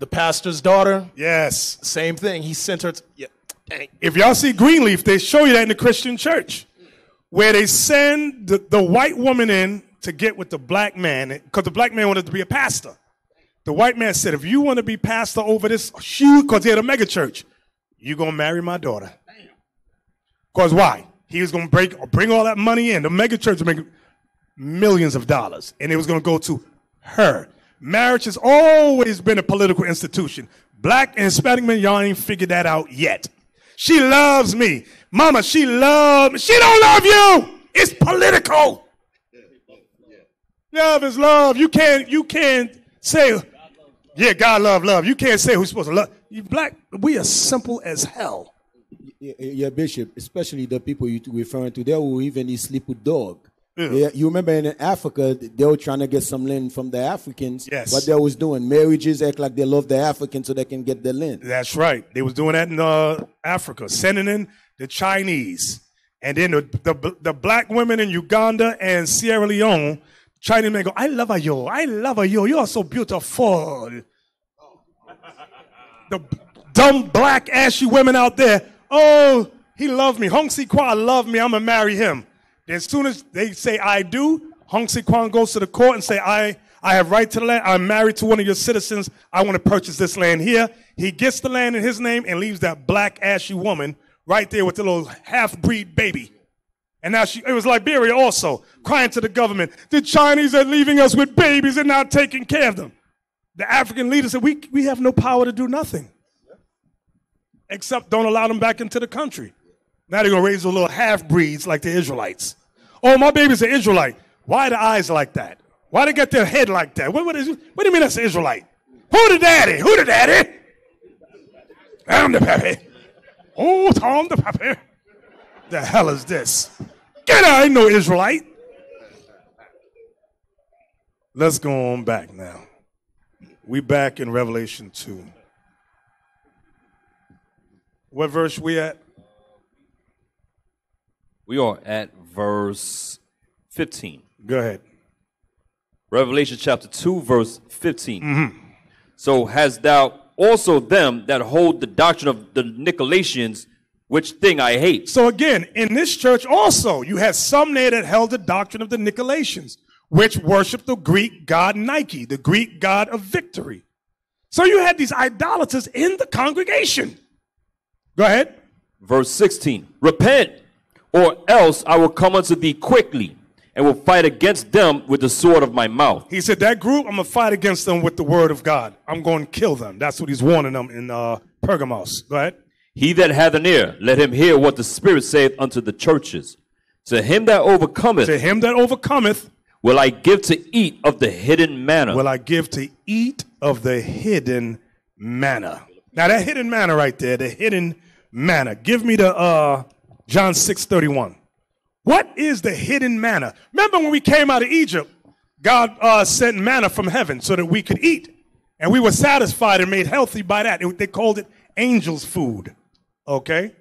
The pastor's daughter? Yes. Same thing. He sent her to. Yeah. Dang. If y'all see Greenleaf, they show you that in the Christian church, where they send the, the white woman in to get with the black man, because the black man wanted to be a pastor. The white man said, if you want to be pastor over this huge, because he had a mega church, You gonna marry my daughter? Cause why? He was gonna break bring all that money in. The mega church would make millions of dollars, and it was gonna go to her. Marriage has always been a political institution. Black and Hispanic men, y'all ain't figured that out yet. She loves me. Mama, she loves me. She don't love you. It's political. Love is love. You can't, you can't say, yeah, God love, love. You can't say who's supposed to love. You black, we are simple as hell. Yeah, yeah, Bishop, especially the people you're referring to, they will even sleep with dog. Yeah, you remember in Africa, they were trying to get some land from the Africans. Yes. What they was doing, marriages act like they love the Africans so they can get the land. That's right. They was doing that in uh, Africa, sending in the Chinese, and then the, the the black women in Uganda and Sierra Leone. Chinese men go, "I love you, I love you. You are so beautiful." The dumb black ashy women out there, oh, he loved me. Hong Si Kwa loved me. I'm gonna marry him. As soon as they say I do, Hong Si Kwan goes to the court and say I I have right to the land. I'm married to one of your citizens. I want to purchase this land here. He gets the land in his name and leaves that black ashy woman right there with the little half breed baby. And now she, it was Liberia also, crying to the government. The Chinese are leaving us with babies and not taking care of them. The African leader said, we, we have no power to do nothing. Except don't allow them back into the country. Now they're going to raise the little half breeds like the Israelites. Oh, my baby's an Israelite. Why the eyes like that? Why they get their head like that? What, what, is, what do you mean that's an Israelite? Who the daddy? Who the daddy? I'm the pappy. Oh, Tom the pappy. The hell is this? Get out, ain't no Israelite. Let's go on back now. We back in Revelation 2. What verse we at? We are at verse 15. Go ahead. Revelation chapter 2, verse 15. Mm-hmm. So hast thou also them that hold the doctrine of the Nicolaitans, which thing I hate. So again, in this church also, you had some there that held the doctrine of the Nicolaitans, which worshiped the Greek god Nike, the Greek god of victory. So you had these idolaters in the congregation. Go ahead. Verse 16 Repent, or else I will come unto thee quickly, and will fight against them with the sword of my mouth. He said, That group, I'm going to fight against them with the word of God. I'm going to kill them. That's what he's warning them in uh, Pergamos. Go ahead. He that hath an ear, let him hear what the Spirit saith unto the churches. To him that overcometh, To him that overcometh, will I give to eat of the hidden manna. will I give to eat of the hidden manna. Now that hidden manna right there, the hidden manna. Give me the uh, John 6 31. What is the hidden manna? Remember when we came out of Egypt, God uh, sent manna from heaven so that we could eat. And we were satisfied and made healthy by that. It- they called it angel's food. Okay?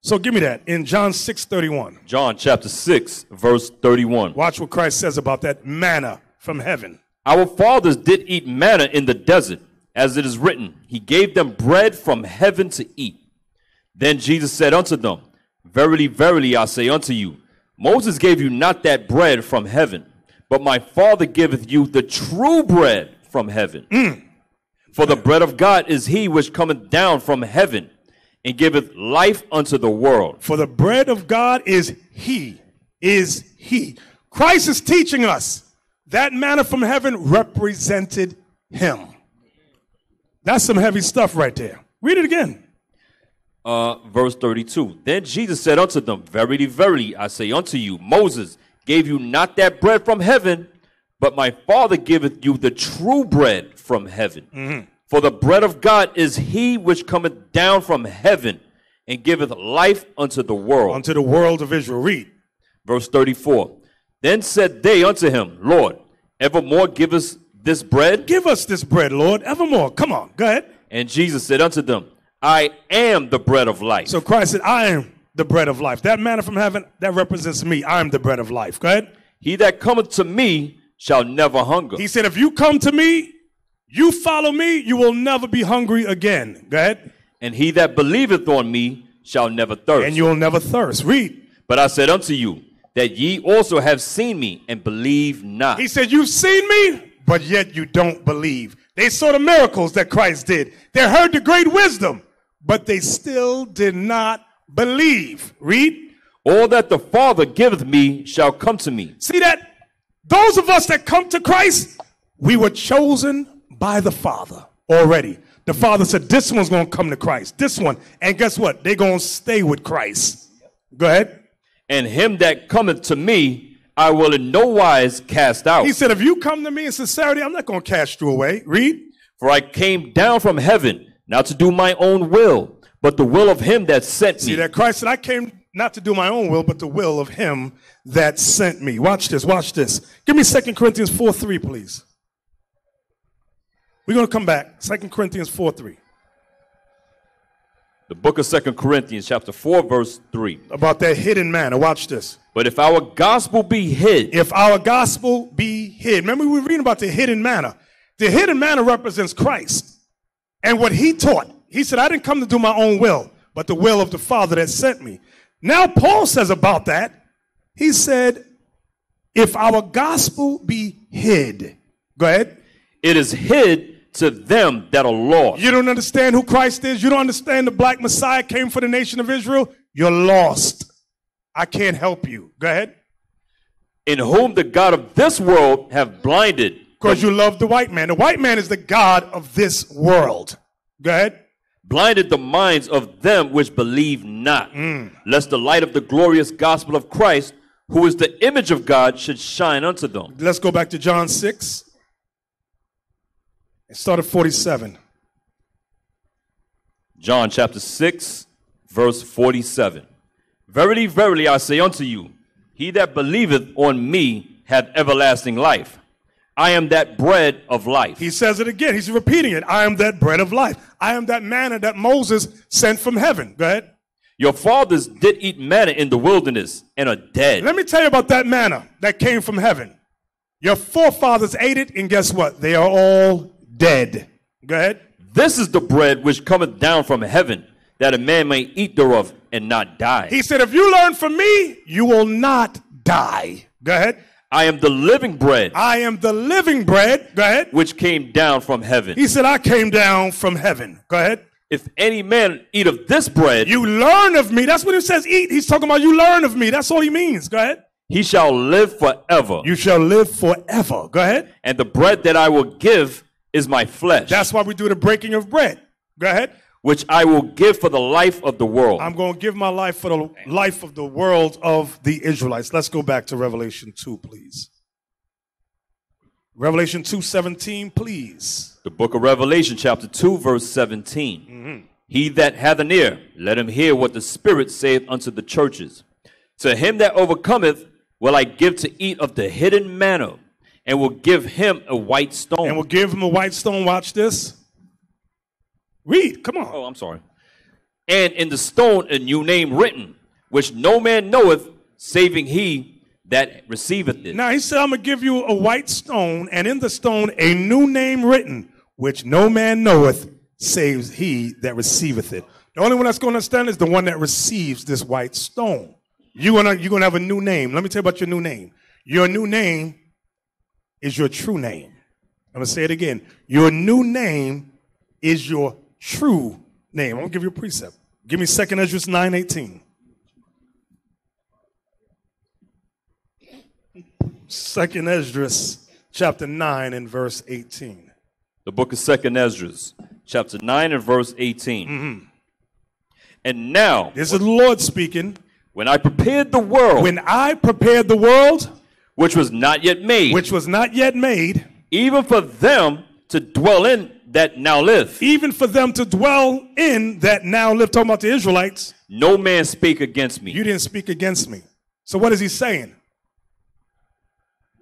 So give me that in John 6 31. John chapter 6, verse 31. Watch what Christ says about that manna from heaven. Our fathers did eat manna in the desert, as it is written, He gave them bread from heaven to eat. Then Jesus said unto them, Verily, verily, I say unto you, Moses gave you not that bread from heaven, but my Father giveth you the true bread from heaven. Mm. For the bread of God is he which cometh down from heaven, and giveth life unto the world. For the bread of God is He, is He. Christ is teaching us that manna from heaven represented Him. That's some heavy stuff right there. Read it again. Uh, verse 32. Then Jesus said unto them, Verily, verily, I say unto you, Moses gave you not that bread from heaven, but my Father giveth you the true bread from heaven. For the bread of God is he which cometh down from heaven and giveth life unto the world. Unto the world of Israel. Read. Verse 34. Then said they unto him, Lord, evermore give us this bread? Give us this bread, Lord, evermore. Come on, go ahead. And Jesus said unto them, I am the bread of life. So Christ said, I am the bread of life. That manna from heaven, that represents me. I am the bread of life. Go ahead. He that cometh to me shall never hunger. He said, if you come to me, you follow me, you will never be hungry again. Go ahead. And he that believeth on me shall never thirst. And you will never thirst. Read. But I said unto you, that ye also have seen me and believe not. He said, You've seen me, but yet you don't believe. They saw the miracles that Christ did. They heard the great wisdom, but they still did not believe. Read. All that the Father giveth me shall come to me. See that? Those of us that come to Christ, we were chosen by the Father already. The Father said, This one's going to come to Christ. This one. And guess what? They're going to stay with Christ. Go ahead. And him that cometh to me, I will in no wise cast out. He said, If you come to me in sincerity, I'm not going to cast you away. Read. For I came down from heaven, not to do my own will, but the will of him that sent me. See that Christ said, I came not to do my own will, but the will of him that sent me. Watch this, watch this. Give me 2 Corinthians 4 3, please. We're going to come back. 2 Corinthians 4 3. The book of Second Corinthians, chapter 4, verse 3. About that hidden manna. Watch this. But if our gospel be hid, If our gospel be hid. Remember, we were reading about the hidden manna. The hidden manna represents Christ and what he taught. He said, I didn't come to do my own will, but the will of the Father that sent me. Now, Paul says about that, he said, if our gospel be hid, go ahead. it is hid to them that are lost. You don't understand who Christ is. You don't understand the black Messiah came for the nation of Israel. You're lost. I can't help you. Go ahead. in whom the God of this world have blinded. Because you love the white man. The white man is the God of this world. Go ahead. blinded the minds of them which believe not, Mm. lest the light of the glorious gospel of Christ, who is the image of God, should shine unto them. Let's go back to John 6. It started 47. John chapter 6, verse 47. Verily, verily, I say unto you, he that believeth on me hath everlasting life. I am that bread of life. He says it again. He's repeating it. I am that bread of life. I am that manna that Moses sent from heaven. Go ahead. Your fathers did eat manna in the wilderness and are dead. Let me tell you about that manna that came from heaven. Your forefathers ate it, and guess what? They are all dead. Go ahead. This is the bread which cometh down from heaven, that a man may eat thereof and not die. He said, If you learn from me, you will not die. Go ahead. I am the living bread I am the living bread. Go ahead. which came down from heaven. He said, I came down from heaven. Go ahead. If any man eat of this bread, You learn of me. That's what he says eat. He's talking about you learn of me. That's all he means. Go ahead. he shall live forever. You shall live forever. Go ahead. and the bread that I will give is my flesh, That's why we do the breaking of bread. Go ahead. Which I will give for the life of the world. I'm going to give my life for the life of the world of the Israelites. Let's go back to Revelation 2, please. Revelation 2:17, please. the book of Revelation, chapter 2, verse 17. Mm-hmm. He that hath an ear, let him hear what the Spirit saith unto the churches. To him that overcometh will I give to eat of the hidden manna, and will give him a white stone. And we'll give him a white stone. Watch this. Read. Come on. Oh, I'm sorry. And in the stone a new name written, which no man knoweth, saving he that receiveth it. Now he said, I'm going to give you a white stone, and in the stone a new name written, which no man knoweth, saves he that receiveth it. The only one that's going to understand is the one that receives this white stone. You're going you're gonna have a new name. Let me tell you about your new name. Your new name is your true name. I'm going to say it again. Your new name is your true name. I'm going to give you a precept. Give me 2nd Ezra 9:18. Second Esdras chapter 9 and verse 18. The book of Second Ezra, chapter 9 and verse 18. Mm-hmm. And now, This is the Lord speaking. when I prepared the world, When I prepared the world, which was not yet made, which was not yet made, even for them to dwell in that now live, even for them to dwell in that now live, talking about the Israelites, no man spake against me. you didn't speak against me. So what is he saying?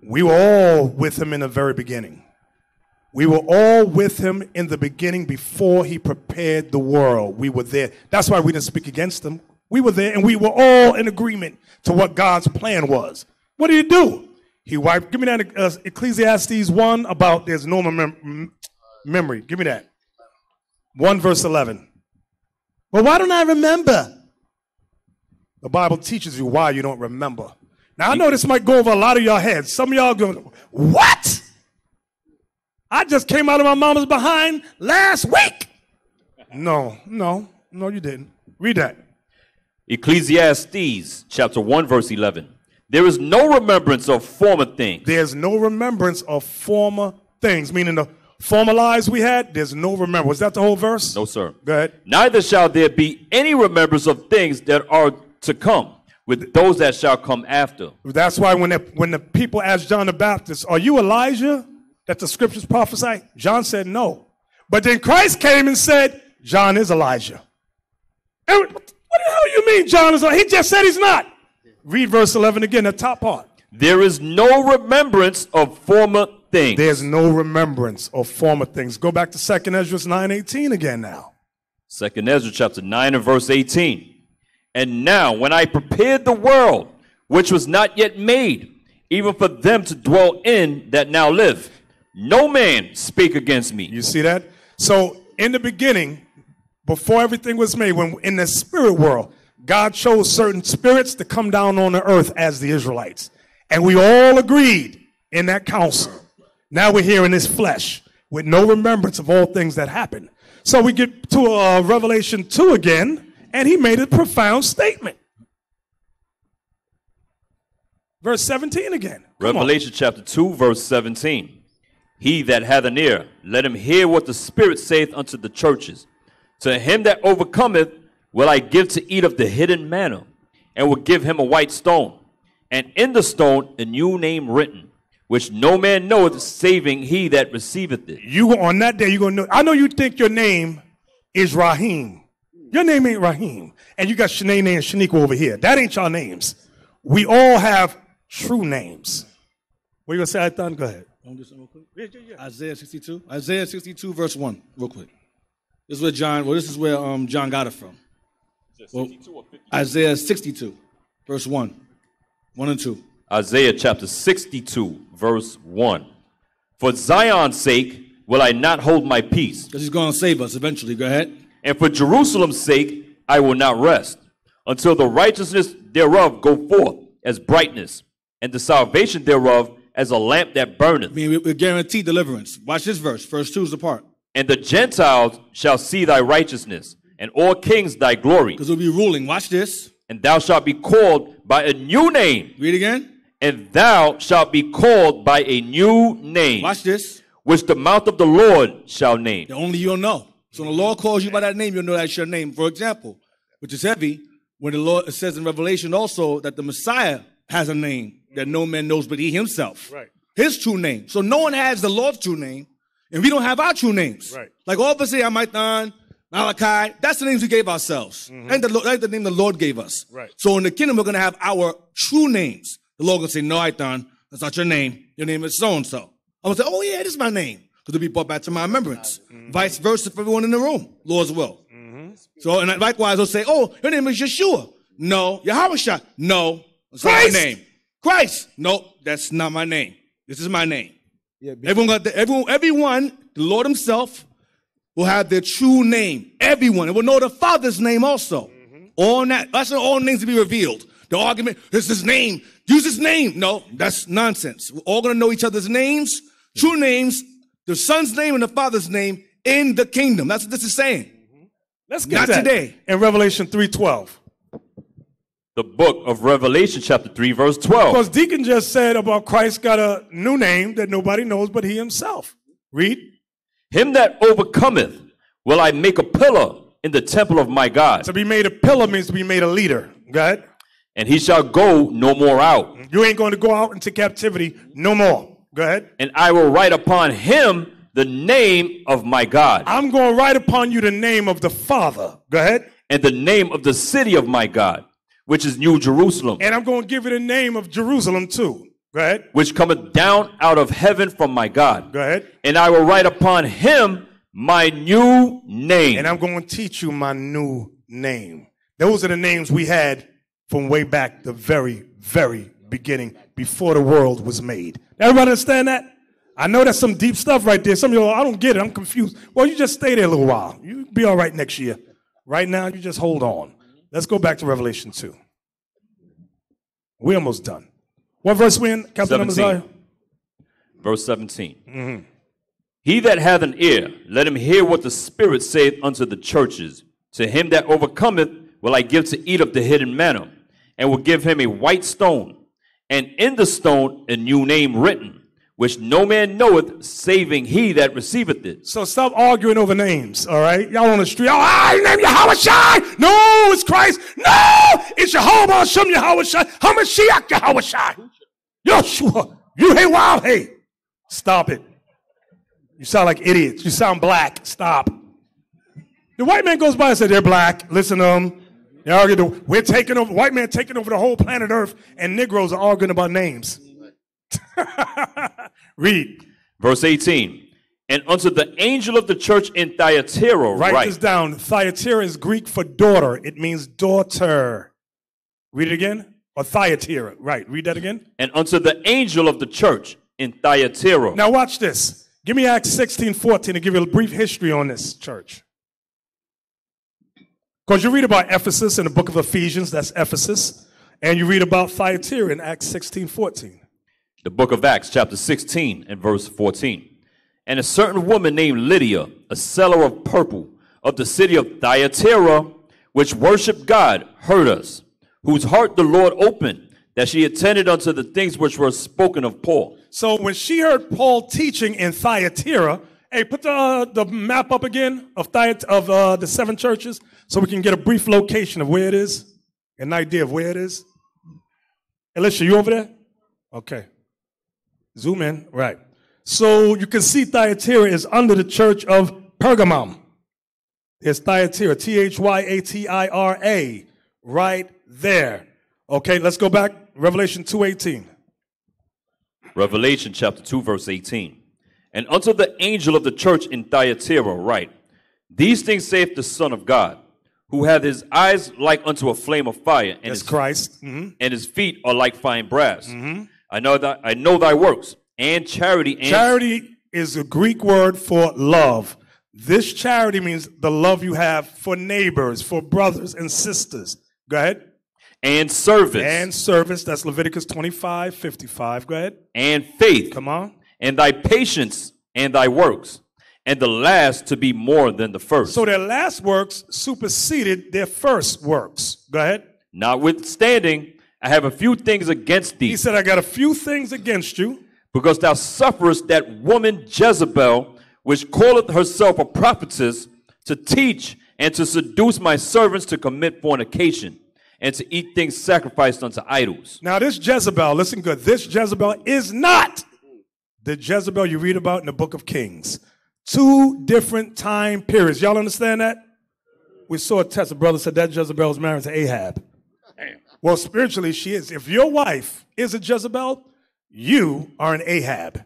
We were all with him in the very beginning. We were all with him in the beginning before he prepared the world. We were there. That's why we didn't speak against him. We were there and we were all in agreement to what God's plan was. What did he do? He wiped, give me that uh, Ecclesiastes 1 about there's no mem- memory. Give me that. 1 verse 11. Well, why don't I remember? The Bible teaches you why you don't remember. Now, I know this might go over a lot of y'all heads. Some of y'all going, What? I just came out of my mama's behind last week. No, no. No, you didn't. Read that. Ecclesiastes chapter 1 verse 11. There is no remembrance of former things. There's no remembrance of former things, meaning the former lives we had, there's no remembrance. Was that the whole verse? No, sir. Go ahead. Neither shall there be any remembrance of things that are to come with those that shall come after. That's why when the, when the people asked John the Baptist, Are you Elijah that the scriptures prophesy? John said, No. But then Christ came and said, John is Elijah. And what the hell you mean John is Elijah? He just said he's not. Read verse 11 again, the top part. There is no remembrance of former things. There's no remembrance of former things. Go back to 2nd Ezra 9.18 again now. Second Ezra chapter 9 and verse 18. And now, when I prepared the world, which was not yet made, even for them to dwell in that now live, no man speak against me. You see that? So, in the beginning, before everything was made, when in the spirit world, God chose certain spirits to come down on the earth as the Israelites. And we all agreed in that council. Now we're here in this flesh with no remembrance of all things that happened. So we get to uh, Revelation 2 again, and he made a profound statement. Verse 17 again. Come on. Revelation chapter 2, verse 17. He that hath an ear, let him hear what the Spirit saith unto the churches. To him that overcometh will I give to eat of the hidden manna, and will give him a white stone, and in the stone a new name written, which no man knoweth, saving he that receiveth it. You on that day, you're gonna know. I know you think your name is Raheem. Your name ain't Raheem. And you got Shanae and Shaniqua over here. That ain't your names. We all have true names. What you gonna say, I thought? Go ahead. Want to do something real? Isaiah 62. Isaiah 62, verse 1, real quick. This is where John, well, this is where um, John got it from. Well, Isaiah 62, verse 1. 1 and 2. Isaiah chapter 62, verse 1. For Zion's sake will I not hold my peace, Because he's going to save us eventually. Go ahead. and for Jerusalem's sake I will not rest, until the righteousness thereof go forth as brightness, and the salvation thereof as a lamp that burneth. I mean, we- we're guaranteed deliverance. Watch this verse. Verse 2 is the part. And the Gentiles shall see thy righteousness, and all kings thy glory. Because we'll be ruling. Watch this. And thou shalt be called by a new name, Read again. And thou shalt be called by a new name, Watch this. which the mouth of the Lord shall name. that only you'll know. So when the Lord calls you by that name, you'll know that's your name. For example, which is heavy, when the Lord says in Revelation also that the Messiah has a name that no man knows but he himself. Right. His true name. So no one has the Lord's true name, and we don't have our true names. Right. Like all of us say, Amaitan, Malachi, that's the names we gave ourselves. And the, that's the name the Lord gave us. Mm-hmm. Right. So in the kingdom, we're going to have our true names. The Lord going to say, no, Aitan, that's not your name. Your name is so-and-so. I'm going to say, oh yeah, this is my name. Because it'll be brought back to my remembrance. Mm-hmm. Vice versa for everyone in the room. Lord's will. So, and likewise, they'll say, oh, your name is Yeshua. No. Yahweh No. That's not my name. Christ. Nope. That's not my name. This is my name. everyone got the, everyone, everyone, the Lord himself will have their true name. Everyone. And will know the Father's name also. All that. That's when all names to be revealed. The argument, this is his name. Use his name. No, that's nonsense. We're all going to know each other's names, true names, the son's name and the father's name in the kingdom. That's what this is saying. Let's get Not that. today. In Revelation 3.12. The book of Revelation, chapter 3, verse 12. Because Deacon just said about Christ got a new name that nobody knows but he himself. Read. Him that overcometh will I make a pillar in the temple of my God, To be made a pillar means to be made a leader. Go ahead. And he shall go no more out. You ain't going to go out into captivity no more. Go ahead. And I will write upon him the name of my God, I'm going to write upon you the name of the Father. Go ahead. and the name of the city of my God, which is New Jerusalem, And I'm going to give you the name of Jerusalem too. Go ahead. which cometh down out of heaven from my God. Go ahead. And I will write upon him my new name. And I'm going to teach you my new name. Those are the names we had from way back the very, very beginning before the world was made. Everybody understand that? I know that's some deep stuff right there. Some of you, I don't get it. I'm confused. Well, you just stay there a little while. You'll be all right next year. Right now, you just hold on. Let's go back to Revelation 2. We're almost done. What verse we in, Captain 17. Amaziah? Verse 17. Mm-hmm. He that hath an ear, let him hear what the Spirit saith unto the churches. To him that overcometh will I give to eat of the hidden manna, and will give him a white stone, and in the stone a new name written, which no man knoweth, saving he that receiveth it. So stop arguing over names, all right? Y'all on the street, oh, I name Yahweh Shai. No, it's Christ. No, it's Jehovah Shem Yahweh Shai. Hamashiach Yahweh Shai. Yoshua, you hate wild hate. Stop it. You sound like idiots. You sound black. Stop. The white man goes by and says, they're black. Listen to them. They argue, the, we're taking over, white man taking over the whole planet Earth, and Negroes are arguing about names. Read. Verse 18. And unto the angel of the church in Thyatira, Write write. this down. Thyatira is Greek for daughter. It means daughter. Read it again. Or Thyatira. Right. Read that again. And unto the angel of the church in Thyatira. Now watch this. Give me Acts 16, 14 to give you a brief history on this church. Because you read about Ephesus in the book of Ephesians, that's Ephesus, and you read about Thyatira in Acts 16, 14. the book of Acts, chapter 16, and verse 14. And a certain woman named Lydia, a seller of purple of the city of Thyatira, which worshiped God, heard us, whose heart the Lord opened, that she attended unto the things which were spoken of Paul. So when she heard Paul teaching in Thyatira, hey, put the, uh, the map up again of, Thyat- of uh, the seven churches so we can get a brief location of where it is, an idea of where it is. Alicia, you over there? Okay. Zoom in. Right. So you can see Thyatira is under the church of Pergamum. It's Thyatira, T H Y A T I R A, right there. Okay, let's go back. Revelation 2:18. Revelation chapter 2, verse 18. And unto the angel of the church in Thyatira write, These things saith the Son of God, who hath his eyes like unto a flame of fire, and, That's his, Christ. Mhm. and his feet are like fine brass. I know that I know thy works, and charity and Charity is a Greek word for love. This charity means the love you have for neighbors, for brothers and sisters. Go ahead. and service And service. That's Leviticus 25, 55. Go ahead. and faith Come on. and thy patience and thy works, and the last to be more than the first. So their last works superseded their first works. Go ahead. Notwithstanding, I have a few things against thee. He said, I got a few things against you. because thou sufferest that woman Jezebel, which calleth herself a prophetess, to teach and to seduce my servants to commit fornication and to eat things sacrificed unto idols. Now, this Jezebel, listen good, this Jezebel is not the Jezebel you read about in the book of Kings. Two different time periods. Y'all understand that? We saw a test. A brother said that Jezebel was married to Ahab. Well, spiritually, she is. If your wife is a Jezebel, you are an Ahab.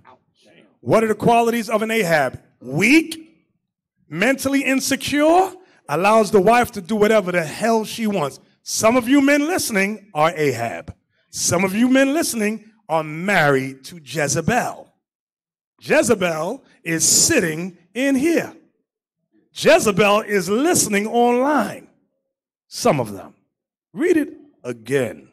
What are the qualities of an Ahab? Weak, mentally insecure, allows the wife to do whatever the hell she wants. Some of you men listening are Ahab. Some of you men listening are married to Jezebel. Jezebel is sitting in here. Jezebel is listening online. Some of them. Read it again.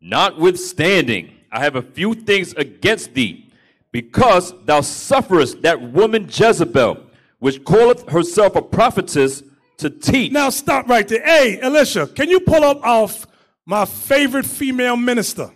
Notwithstanding, I have a few things against thee, because thou sufferest that woman Jezebel, which calleth herself a prophetess, to teach. Now stop right there. Hey, Alicia, can you pull up off my favorite female minister?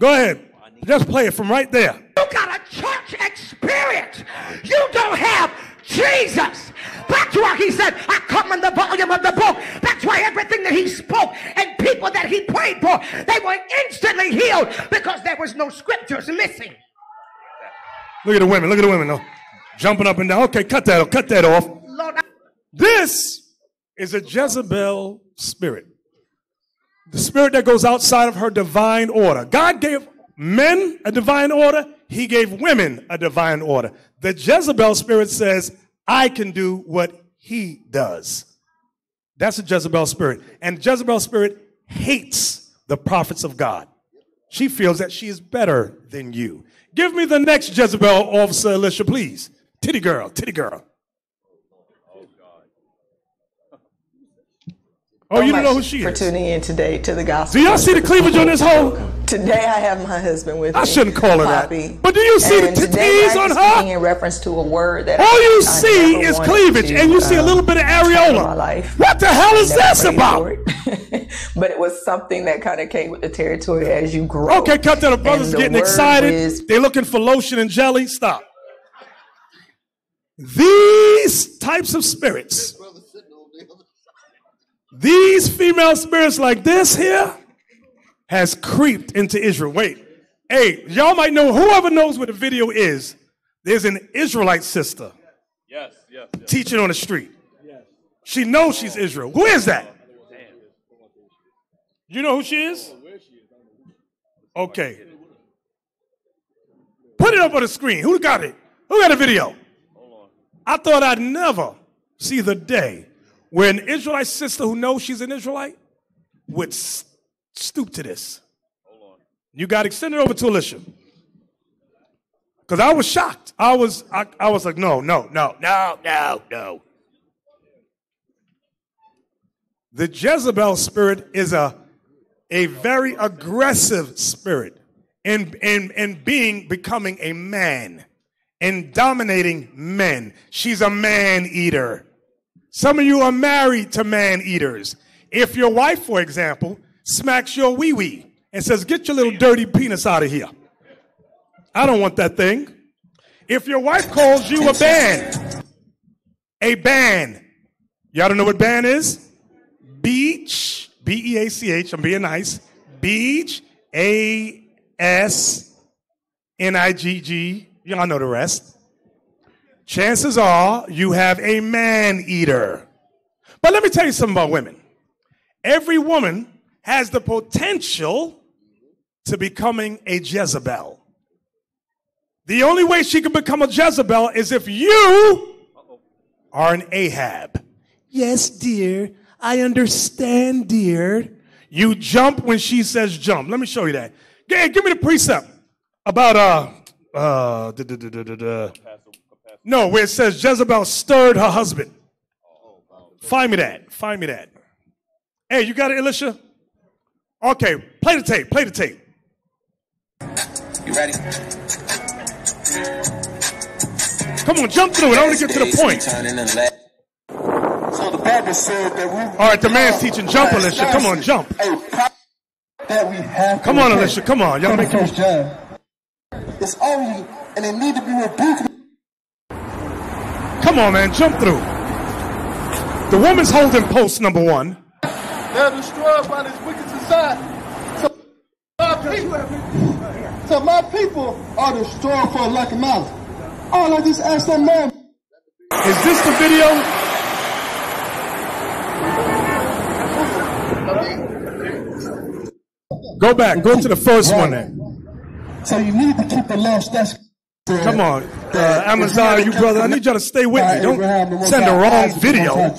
Go ahead. Just play it from right there. You got a church experience. You don't have Jesus. That's why he said, I come in the volume of the book. That's why everything that he spoke and people that he prayed for, they were instantly healed because there was no scriptures missing. Look at the women. Look at the women, though. Jumping up and down. Okay, cut that off. Cut that off. Lord, I- This is a Jezebel spirit. The spirit that goes outside of her divine order. God gave men a divine order, He gave women a divine order. The Jezebel spirit says, I can do what he does. That's a Jezebel spirit. And Jezebel spirit hates the prophets of God. She feels that she is better than you. Give me the next Jezebel officer, Alicia, please. Titty girl, titty girl. Oh, you don't know who she for is? For tuning in today to the gospel. Do y'all see the cleavage on this hoe? Today I have my husband with me. I shouldn't call her that. Poppy. But do you see the And today titties on her? in reference to a word that All I, you I see is cleavage, to, and you see a um, little bit of areola. What the hell is this about? it. but it was something that kind of came with the territory as you grow. Okay, cut that. The brothers the getting excited. is- They're looking for lotion and jelly. Stop. These types of spirits, these female spirits like this here, has creeped into Israel. Wait, hey, y'all might know, whoever knows what the video is, there's an Israelite sister Yes, yes. teaching on the street. Yes. She knows she's Israel. Who is that? You know who she is? Okay. Put it up on the screen. Who got it? Who got a video? I thought I'd never see the day where an Israelite sister who knows she's an Israelite would stoop to this. You got to extend it over to Alicia. Because I was shocked. I was, I, I was like, no, no, no, no, no, no. The Jezebel spirit is a, a very aggressive spirit in, in, in being, becoming a man and dominating men. She's a man eater. Some of you are married to man eaters. If your wife, for example, smacks your wee wee and says, Get your little dirty penis out of here. I don't want that thing. If your wife calls you a ban, a ban, y'all don't know what ban is? Beach, B E A C H, I'm being nice. Beach, A S N I G G, y'all know the rest. Chances are you have a man eater. But let me tell you something about women. Every woman has the potential to becoming a Jezebel. The only way she can become a Jezebel is if you are an Ahab. Yes, dear. I understand, dear. You jump when she says jump. Let me show you that. Give me the precept about uh uh duh, duh, duh. No where it says Jezebel stirred her husband. Find me that. Find me that. Hey, you got it, Elisha? Okay, play the tape. Play the tape. You ready? Come on, jump through it. I want to get to the point. So the Bible said that we All right, the man's teaching jump, Alicia. Come on, jump. that we have. Come on, Alicia. Come on. Y'all make First John. It's only, and they need to be rebuked. Come on, man. Jump through. The woman's holding post number one. They're destroyed by this wicked society. So my people, so my people are destroyed for a lack of knowledge. All I just asked that man. Is this the video? Go back. Go to the first one then. So you need to keep the law statutes. Come on. Uh, Amazon, you brother. I need y'all to stay with me. Don't send the wrong video.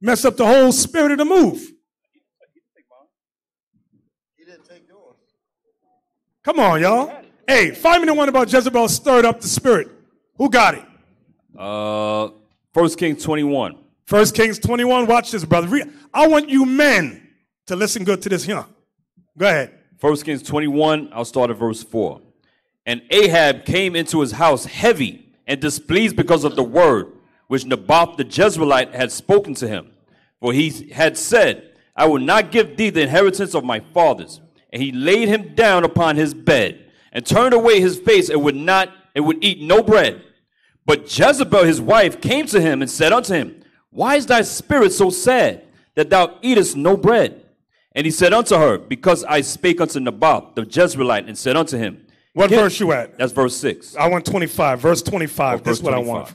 Mess up the whole spirit of the move. Come on, y'all. Hey, find me the one about Jezebel stirred up the spirit. Who got it? Uh, First Kings 21. First Kings 21. Watch this, brother. I want you men to listen good to this here. Go ahead. First Kings 21, I'll start at verse 4. And Ahab came into his house heavy and displeased because of the word which Naboth the Jezreelite had spoken to him. For he had said, I will not give thee the inheritance of my fathers. And he laid him down upon his bed and turned away his face and would not and would eat no bread. But Jezebel his wife came to him and said unto him, Why is thy spirit so sad that thou eatest no bread? And he said unto her, Because I spake unto Naboth the Jezreelite and said unto him, What verse you at? That's verse 6. I want 25. Verse 25. Oh, this is what I want.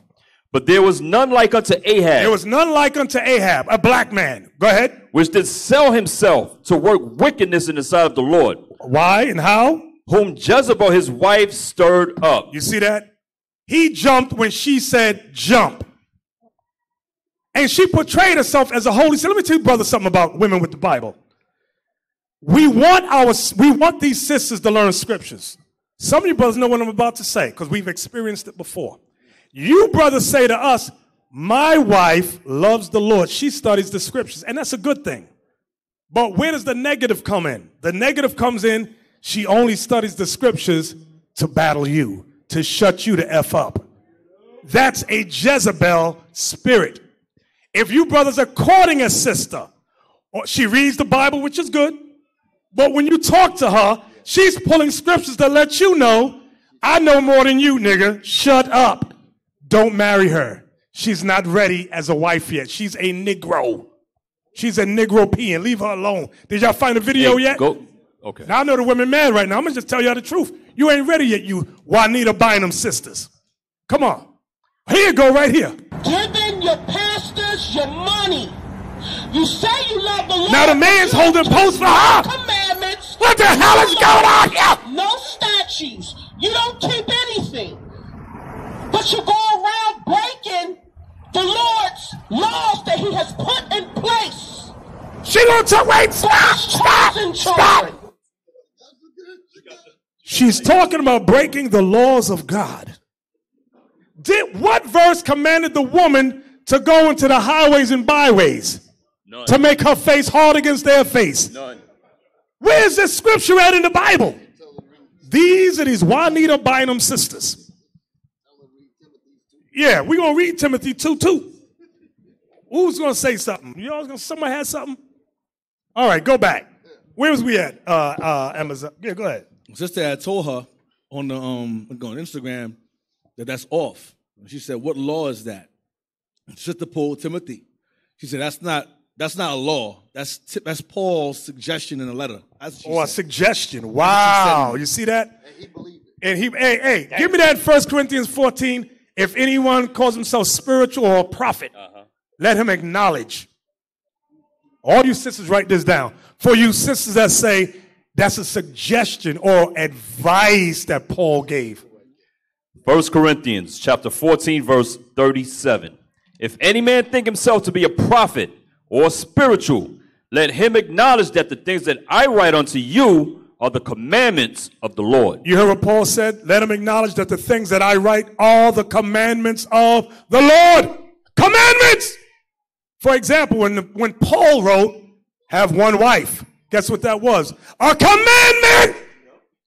But there was none like unto Ahab. There was none like unto Ahab, a black man. Go ahead. Which did sell himself to work wickedness in the sight of the Lord. Why and how? Whom Jezebel his wife stirred up. You see that? He jumped when she said jump. And she portrayed herself as a holy. So let me tell you, brother, something about women with the Bible. We want our we want these sisters to learn scriptures. Some of you brothers know what I'm about to say because we've experienced it before. You brothers say to us, My wife loves the Lord. She studies the scriptures, and that's a good thing. But where does the negative come in? The negative comes in, she only studies the scriptures to battle you, to shut you to F up. That's a Jezebel spirit. If you brothers are courting a sister, she reads the Bible, which is good, but when you talk to her, she's pulling scriptures to let you know, I know more than you, nigga. Shut up. Don't marry her. She's not ready as a wife yet. She's a Negro. She's a Negropean. Leave her alone. Did y'all find the video Hey, yet? Go. Okay. Now I know the women mad right now. I'm gonna just tell y'all the truth. You ain't ready yet, you Juanita Bynum sisters. Come on. Here you go, right here. Giving your pastors your money. You say you love the Lord. Now the man's holding keep posts for no her. Commandments. What the hell is going on here? No statues. You don't keep anything. But you go around breaking the Lord's laws that He has put in place. She wants to tell wait, stop, stop, stop. She's talking about breaking the laws of God. Did what verse commanded the woman to go into the highways and byways to make her face hard against their face? None. Where is this scripture at in the Bible? These are these Juanita Bynum sisters. Yeah, we're gonna read Timothy 2 2. Who's gonna say something? You all gonna somebody had something? All right, go back. Where was we at? Uh uh Amazon. Yeah, go ahead. Sister had told her on the um on Instagram that that's off. She said, "What law is that?" Sister pulled Timothy. She said, "That's not that's not a law. That's Ti- that's Paul's suggestion in the letter." That's what she Or a suggestion. Wow. You see that? And he believed it. And he, hey, hey, give me that First Corinthians 14. If anyone calls himself spiritual or a prophet, uh-huh. let him acknowledge. All you sisters write this down. For you sisters that say that's a suggestion or advice that Paul gave. First Corinthians chapter 14, verse 37. If any man think himself to be a prophet or spiritual, let him acknowledge that the things that I write unto you are the commandments of the Lord. You hear what Paul said? Let him acknowledge that the things that I write are the commandments of the Lord. Commandments! For example, when, when Paul wrote, have one wife, guess what that was? A commandment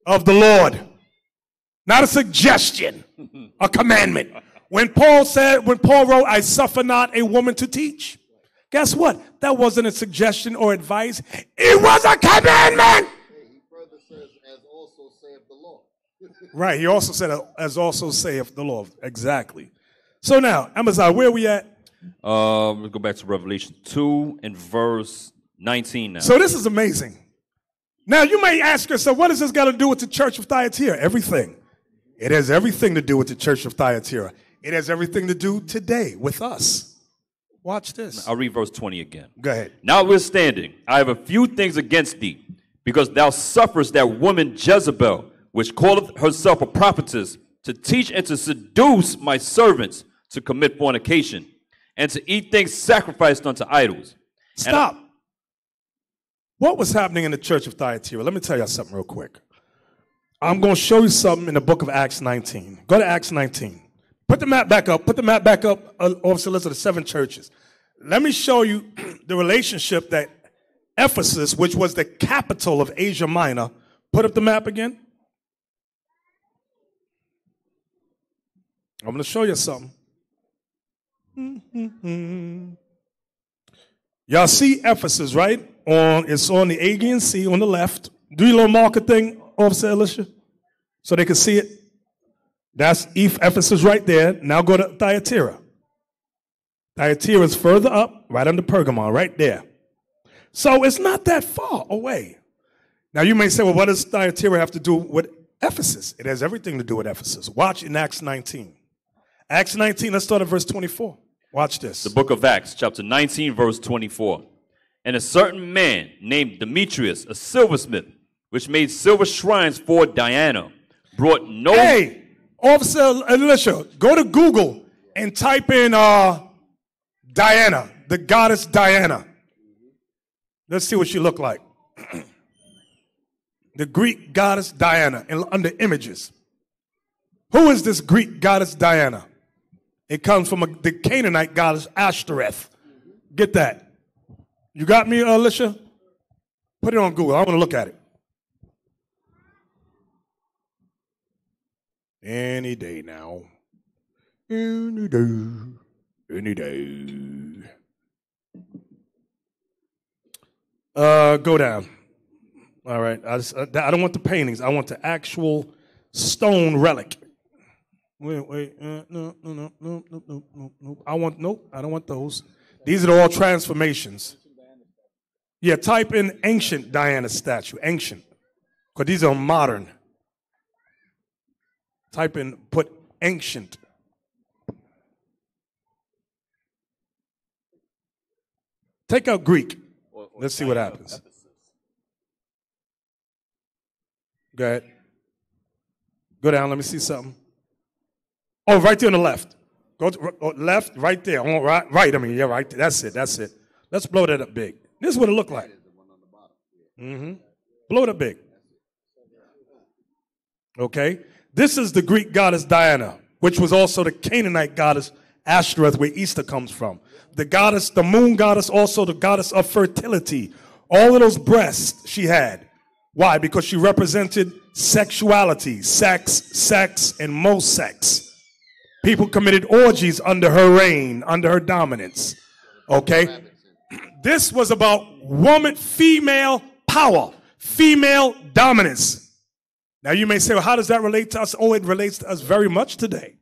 of the Lord. Not a suggestion, a commandment. When Paul said, when Paul wrote, I suffer not a woman to teach, guess what? That wasn't a suggestion or advice, it was a commandment. Right. He also said, as also saith the Lord. Exactly. So now, Amazon, where we at? Um, let's go back to Revelation 2 and verse 19 now. So this is amazing. Now you may ask yourself, what does this got to do with the church of Thyatira? Everything. It has everything to do with the church of Thyatira. It has everything to do today with us. Watch this. I'll read verse 20 again. Go ahead. Notwithstanding, I have a few things against thee, because thou sufferest that woman Jezebel, which calleth herself a prophetess, to teach and to seduce my servants to commit fornication, and to eat things sacrificed unto idols. And I- Stop. What was happening in the church of Thyatira? Let me tell you something real quick. I'm going to show you something in the book of Acts 19. Go to Acts 19. Put the map back up. Put the map back up. Uh, Officer list of the seven churches. Let me show you the relationship that Ephesus, which was the capital of Asia Minor, put up the map again. I'm going to show you something. Y'all see Ephesus, right? On it's on the Aegean Sea on the left. Do your little marker thing, Officer Elisha, so they can see it. That's Ephesus right there. Now go to Thyatira. Thyatira is further up, right under Pergamon, right there. So it's not that far away. Now you may say, well, what does Thyatira have to do with Ephesus? It has everything to do with Ephesus. Watch in Acts 19. Acts 19, let's start at verse 24. Watch this. The book of Acts, chapter 19, verse 24. And a certain man named Demetrius, a silversmith, which made silver shrines for Diana, brought no. Hey, Officer Alicia, go to Google and type in uh, Diana, the goddess Diana. Let's see what she looked like. the Greek goddess Diana, and under images. Who is this Greek goddess Diana? It comes from a, the Canaanite goddess Ashtoreth. Get that. You got me, Alicia? Put it on Google. I want to look at it. Any day now. Any day. Any day. Uh, go down. All right. I, just, I don't want the paintings. I want the actual stone relic. Wait, wait. Uh, no, no, no, no, no, no, no, no. I want nope. I don't want those. These are all transformations. Yeah, type in ancient Diana statue. Ancient, because these are modern. Type in put ancient. Take out Greek. Let's see what happens. Go ahead. Go down. Let me see something. Oh, right there on the left. Go to, oh, left, right there. Oh, right, right. I mean, yeah, right. There. That's it. That's it. Let's blow that up big. This is what it looked like. Mm-hmm. Blow it up big. Okay. This is the Greek goddess Diana, which was also the Canaanite goddess Ashtoreth, where Easter comes from. The goddess, the moon goddess, also the goddess of fertility. All of those breasts she had. Why? Because she represented sexuality, sex, sex, and most sex. People committed orgies under her reign, under her dominance. Okay? This was about woman, female power, female dominance. Now you may say, well, how does that relate to us? Oh, it relates to us very much today.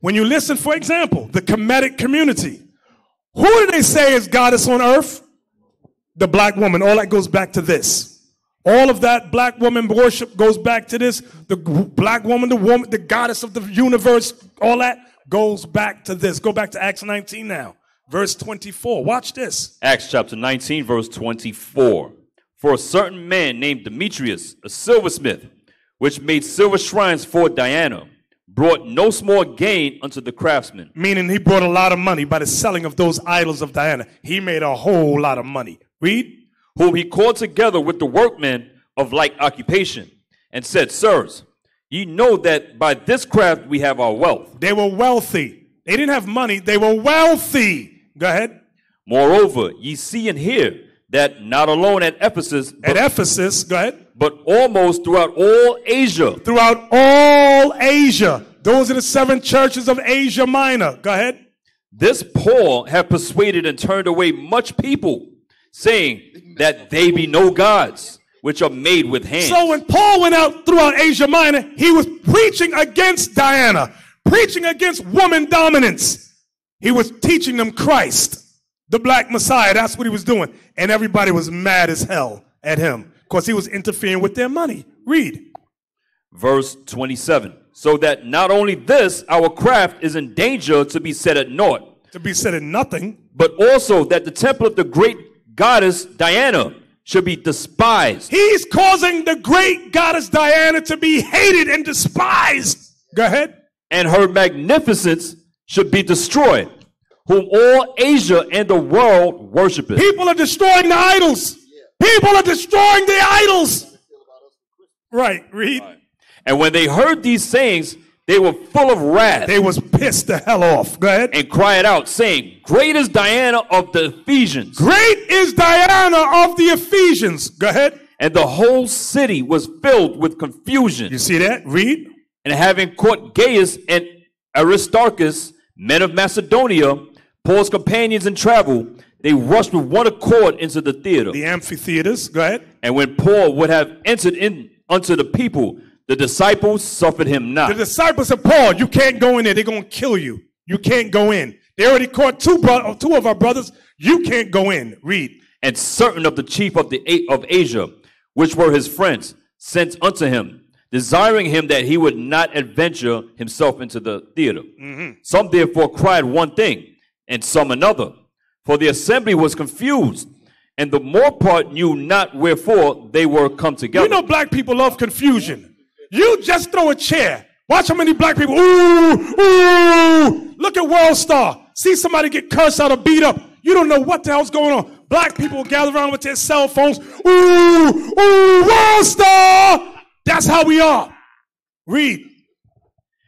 When you listen, for example, the Kemetic community, who do they say is goddess on earth? The black woman. All that goes back to this. All of that black woman worship goes back to this. The black woman, the woman, the goddess of the universe, all that goes back to this. Go back to Acts 19 now, verse 24. Watch this. Acts chapter 19, verse 24. For a certain man named Demetrius, a silversmith, which made silver shrines for Diana, brought no small gain unto the craftsmen. Meaning he brought a lot of money by the selling of those idols of Diana. He made a whole lot of money. Read. Whom he called together with the workmen of like occupation, and said, Sirs, ye know that by this craft we have our wealth. They were wealthy. They didn't have money, they were wealthy. Go ahead. Moreover, ye see and hear that not alone at Ephesus, at Ephesus, go ahead, but almost throughout all Asia, throughout all Asia. Those are the seven churches of Asia Minor. Go ahead. This Paul have persuaded and turned away much people, saying that they be no gods, which are made with hands. So when Paul went out throughout Asia Minor, he was preaching against Diana, preaching against woman dominance. He was teaching them Christ, the black Messiah. That's what he was doing. And everybody was mad as hell at him because he was interfering with their money. Read. Verse 27. So that not only this, our craft is in danger to be set at naught. To be set at nothing. But also that the temple of the great goddess Diana should be despised. He's causing the great goddess Diana to be hated and despised. Go ahead. And her magnificence should be destroyed, whom all Asia and the world worship. People are destroying the idols. People are destroying the idols. Right, read. Right. And when they heard these sayings, they were full of wrath. They was pissed the hell off. Go ahead. And cried out, saying, Great is Diana of the Ephesians. Great is Diana of the Ephesians. Go ahead. And the whole city was filled with confusion. You see that? Read. And having caught Gaius and Aristarchus, men of Macedonia, Paul's companions in travel, they rushed with one accord into the theater. The amphitheaters. Go ahead. And when Paul would have entered in unto the people, the disciples suffered him not. The disciples said, Paul, you can't go in there. They're going to kill you. You can't go in. They already caught two, bro- two of our brothers. You can't go in. Read. And certain of the chief of the of Asia, which were his friends, sent unto him, desiring him that he would not adventure himself into the theater. Mm-hmm. Some therefore cried one thing, and some another. For the assembly was confused, and the more part knew not wherefore they were come together. You know, black people love confusion. You just throw a chair. Watch how many black people, ooh, ooh. Look at World Star. See somebody get cursed out or beat up. You don't know what the hell's going on. Black people gather around with their cell phones. Ooh, ooh, World Star. That's how we are. Read.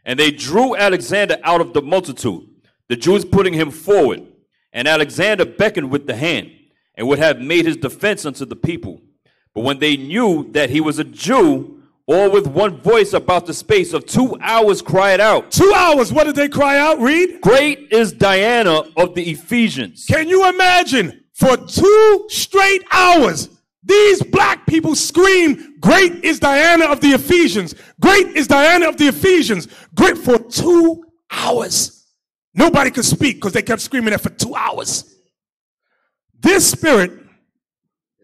And they drew Alexander out of the multitude, the Jews putting him forward. And Alexander beckoned with the hand and would have made his defense unto the people. But when they knew that he was a Jew, all with one voice about the space of two hours cried out. Two hours, what did they cry out? Read. Great is Diana of the Ephesians. Can you imagine? For two straight hours, these black people scream, Great is Diana of the Ephesians. Great is Diana of the Ephesians. Great for two hours. Nobody could speak because they kept screaming that for two hours. This spirit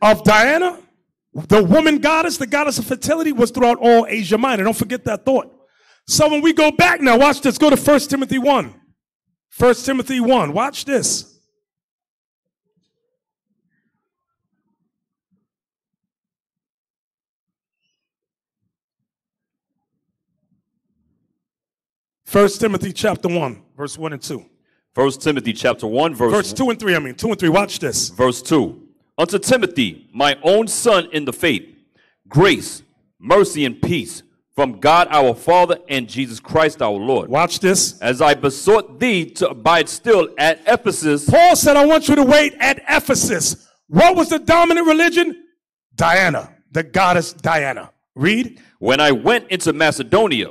of Diana, the woman goddess, the goddess of fertility, was throughout all Asia Minor. Don't forget that thought. So when we go back now, watch this. Go to 1 Timothy 1. 1 Timothy 1. Watch this. First Timothy chapter 1, verse 1 and 2. First Timothy chapter 1, verse, Verse 2 and 3, I mean. 2 and 3. Watch this. verse 2. Unto Timothy, my own son in the faith, grace, mercy, and peace from God our Father and Jesus Christ our Lord. Watch this. As I besought thee to abide still at Ephesus. Paul said, I want you to wait at Ephesus. What was the dominant religion? Diana, the goddess Diana. Read. When I went into Macedonia,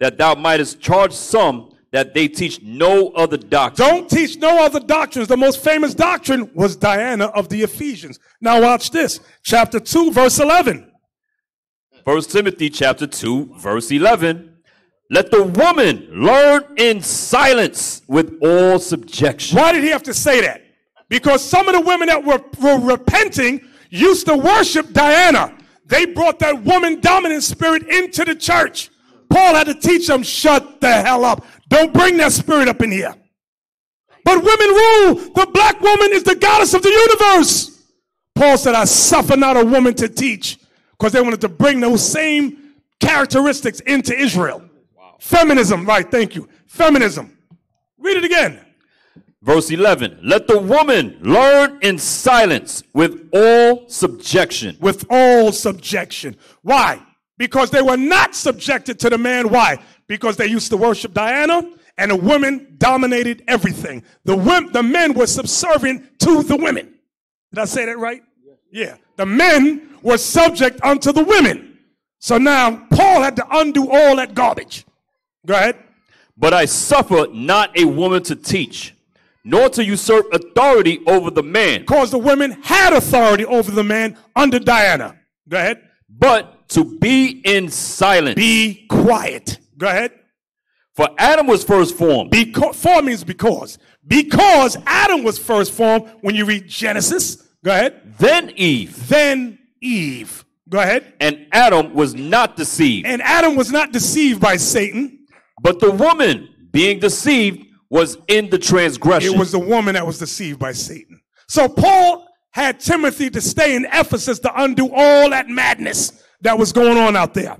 that thou mightest charge some that they teach no other doctrine. Don't teach no other doctrines. The most famous doctrine was Diana of the Ephesians. Now watch this. Chapter 2, verse 11. First Timothy chapter 2, verse 11. Let the woman learn in silence with all subjection. Why did he have to say that? Because some of the women that were, were repenting used to worship Diana. They brought that woman dominant spirit into the church. Paul had to teach them, shut the hell up. Don't bring that spirit up in here. But women rule. The black woman is the goddess of the universe. Paul said, I suffer not a woman to teach because they wanted to bring those same characteristics into Israel. Feminism, right, thank you. Feminism. Read it again. Verse 11. Let the woman learn in silence with all subjection. With all subjection. Why? Because they were not subjected to the man. Why? Because they used to worship Diana and the women dominated everything. The, women, the men were subservient to the women. Did I say that right? Yeah. The men were subject unto the women. So now Paul had to undo all that garbage. Go ahead. But I suffer not a woman to teach, nor to usurp authority over the man. Because the women had authority over the man under Diana. Go ahead. But to be in silence. Be quiet. Go ahead. For Adam was first formed. Because, for means because. Because Adam was first formed when you read Genesis. Go ahead. Then Eve. Then Eve. Go ahead. And Adam was not deceived. And Adam was not deceived by Satan. But the woman, being deceived, was in the transgression. It was the woman that was deceived by Satan. So Paul had Timothy to stay in Ephesus to undo all that madness that was going on out there.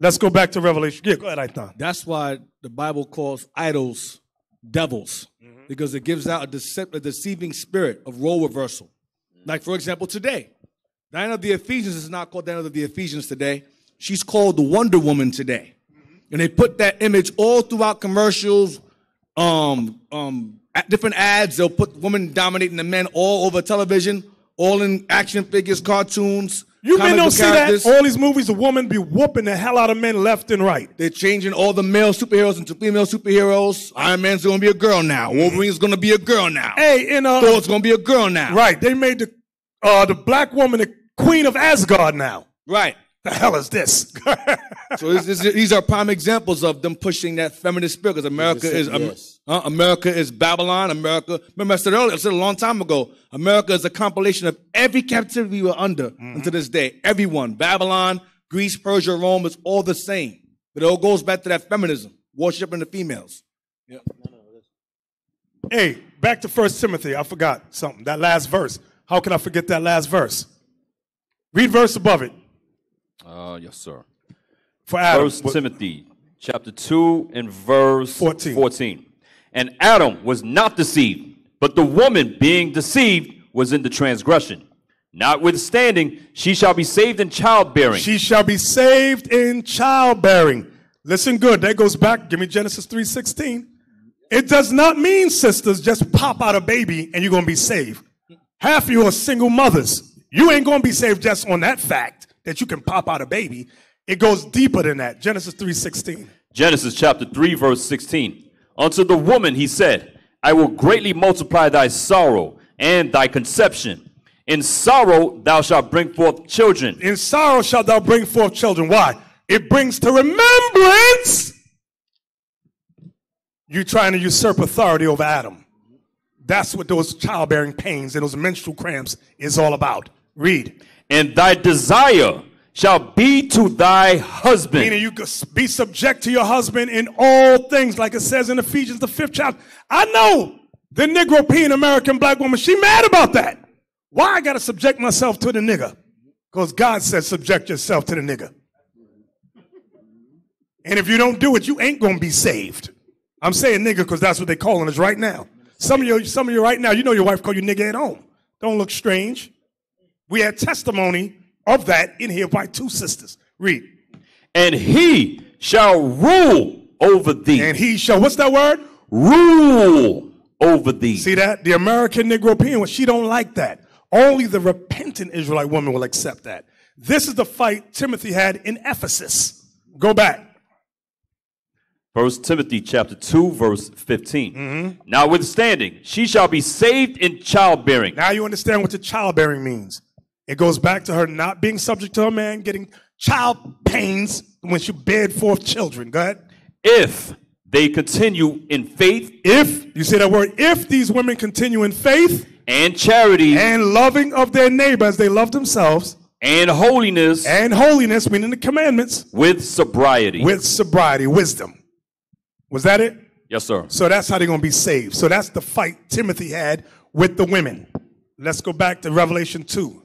Let's go back to Revelation. Yeah, go ahead, Aitan. That's why the Bible calls idols devils, because it gives out a, dece- a deceiving spirit of role reversal. Like, for example, today, Diana of the Ephesians is not called Diana of the Ephesians today. She's called the Wonder Woman today. And they put that image all throughout commercials, um, um, at different ads. They'll put women dominating the men all over television, all in action figures, cartoons. You men don't see that? All these movies, a woman be whooping the hell out of men left and right. They're changing all the male superheroes into female superheroes. Iron Man's gonna be a girl now. Wolverine's gonna be a girl now. Hey, in uh, Thor's gonna be a girl now. right? They made the uh, the black woman the queen of Asgard now. Right. The hell is this? So this, this, these are prime examples of them pushing that feminist spirit. Because America is um, yes. Uh, America is Babylon. America. Remember, I said earlier. I said a long time ago. America is a compilation of every captivity we were under Mm-hmm. until this day. Everyone, Babylon, Greece, Persia, Rome, it's all the same. But it all goes back to that feminism, worshiping the females. hey, back to First Timothy. I forgot something. That last verse. How can I forget that last verse? Read verse above it. Uh, yes, sir. For Adam. First Timothy chapter 2 and verse 14. 14. And Adam was not deceived, but the woman being deceived was in the transgression. Notwithstanding, she shall be saved in childbearing. She shall be saved in childbearing. Listen good. That goes back. Give me Genesis 3.16. It does not mean, sisters, just pop out a baby and you're going to be saved. Half of you are single mothers. You ain't going to be saved just on that fact that you can pop out a baby. It goes deeper than that. Genesis 3:16. Genesis chapter 3, verse 16. Unto the woman he said, I will greatly multiply thy sorrow and thy conception. In sorrow thou shalt bring forth children. In sorrow shalt thou bring forth children. Why? It brings to remembrance you trying to usurp authority over Adam. That's what those childbearing pains and those menstrual cramps is all about. Read. And thy desire shall be to thy husband. Meaning you could be subject to your husband in all things, like it says in Ephesians, the fifth chapter. I know the Negropean American black woman, she mad about that. Why I gotta subject myself to the nigger? Because God said subject yourself to the nigger. And if you don't do it, you ain't gonna be saved. I'm saying nigger because that's what they're calling us right now. Some of you, some of you right now, you know your wife call you nigger at home. Don't look strange. We had testimony of that in here by two sisters. Read. And he shall rule over thee. And he shall, what's that word? Rule over thee. See that? The American Negropean one, she don't like that. Only the repentant Israelite woman will accept that. This is the fight Timothy had in Ephesus. Go back. First Timothy chapter 2, verse 15. Mm-hmm. Notwithstanding, she shall be saved in childbearing. Now you understand what the childbearing means. It goes back to her not being subject to her man, getting child pains when she bared forth children. Go ahead. If they continue in faith. If, you say that word, if these women continue in faith and charity and loving of their neighbor as they love themselves and holiness and holiness, meaning the commandments, with sobriety. with sobriety, wisdom. Was that it? Yes, sir. So that's how they're going to be saved. So that's the fight Timothy had with the women. Let's go back to Revelation 2.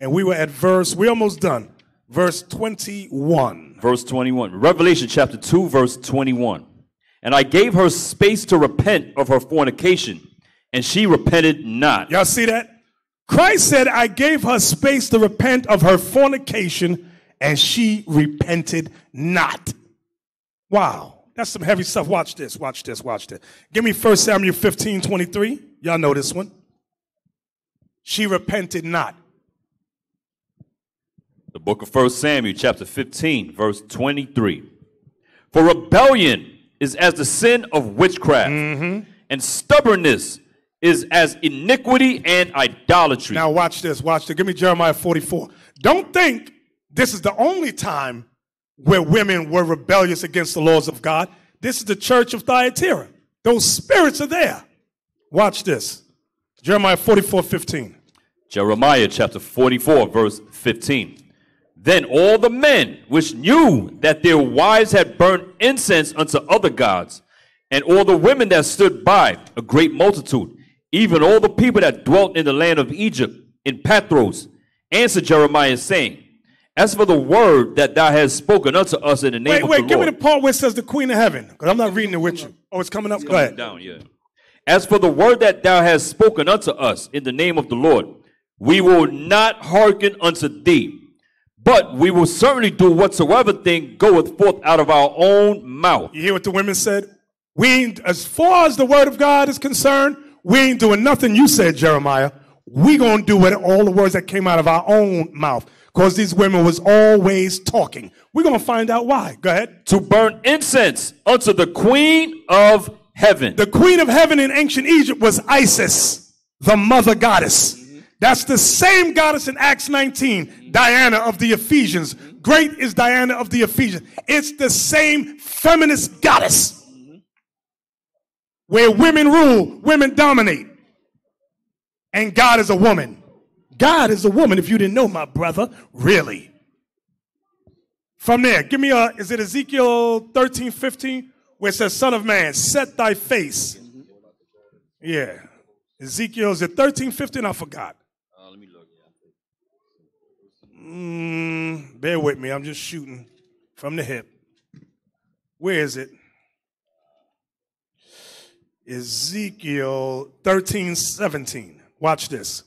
And we were at verse, we're almost done. Verse 21. Verse 21. Revelation chapter 2, verse 21. And I gave her space to repent of her fornication, and she repented not. Y'all see that? Christ said, I gave her space to repent of her fornication, and she repented not. Wow. That's some heavy stuff. Watch this, watch this, watch this. Give me 1 Samuel 15 23. Y'all know this one. She repented not. The book of 1 Samuel, chapter 15, verse 23. For rebellion is as the sin of witchcraft, Mm-hmm. and stubbornness is as iniquity and idolatry. Now, watch this, watch this. Give me Jeremiah 44. Don't think this is the only time where women were rebellious against the laws of God. This is the church of Thyatira. Those spirits are there. Watch this. Jeremiah 44 15. Jeremiah chapter 44, verse 15. Then all the men which knew that their wives had burnt incense unto other gods, and all the women that stood by, a great multitude, even all the people that dwelt in the land of Egypt, in Pathros, answered Jeremiah, saying, As for the word that thou hast spoken unto us in the name Wait, of wait, the give Lord. me the part where it says the Queen of Heaven, because I'm not reading it with you. Oh, it's coming up? Go ahead. down, yeah. As for the word that thou hast spoken unto us in the name of the Lord, we will not hearken unto thee, but we will certainly do whatsoever thing goeth forth out of our own mouth. You hear what the women said? We as far as the word of God is concerned, we ain't doing nothing you said, Jeremiah. We gonna do what all the words that came out of our own mouth. Because these women was always talking. We're gonna find out why. Go ahead. To burn incense unto the queen of heaven. The queen of heaven in ancient Egypt was Isis, the mother goddess. That's the same goddess in Acts 19, Diana of the Ephesians. Great is Diana of the Ephesians. It's the same feminist goddess where women rule, women dominate, and God is a woman. God is a woman, if you didn't know, my brother, really. From there, give me a, is it Ezekiel 13, 15, where it says, Son of man, set thy face. Yeah. Ezekiel, is it 13, 15? I forgot. Mm, bear with me, I'm just shooting from the hip. Where is it? Ezekiel 13, 17. Watch this.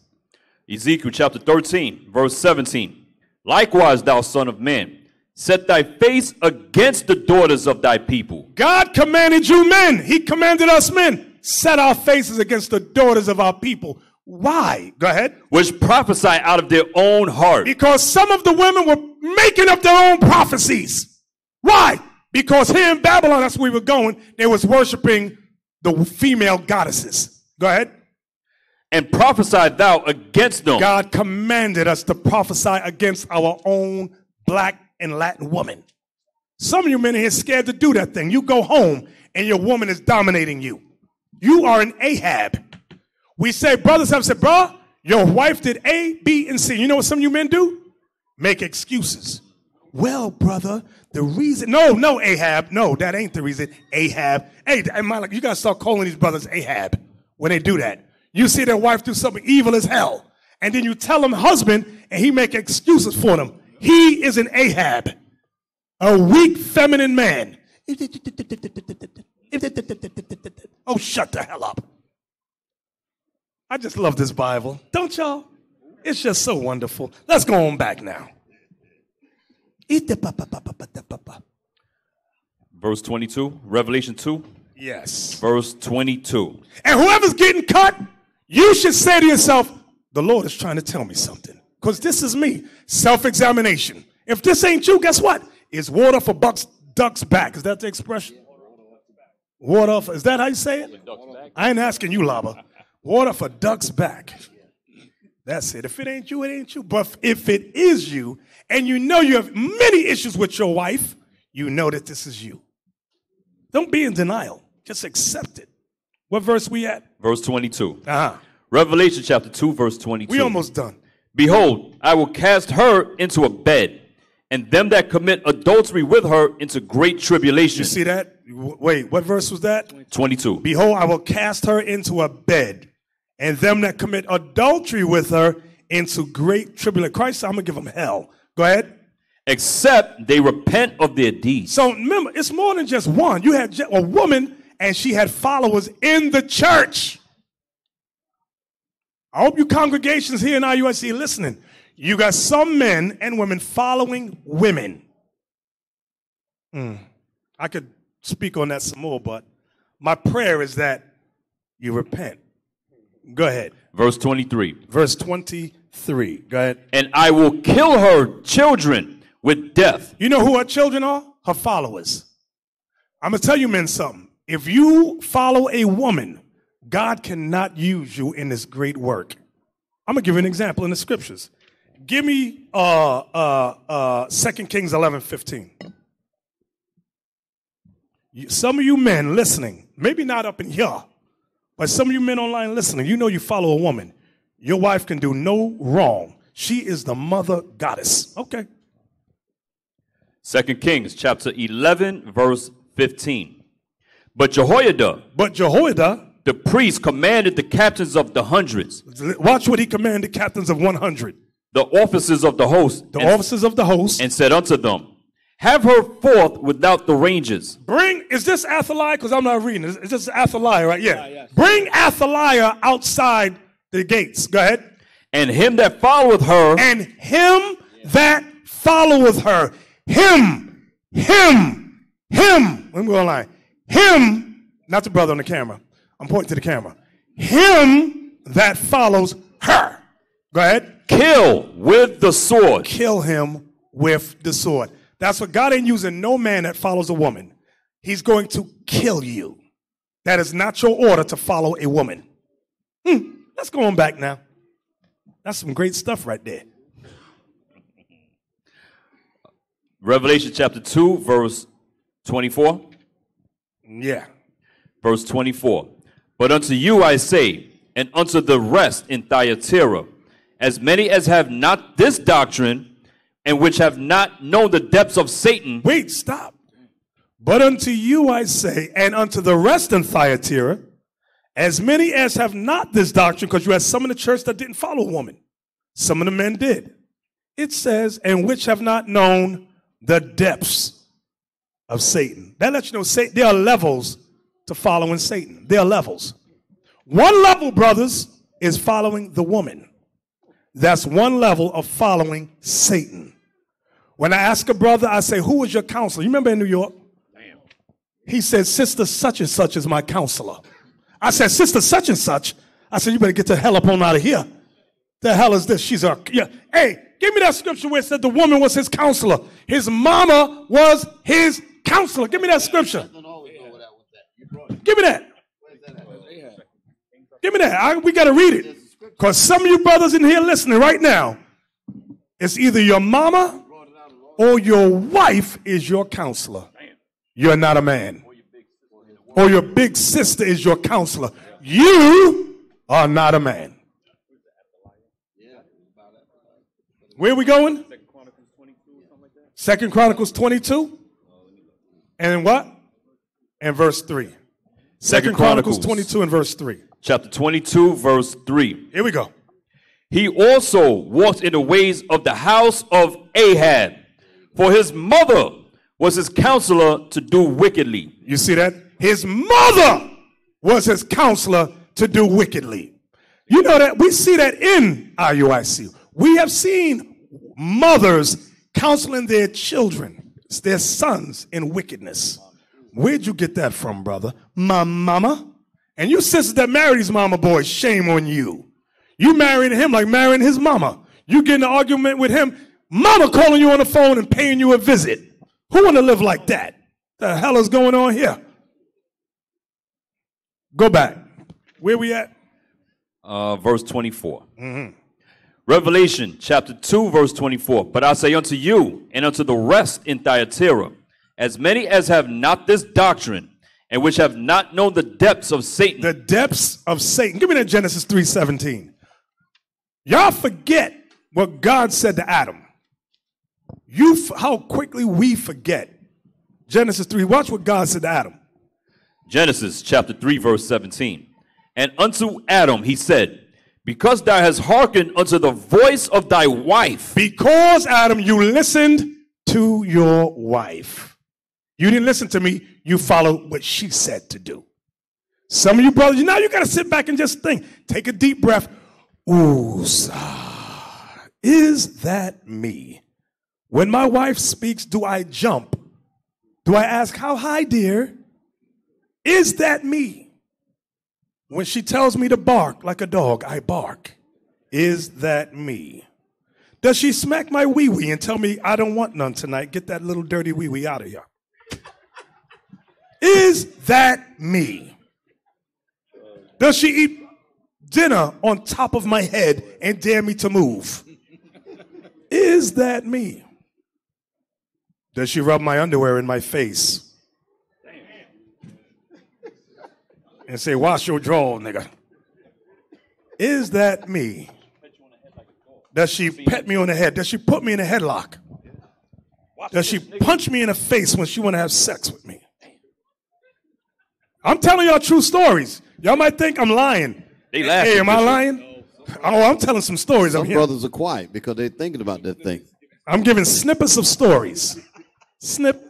Ezekiel chapter 13, verse 17. Likewise, thou son of man, Set thy face against the daughters of thy people. God commanded you men. He commanded us men. Set our faces against the daughters of our people. Why? Go ahead. Which prophesy out of their own heart. Because some of the women were making up their own prophecies. Why? Because here in Babylon, that's where we were going, they was worshiping the female goddesses. Go ahead. And prophesy thou against them. God commanded us to prophesy against our own black and Latin woman. Some of you men are here scared to do that thing. You go home and your woman is dominating you. You are an Ahab. We say, brothers have said, bro, your wife did A, B, and C. You know what some of you men do? Make excuses. Well, brother, the reason, no, no, Ahab, no, that ain't the reason. Ahab, hey, am I like, you gotta start calling these brothers Ahab when they do that. You see their wife do something evil as hell, and then you tell them husband, and he make excuses for them. He is an Ahab, a weak, feminine man. Oh, shut the hell up. I just love this Bible. Don't y'all? It's just so wonderful. Let's go on back now. Verse 22, Revelation 2. Yes. Verse 22. And whoever's getting cut, you should say to yourself, the Lord is trying to tell me something. Because this is me. Self examination. If this ain't you, guess what? It's water for bucks, ducks back. Is that the expression? Water for, is that how you say it? I ain't asking you, Lava. Water for ducks back. That's it. If it ain't you, it ain't you. But if it is you, and you know you have many issues with your wife, you know that this is you. Don't be in denial. Just accept it. What verse we at? Verse 22. Uh-huh. Revelation chapter 2, verse 22. We almost done. Behold, I will cast her into a bed, and them that commit adultery with her into great tribulation. You see that? Wait, what verse was that? 22. Behold, I will cast her into a bed, and them that commit adultery with her into great tribulation. Christ, I'm gonna give them hell. Go ahead. Except they repent of their deeds. So remember, it's more than just one. You had a woman, and she had followers in the church. I hope you congregations here in IUIC listening. You got some men and women following women. Hmm. I could speak on that some more, but my prayer is that you repent. Go ahead. Verse 23. Verse 23. Go ahead. And I will kill her children with death. You know who her children are? Her followers. I'm going to tell you men something. If you follow a woman, God cannot use you in this great work. I'm going to give you an example in the scriptures. Give me uh, uh, uh, 2 Kings 11 15. Some of you men listening, maybe not up in here, but some of you men online listening, you know you follow a woman. Your wife can do no wrong. She is the mother goddess. Okay. Second Kings chapter 11, verse 15. But Jehoiada, But Jehoiada, the priest, commanded the captains of the hundreds, watch what he commanded captains of 100, the officers of the host, the and, officers of the host. and said unto them, Have her forth without the ranges. Bring, is this Athaliah? Because I'm not reading. Is, is this Athaliah, right? Yeah. Bring Athaliah outside the gates. Go ahead. And him that followeth her, And him that followeth her. Him, him, him. Let me go online. Him, not the brother on the camera. I'm pointing to the camera. Him that follows her. Go ahead. kill with the sword. Kill him with the sword. That's what God ain't using no man that follows a woman. He's going to kill you. That is not your order to follow a woman. Hmm, let's go on back now. That's some great stuff right there. Revelation chapter 2, verse 24. Yeah. Verse 24. But unto you I say, and unto the rest in Thyatira, as many as have not this doctrine, and which have not known the depths of Satan. Wait, stop. But unto you I say, and unto the rest in Thyatira, as many as have not this doctrine, because you had some in the church that didn't follow a woman. Some of the men did. It says, and which have not known the depths of Satan. That lets you know there are levels to following Satan. There are levels. One level, brothers, is following the woman. That's one level of following Satan. When I ask a brother, I say, Who was your counselor? You remember in New York? Damn. He said, Sister such and such is my counselor. I said, Sister such and such. I said, You better get the hell up on out of here. The hell is this? She's a yeah. Hey, give me that scripture where it said the woman was his counselor. His mama was his counselor. Give me that scripture. Give me that. Give me that. I, we got to read it. Because some of you brothers in here listening right now, it's either your mama or your wife is your counselor. You're not a man. Or your big sister is your counselor. You are not a man. Where are we going? Second Chronicles 22. And what? And verse 3. Second Chronicles 22 and verse 3. Chapter 22, verse 3. Here we go. He also walked in the ways of the house of Ahab, for his mother was his counselor to do wickedly. You see that? His mother was his counselor to do wickedly. You know that we see that in IUIC. We have seen mothers counseling their children, their sons in wickedness. Where'd you get that from, brother? My mama. And you sisters that married his mama boys, shame on you. You marrying him like marrying his mama. You get in an argument with him, mama calling you on the phone and paying you a visit. Who want to live like that? The hell is going on here? Go back. Where we at? Uh, verse 24. Revelation chapter 2, verse 24. But I say unto you and unto the rest in Thyatira, as many as have not this doctrine, and which have not known the depths of Satan. The depths of Satan. Give me that Genesis 3:17. Y'all forget what God said to Adam. You how quickly we forget. Genesis 3. Watch what God said to Adam. Genesis chapter 3, verse 17. And unto Adam he said, Because thou hast hearkened unto the voice of thy wife. Because, Adam, you listened to your wife. You didn't listen to me, you follow what she said to do. Some of you brothers, you now you got to sit back and just think. Take a deep breath. Ooh, is that me? When my wife speaks, do I jump? Do I ask, How high, dear? Is that me? When she tells me to bark like a dog, I bark. Is that me? Does she smack my wee wee and tell me I don't want none tonight? Get that little dirty wee wee out of here. Is that me? Does she eat dinner on top of my head and dare me to move? Is that me? Does she rub my underwear in my face? And say, wash your draw, nigga. Is that me? Does she pet me on the head? Does she put me in a headlock? Does she punch me in the face when she want to have sex with me? I'm telling y'all true stories. Y'all might think I'm lying. They laugh. Hey, am I lying? Oh, I'm telling some stories. Some I'm brothers are quiet because they're thinking about that thing. I'm giving snippets of stories. Snip.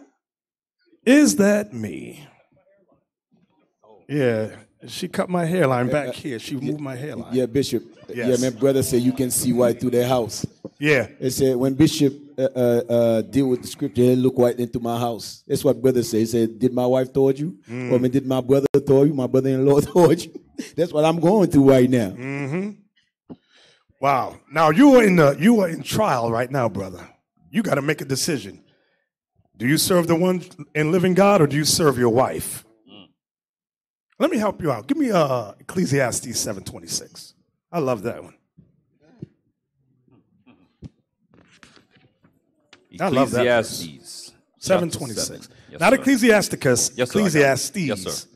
Is that me? Yeah, she cut my hairline back uh, here. She moved my hairline. Yeah, Bishop. Yes. Yeah, my brother said you can see white through their house. Yeah. They said when Bishop uh, uh, uh, deal with the scripture, and look right into my house. That's what brother said. He said, "Did my wife told you? Mm. Or I mean, did my brother told you? My brother-in-law told you? That's what I'm going through right now. hmm Wow. Now you are in the you are in trial right now, brother. You got to make a decision. Do you serve the one and living God, or do you serve your wife? Let me help you out. Give me uh, Ecclesiastes seven twenty six. I love that one. I love that. Ecclesiastes. Seven chapter twenty six. seven. Yes, Not sir. Ecclesiasticus. Yes, sir. Ecclesiastes. Yes, sir.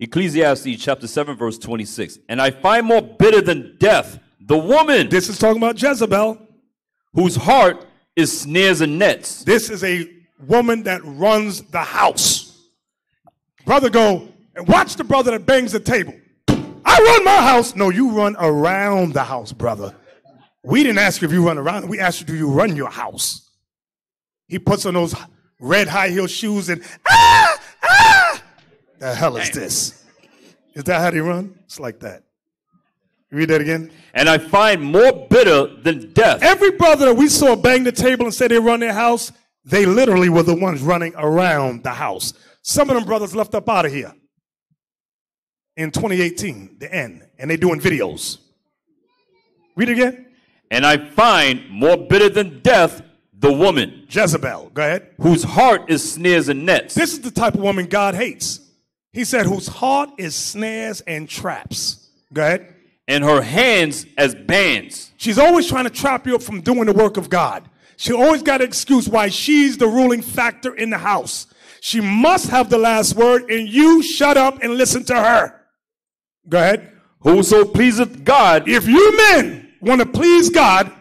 Ecclesiastes chapter 7, verse 26. And I find more bitter than death the woman. This is talking about Jezebel. Whose heart is snares and nets. This is a woman that runs the house. Brother, go and watch the brother that bangs the table. I run my house. No, you run around the house, brother. We didn't ask you if you run around. We asked you, do you run your house? He puts on those red high heel shoes and ah, ah. The hell is this? Is that how they run? It's like that. Read that again. And I find more bitter than death. Every brother that we saw bang the table and say they run their house, they literally were the ones running around the house. Some of them brothers left up out of here in 2018, the end, and they doing videos. Read it again. And I find more bitter than death the woman. Jezebel, go ahead. Whose heart is snares and nets. This is the type of woman God hates. He said, whose heart is snares and traps. Go ahead. And her hands as bands. She's always trying to trap you up from doing the work of God. She always got an excuse why she's the ruling factor in the house. She must have the last word, and you shut up and listen to her. Go ahead. Whoso pleaseth God, if you men want to please God,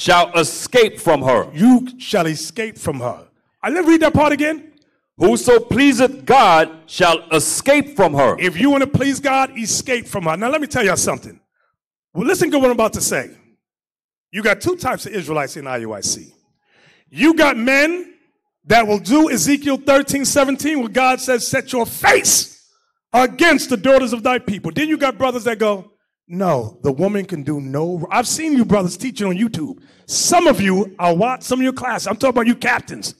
shall escape from her. You shall escape from her. I let read that part again. Whoso pleaseth God shall escape from her. If you want to please God, escape from her. Now let me tell you something. Well, listen to what I'm about to say. You got two types of Israelites in IUIC. You got men that will do Ezekiel 13, 17, where God says, Set your face against the daughters of thy people. Then you got brothers that go, No, the woman can do no. I've seen you brothers teaching on YouTube. Some of you are watch Some of your class. I'm talking about you captains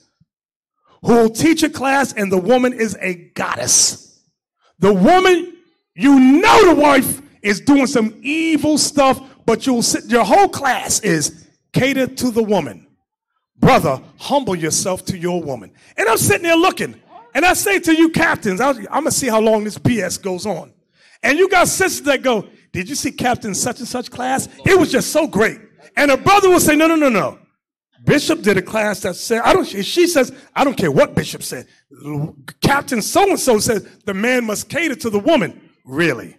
who will teach a class and the woman is a goddess. The woman, you know the wife is doing some evil stuff, but you'll sit, your whole class is cater to the woman. Brother, humble yourself to your woman. And I'm sitting there looking, and I say to you captains, I'm gonna see how long this BS goes on. And you got sisters that go, Did you see Captain such and such class? It was just so great. And a brother will say, No, no, no, no. Bishop did a class that said, I don't, she says, I don't care what Bishop said. Captain so and so says the man must cater to the woman. Really?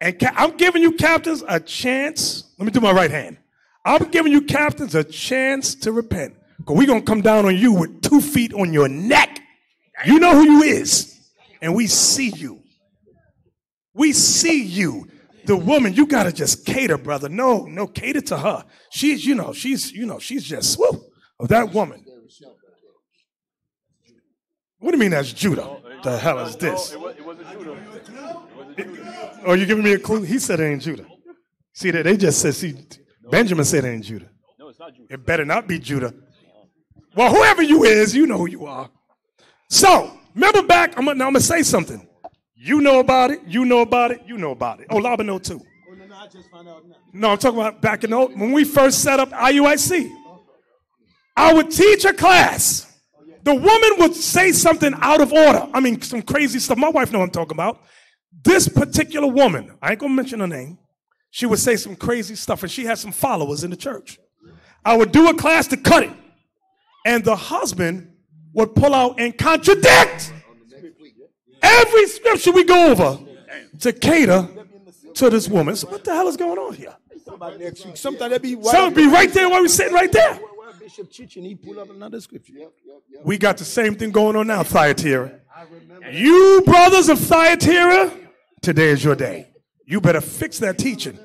And I'm giving you captains a chance. Let me do my right hand. I'm giving you captains a chance to repent. Because we're going to come down on you with two feet on your neck. You know who you is. And we see you. We see you. The woman, you got to just cater, brother. No, no, cater to her. She's, you know, she's, you know, she's just, whoa, of that woman. What do you mean that's Judah? The hell is this? Oh, you giving me a clue? He said it ain't Judah. See that they just said, see, Benjamin said it ain't Judah. No, it's not Judah. It better not be Judah. Well, whoever you is, you know who you are. So, remember back, I'm, gonna, now I'm gonna say something. You know about it, you know about it, you know about it. Oh, Laba know too. No, I'm talking about back in the old, when we first set up IUIC. I would teach a class. The woman would say something out of order. I mean, some crazy stuff. My wife know what I'm talking about. This particular woman, I ain't gonna mention her name, she would say some crazy stuff, and she had some followers in the church. I would do a class to cut it, and the husband would pull out and contradict every scripture we go over to cater to this woman. So what the hell is going on here? Sometimes they be Some be right there while we're sitting right there. Bishop teaching, he pull up another scripture. We got the same thing going on now, Thyatira. You brothers of Thyatira, today is your day. You better fix that teaching.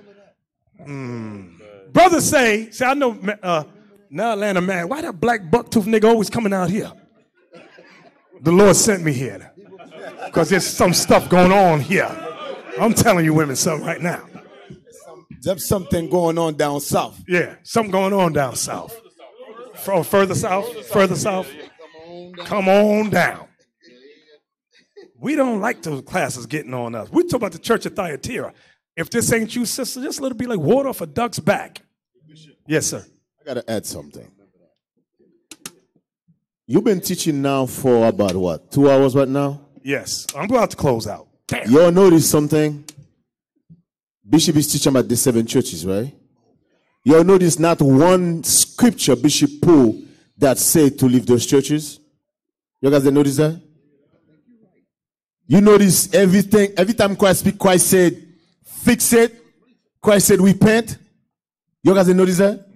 Mm. Brothers say, see, I know uh, now Atlanta man, why that black bucktooth nigga always coming out here? The Lord sent me here because there's some stuff going on here. I'm telling you women something right now. There's something going on down south. Yeah, something going on down south. From oh, further south, further south. Come on down. We don't like those classes getting on us. We talk about the church of Thyatira. If this ain't you, sister, just let it be like water off a duck's back. Yes, sir. I got to add something. You've been teaching now for about what? Two hours right now? Yes. I'm about to close out. Damn. Y'all notice something? Bishop is teaching about the seven churches, right? Y'all notice not one scripture Bishop pulled that said to leave those churches? You guys notice that? Eh? You notice everything, every time Christ speak, Christ said, fix it. Christ said, repent. You guys notice that?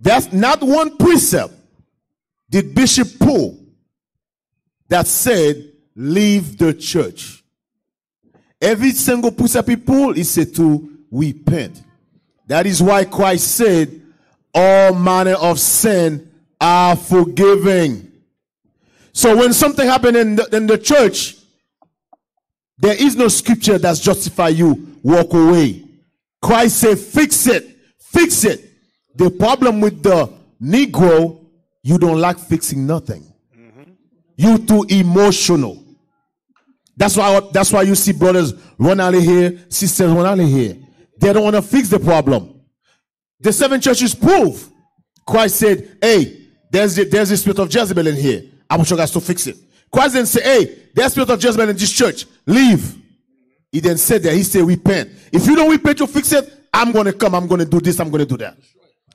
That's not one precept did Bishop pull that said, leave the church. Every single he pulled, he said to repent. That is why Christ said, all manner of sin are forgiving. So when something happened in the, in the church, there is no scripture that's justify you walk away. Christ said, fix it, fix it. The problem with the Negro, you don't like fixing nothing. Mm-hmm. You too emotional. That's why that's why you see brothers run out of here, sisters run out of here. They don't want to fix the problem. The seven churches prove. Christ said, Hey, there's the, there's the spirit of Jezebel in here. I want you guys to fix it. Christ didn't say, Hey, there's spirit of Jezebel in this church. Leave. He didn't say that. He said, Repent. If you don't repent to fix it, I'm going to come. I'm going to do this. I'm going to do that.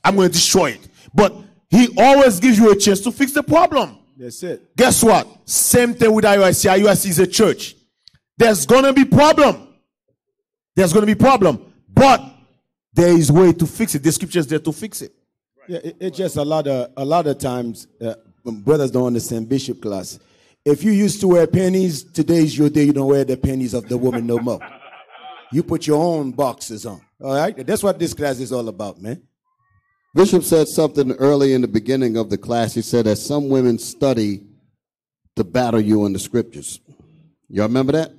I'm going to destroy it. But he always gives you a chance to fix the problem. That's it. Guess what? Same thing with IUIC. IUIC is a church. There's going to be problem. There's going to be problem. But there is way to fix it. The scripture is there to fix it. Yeah, it, it's just a lot of a lot of times uh, brothers don't understand bishop class. If you used to wear pennies, today's your day. You don't wear the pennies of the woman no more. You put your own boxes on. All right, that's what this class is all about, man. Bishop said something early in the beginning of the class. He said that some women study to battle you in the scriptures. Y'all remember that?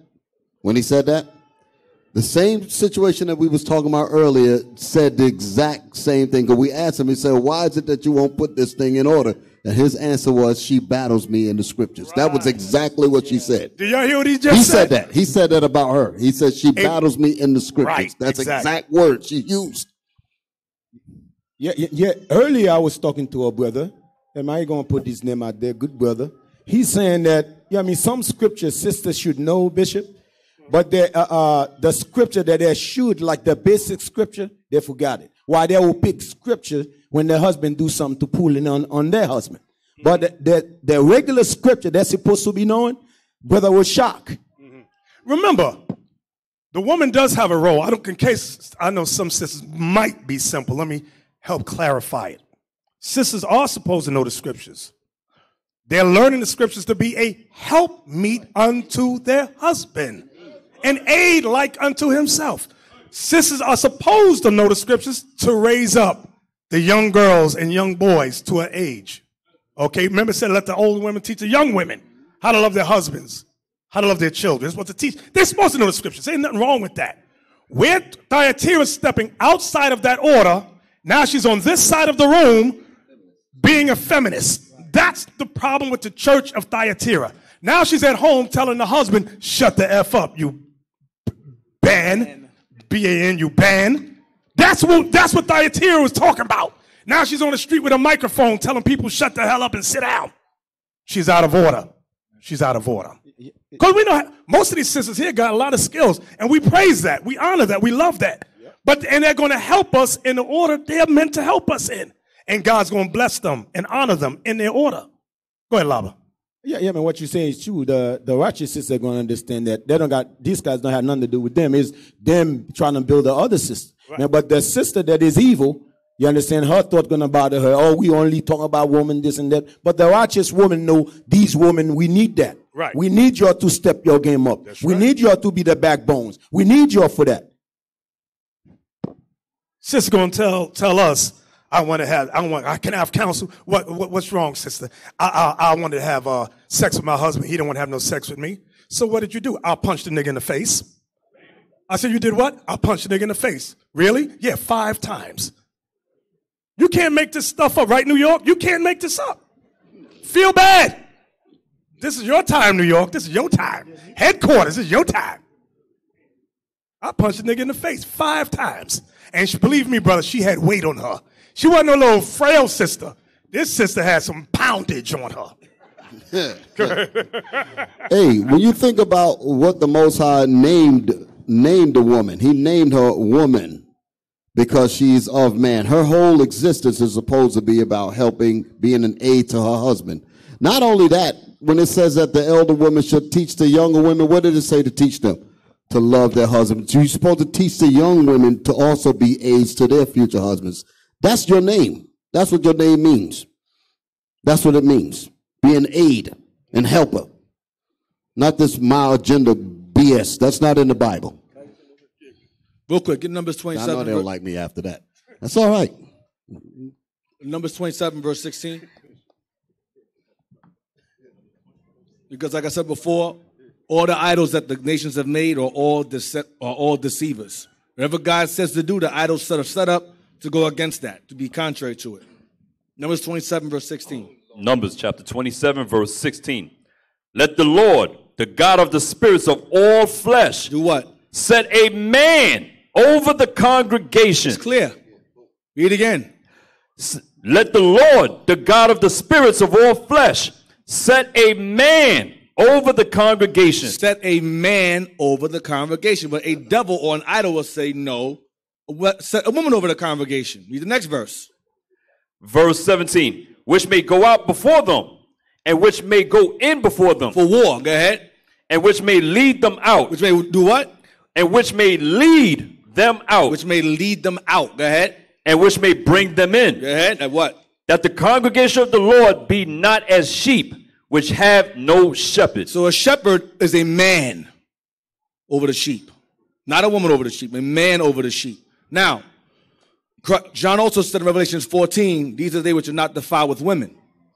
When he said that? The same situation that we was talking about earlier said the exact same thing. Because we asked him, he said, why is it that you won't put this thing in order? And his answer was, she battles me in the scriptures. That was exactly what she said. Did y'all hear what he just He said? said that. He said that about her. He said she battles me in the scriptures. Right, That's exactly. exact word she used. Yeah, yeah, yeah. Earlier, I was talking to a brother. Am I going to put his name out there? Good brother. He's saying that, yeah, I mean, some scripture sisters should know, Bishop, but the, uh, uh, the scripture that they should, like the basic scripture, they forgot it. Why they will pick scripture when their husband do something to pull in on, on their husband. But the, the, the regular scripture that's supposed to be known, brother was shocked. Remember, the woman does have a role. I don't, in case I know some sisters might be simple. Let me help clarify it. Sisters are supposed to know the scriptures. They're learning the scriptures to be a help meet unto their husband, an aid like unto himself. Sisters are supposed to know the scriptures to raise up the young girls and young boys to an age. Okay, remember said let the old women teach the young women how to love their husbands, how to love their children. They're supposed to teach. They're supposed to know the scriptures. Ain't nothing wrong with that. Where Thyatira is stepping outside of that order, now she's on this side of the room being a feminist. That's the problem with the church of Thyatira. Now she's at home telling the husband, shut the F up, you ban, B-A-N, you ban. That's what, that's what Thyatira was talking about. Now she's on the street with a microphone telling people, shut the hell up and sit down. She's out of order. She's out of order. Because we know most of these sisters here got a lot of skills, and we praise that. We honor that. We love that. But and they're going to help us in the order they're meant to help us in. And God's going to bless them and honor them in their order. Go ahead, Lava. Yeah, yeah, man. What you're saying is true. The the righteous sisters are going to understand that they don't got these guys don't have nothing to do with them. It's them trying to build the other sister. Now, but the sister that is evil, you understand? Her thought going to bother her. Oh, we only talk about women, this and that. But the righteous woman know these women. We need that. Right. We need y'all to step your game up. we need y'all to be the backbones. We need y'all for that. Sister to tell tell us. I want to have. I want. I can have counsel. What, what what's wrong, sister? I I, I wanted to have uh, sex with my husband. He didn't want to have no sex with me. So what did you do? I punched the nigga in the face. I said, you did what? I punched the nigga in the face. Really? Yeah, five times. You can't make this stuff up, right, New York? You can't make this up. Feel bad. This is your time, New York. This is your time. Headquarters, is your time. I punched the nigga in the face five times. And she, believe me, brother, she had weight on her. She wasn't no little frail sister. This sister had some poundage on her. hey, when you think about what the Most High named named a woman, He named her woman because she's of man. Her whole existence is supposed to be about helping, being an aid to her husband. Not only that, when it says that the elder woman should teach the younger women, what did it say to teach them? To love their husbands. You're supposed to teach the young women to also be aids to their future husbands. That's your name. That's what your name means. That's what it means. Be an aid and helper. Not this mild agenda BS. That's not in the Bible. Real quick, get Numbers I 27. know they'll like me after that. That's all right. Numbers 27, verse 16. Because, like I said before, all the idols that the nations have made are all dece- are all deceivers. Whatever God says to do, the idols set up, set up to go against that, to be contrary to it. Numbers 27, verse 16. Numbers chapter 27, verse 16. Let the Lord, the God of the spirits of all flesh, do what? Set a man over the congregation. It's clear. Read again. Let the Lord, the God of the spirits of all flesh, set a man over the congregation. Set a man over the congregation. But a devil or an idol will say, no, set a woman over the congregation. Read the next verse. Verse 17. Which may go out before them, and which may go in before them. For war. Go ahead. And which may lead them out. Which may do what? And which may lead them out. Which may lead them out. Go ahead. And which may bring them in. Go ahead. And what? That the congregation of the Lord be not as sheep which have no shepherd. So a shepherd is a man over the sheep, not a woman over the sheep, a man over the sheep. Now, John also said in Revelations 14, these are they which are not defiled with women.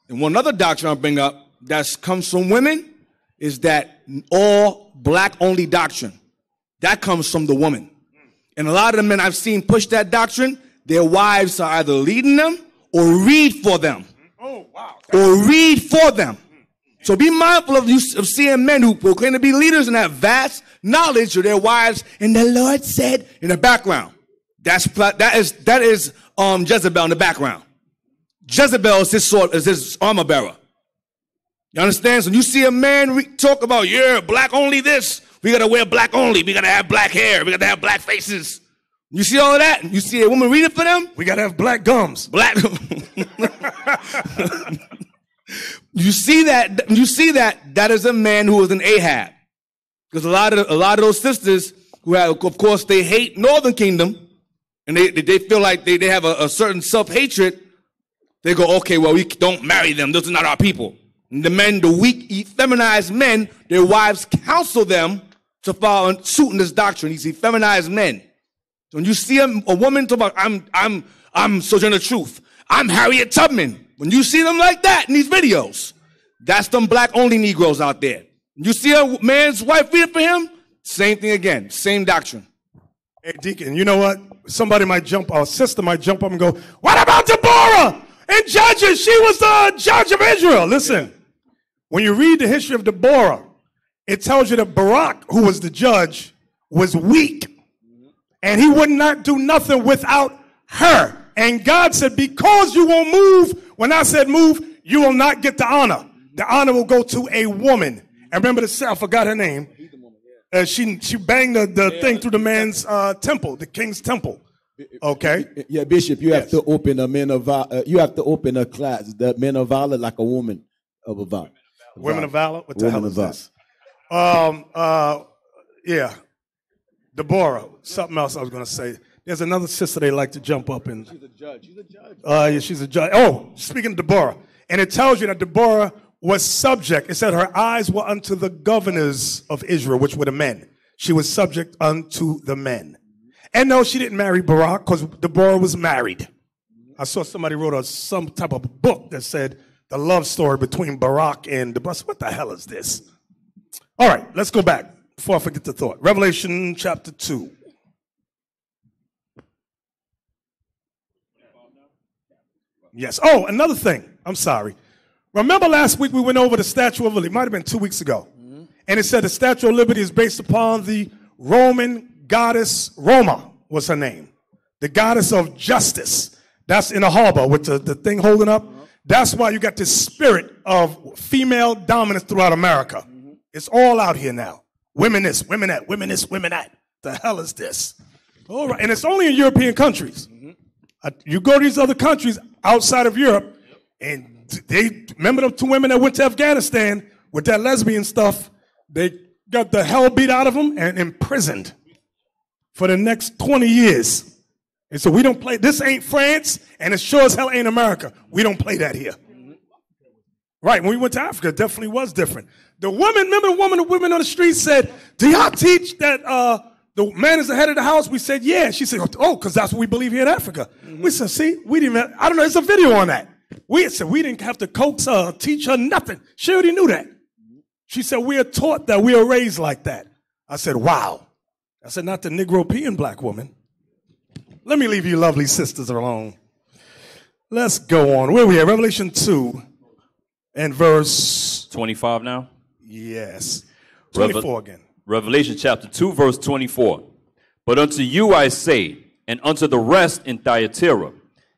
And one other doctrine I'll bring up that comes from women is that all black only doctrine. That comes from the woman. And a lot of the men I've seen push that doctrine, their wives are either leading them or read for them. Oh, wow. Or read for them. So be mindful of, you, of seeing men who proclaim to be leaders and have vast knowledge of their wives. And the Lord said in the background. That's that is that is um, Jezebel in the background. Jezebel is his sword, is his armor bearer. You understand? So you see a man re- talk about, yeah, black only this. We gotta wear black only. We gotta have black hair. We gotta have black faces. You see all of that? You see a woman reading for them? We gotta have black gums. Black. you see that? You see that? That is a man who is an Ahab. Because a lot of a lot of those sisters who have, of course, they hate Northern Kingdom, and they they feel like they, they have a, a certain self hatred. They go, okay, well, we don't marry them. Those are not our people. And the men, the weak, feminized men, their wives counsel them to follow suit in this doctrine. These effeminized men. When you see a, a woman talk about, I'm, I'm, I'm Sojourner Truth. I'm Harriet Tubman. When you see them like that in these videos, that's them black only Negroes out there. You see a man's wife read for him, same thing again, same doctrine. Hey, Deacon, you know what? Somebody might jump, our sister might jump up and go, What about Deborah? And Judges, she was the judge of Israel. Listen, when you read the history of Deborah, it tells you that Barak, who was the judge, was weak. And he would not do nothing without her. And God said, Because you won't move, when I said move, you will not get the honor. The honor will go to a woman. And remember the I forgot her name. Uh, she she banged the, the thing through the man's uh, temple, the king's temple. Okay. Yeah, Bishop, you have to open a men of uh, you have to open a class, the men of valor, like a woman of a valor. Women of valor. What the Women hell is this? Um. Uh. Yeah. Deborah. Something else I was going to say. There's another sister they like to jump up and. She's a judge. She's a judge. Uh, yeah, she's a judge. Oh, speaking of Deborah, and it tells you that Deborah was subject. It said her eyes were unto the governors of Israel, which were the men. She was subject unto the men. And no, she didn't marry Barak because Deborah was married. I saw somebody wrote a, some type of book that said the love story between Barak and Deborah. What the hell is this? All right, let's go back before I forget the thought. Revelation chapter 2. Yes. Oh, another thing. I'm sorry. Remember last week we went over the Statue of Liberty. It might have been two weeks ago. Mm-hmm. And it said the Statue of Liberty is based upon the Roman goddess Roma, was her name. The goddess of justice. That's in a harbor with the, the thing holding up. Uh-huh. That's why you got this spirit of female dominance throughout America. Mm-hmm. It's all out here now. Women this, women that, women this, women that. The hell is this? All right. And it's only in European countries. Mm-hmm. Uh, you go to these other countries outside of Europe, and they remember the two women that went to Afghanistan with that lesbian stuff. They got the hell beat out of them and imprisoned for the next 20 years. And so we don't play. This ain't France, and it sure as hell ain't America. We don't play that here. Right, when we went to Africa, it definitely was different. The woman, remember the woman, the women on the street said, Do y'all teach that uh, the man is the head of the house? We said, Yeah. She said, Oh, because that's what we believe here in Africa. Mm-hmm. We said, See, we didn't even, I don't know, there's a video on that. We said we didn't have to coax her, teach her nothing. She already knew that. She said we are taught that we are raised like that. I said, wow. I said, not the Negropean black woman. Let me leave you lovely sisters alone. Let's go on. Where we at? Revelation 2 and verse 25 now. Yes. Revel- 24 again. Revelation chapter 2, verse 24. But unto you I say, and unto the rest in Thyatira,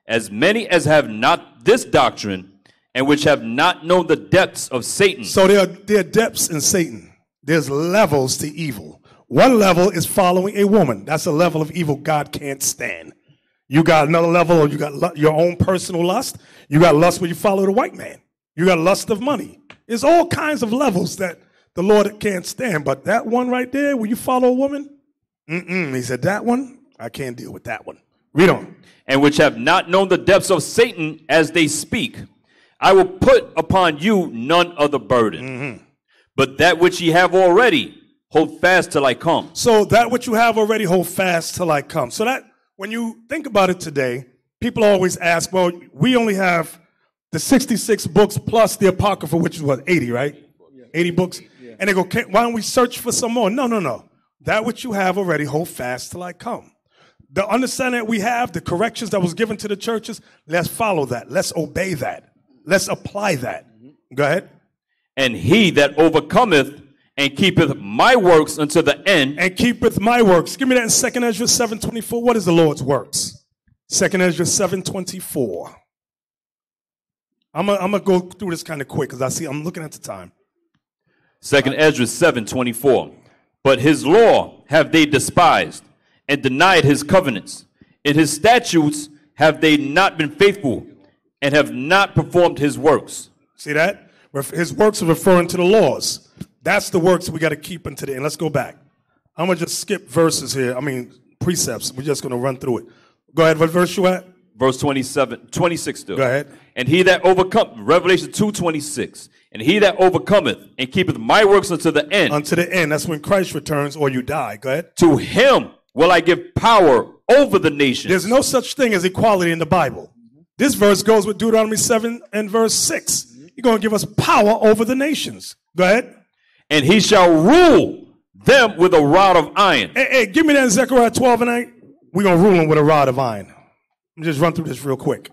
as many as have not this doctrine, and which have not known the depths of Satan. So there are, there are depths in Satan. There's levels to evil. One level is following a woman. That's a level of evil God can't stand. You got another level, you got your own personal lust. You got lust when you follow the white man. You got lust of money. There's all kinds of levels that the Lord can't stand. But that one right there, will you follow a woman, mm-mm. He said that one, I can't deal with that one. Read on. and which have not known the depths of Satan as they speak. I will put upon you none other burden, Mm-hmm. but that which ye have already, hold fast till I come. So that what you have already, hold fast till I come. So that when you think about it today, people always ask, well, we only have the 66 books plus the Apocrypha, which is what, 80, right? 80 books. And they go, "Can't- why don't we search for some more? No, no, no. That which you have already, hold fast till I come. The understanding that we have, the corrections that was given to the churches, let's follow that. Let's obey that. Let's apply that. Mm-hmm. Go ahead. And he that overcometh and keepeth my works unto the end, and keepeth my works. Give me that in 2nd Ezra 7.24. What is the Lord's works? 2nd Ezra 7.24. I'm going to go through this kind of quick because I see I'm looking at the time. Second Ezra 7 24. But his law have they despised and denied his covenants. In his statutes have they not been faithful and have not performed his works. See that? His works are referring to the laws. That's the works we got to keep unto the And Let's go back. I'm going to just skip verses here. I mean, precepts. We're just going to run through it. Go ahead. What verse you at? Verse 27, 26 still. Go ahead. And he that overcome, Revelation 2 26. And he that overcometh and keepeth my works unto the end, Unto the end. That's when Christ returns or you die. Go ahead. to him will I give power over the nations. There's no such thing as equality in the Bible. This verse goes with Deuteronomy 7 and verse 6. You're going to give us power over the nations. Go ahead. and he shall rule them with a rod of iron. Hey, hey, give me that in Zechariah 12 and 8. We're going to rule them with a rod of iron. Let me just run through this real quick.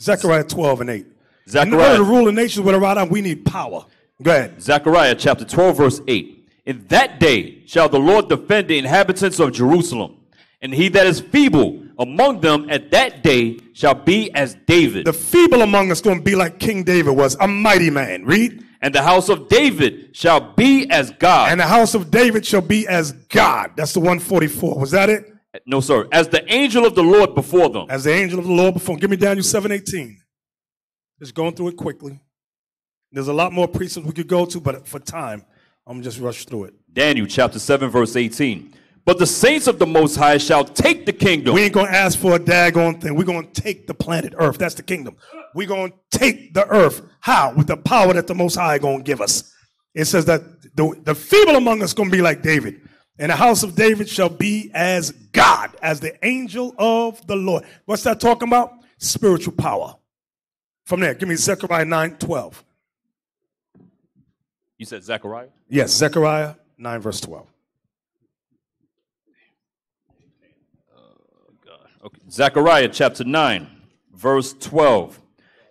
Zechariah 12 and 8. Zechariah. In order to rule the nations with a rod we need power. Go ahead. Zechariah chapter 12, verse 8. In that day shall the Lord defend the inhabitants of Jerusalem, and he that is feeble among them at that day shall be as David. The feeble among us going to be like King David was, a mighty man. Read. and the house of David shall be as God. And the house of David shall be as God. That's the 144. Was that it? No, sir. As the angel of the Lord before them. As the angel of the Lord before. Give me Daniel 7:18. Just going through it quickly. There's a lot more precepts we could go to, but for time, I'm just rush through it. Daniel chapter 7, verse 18. But the saints of the Most High shall take the kingdom. We ain't gonna ask for a daggone thing. We're gonna take the planet Earth. That's the kingdom. We're gonna take the earth. How? With the power that the Most High gonna give us. It says that the, the feeble among us gonna be like David, and the house of David shall be as God, as the angel of the Lord. What's that talking about? Spiritual power. From there, give me Zechariah 9 12. You said Zechariah? Yes, Zechariah 9, verse 12. Okay. Zechariah chapter 9, verse 12.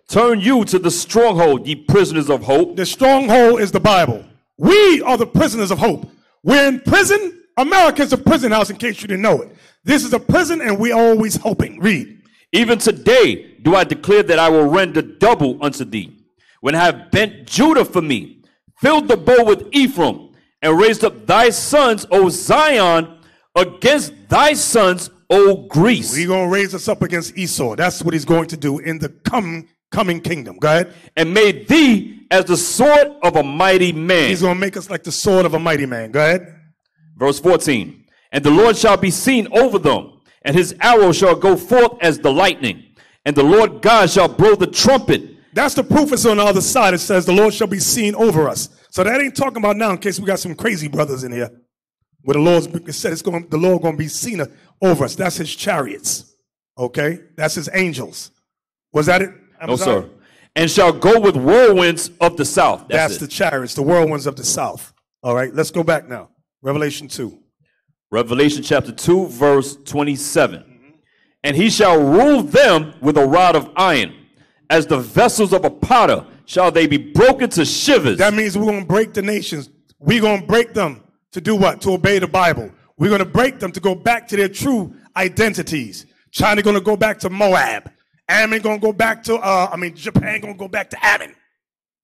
Turn you to the stronghold, ye prisoners of hope. The stronghold is the Bible. We are the prisoners of hope. We're in prison. America is a prison house, in case you didn't know it. This is a prison, and we're always hoping. Read. Even today do I declare that I will render double unto thee. When I have bent Judah for me, filled the bow with Ephraim, and raised up thy sons, O Zion, against thy sons, O Greece. He's going to raise us up against Esau. That's what he's going to do in the coming, coming kingdom. Go ahead. And made thee as the sword of a mighty man. He's going to make us like the sword of a mighty man. Go ahead. Verse 14. And the Lord shall be seen over them, and his arrow shall go forth as the lightning, and the Lord God shall blow the trumpet. That's the proof it's on the other side. It says the Lord shall be seen over us. So that ain't talking about now in case we got some crazy brothers in here. Where the Lord's it said it's going the Lord going to be seen over us. That's his chariots. Okay? That's his angels. Was that it? No, sir. And shall go with whirlwinds of the south. That's, That's, the chariots, the whirlwinds of the south. All right, let's go back now. Revelation 2. Revelation chapter 2, verse 27. And he shall rule them with a rod of iron, as the vessels of a potter shall they be broken to shivers. That means we're going to break the nations. We're going to break them to do what? To obey the Bible. We're going to break them to go back to their true identities. China going to go back to Moab. Ammon going to go back to, uh, I mean, Japan going to go back to Ammon.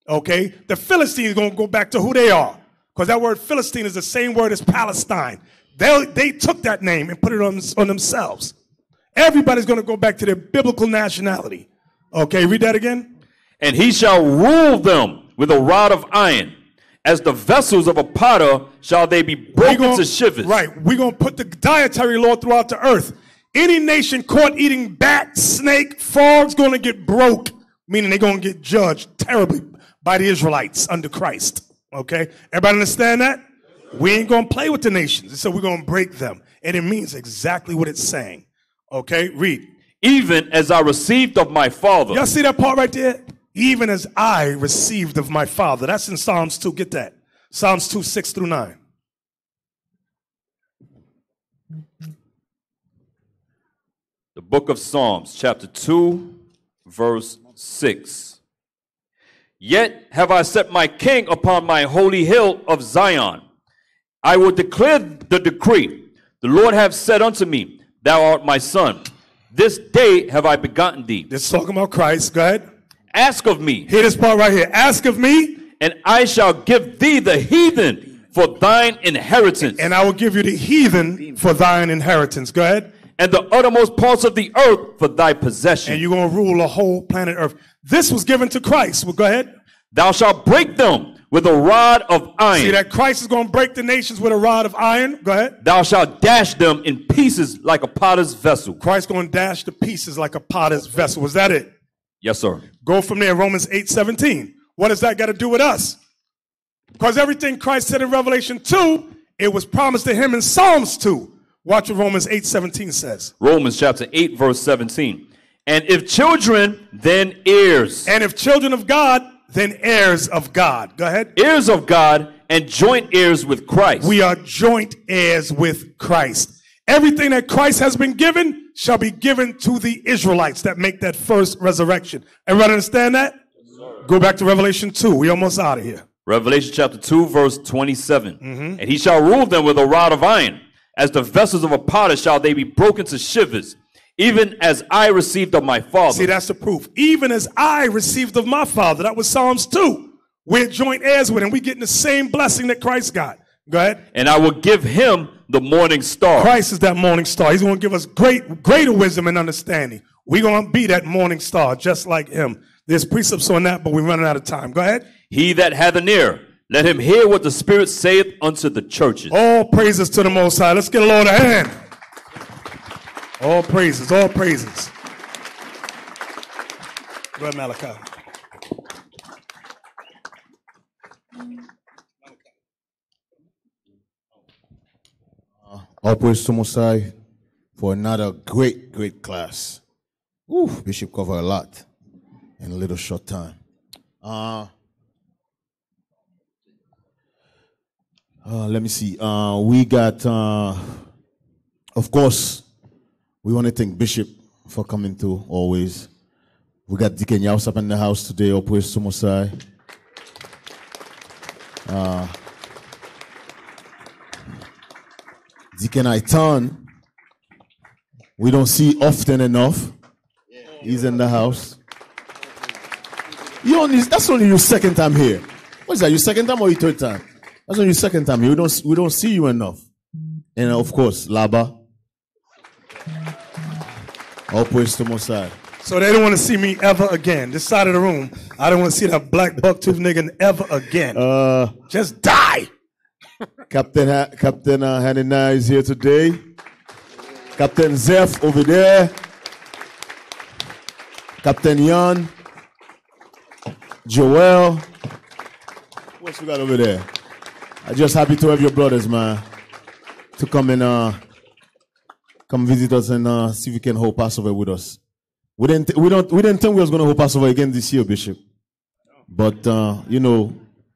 Okay? The Philistines going to go back to who they are. Because that word Philistine is the same word as Palestine. They, they took that name and put it on, on themselves. Everybody's going to go back to their biblical nationality. Okay, read that again. And he shall rule them with a rod of iron. As the vessels of a potter shall they be broken gonna- to shivers. Right. We're going to put the dietary law throughout the earth. Any nation caught eating bat, snake, frogs going to get broke, meaning they're going to get judged terribly by the Israelites under Christ. Okay? Everybody understand that? We ain't to play with the nations. So we're going to break them. And it means exactly what it's saying. Okay? Read. Even as I received of my father. Y'all see that part right there? Even as I received of my Father. That's in Psalms 2. Get that. Psalms 2, 6 through 9. The book of Psalms, chapter 2, verse 6. Yet have I set my king upon my holy hill of Zion. I will declare the decree. The Lord hath said unto me, Thou art my son. This day have I begotten thee. This is talking about Christ. Go ahead. Ask of me. Hear this part right here. Ask of me. And I shall give thee the heathen for thine inheritance. And I will give you the heathen for thine inheritance. Go ahead. And the uttermost parts of the earth for thy possession. And you're going to rule the whole planet Earth. This was given to Christ. Well, go ahead. Thou shalt break them with a rod of iron. See that Christ is going to break the nations with a rod of iron. Go ahead. Thou shalt dash them in pieces like a potter's vessel. Christ going to dash the pieces like a potter's vessel. Was that it? Yes, sir. Go from there. Romans 8 17. What does that got to do with us? Because everything Christ said in Revelation 2, it was promised to him in Psalms 2. Watch what Romans 8 17 says. Romans chapter 8, verse 17. And if children, then heirs. And if children of God, then heirs of God. Go ahead. Heirs of God and joint heirs with Christ. We are joint heirs with Christ. Everything that Christ has been given shall be given to the Israelites that make that first resurrection. Everybody understand that? Go back to Revelation 2. We almost out of here. Revelation chapter 2, verse 27. Mhm. And he shall rule them with a rod of iron. As the vessels of a potter shall they be broken to shivers, even as I received of my father. See, that's the proof. Even as I received of my Father, that was Psalms 2. We're joint heirs with him. We're getting the same blessing that Christ got. Go ahead. And I will give him the morning star. Christ is that morning star. He's going to give us great, greater wisdom and understanding. We're going to be that morning star just like him. There's precepts on that, but we're running out of time. Go ahead. He that hath an ear, let him hear what the Spirit saith unto the churches. All praises to the Most High. Let's get a Lord a hand. All praises, all praises. Go ahead, Malachi. All praise to Most High for another great, great class. Ooh, Bishop covered a lot in a little short time. Uh, uh, let me see. Uh, we got, uh, of course, we want to thank Bishop for coming to always. We got Deacon Yaus up in the house today. All praise to Most High. Uh, Deacon we don't see often enough. He's in the house. You only, that's only your second time here. What is that? Your second time or your third time? That's only your second time. We don't we don't see you enough. And of course, Laba. All praise to Most High. So they don't want to see me ever again. This side of the room, I don't want to see that black bucktooth nigga ever again. Uh, Just die. Captain ha- Captain uh, Hanina is here today. Captain Zeph over there. Captain Jan. Joel. What else we got over there? I'm just happy to have your brothers, man, to come and uh, come visit us and uh, see if we can hold Passover with us. We didn't we don't we didn't think we was going to hold Passover again this year, Bishop. But uh, you know,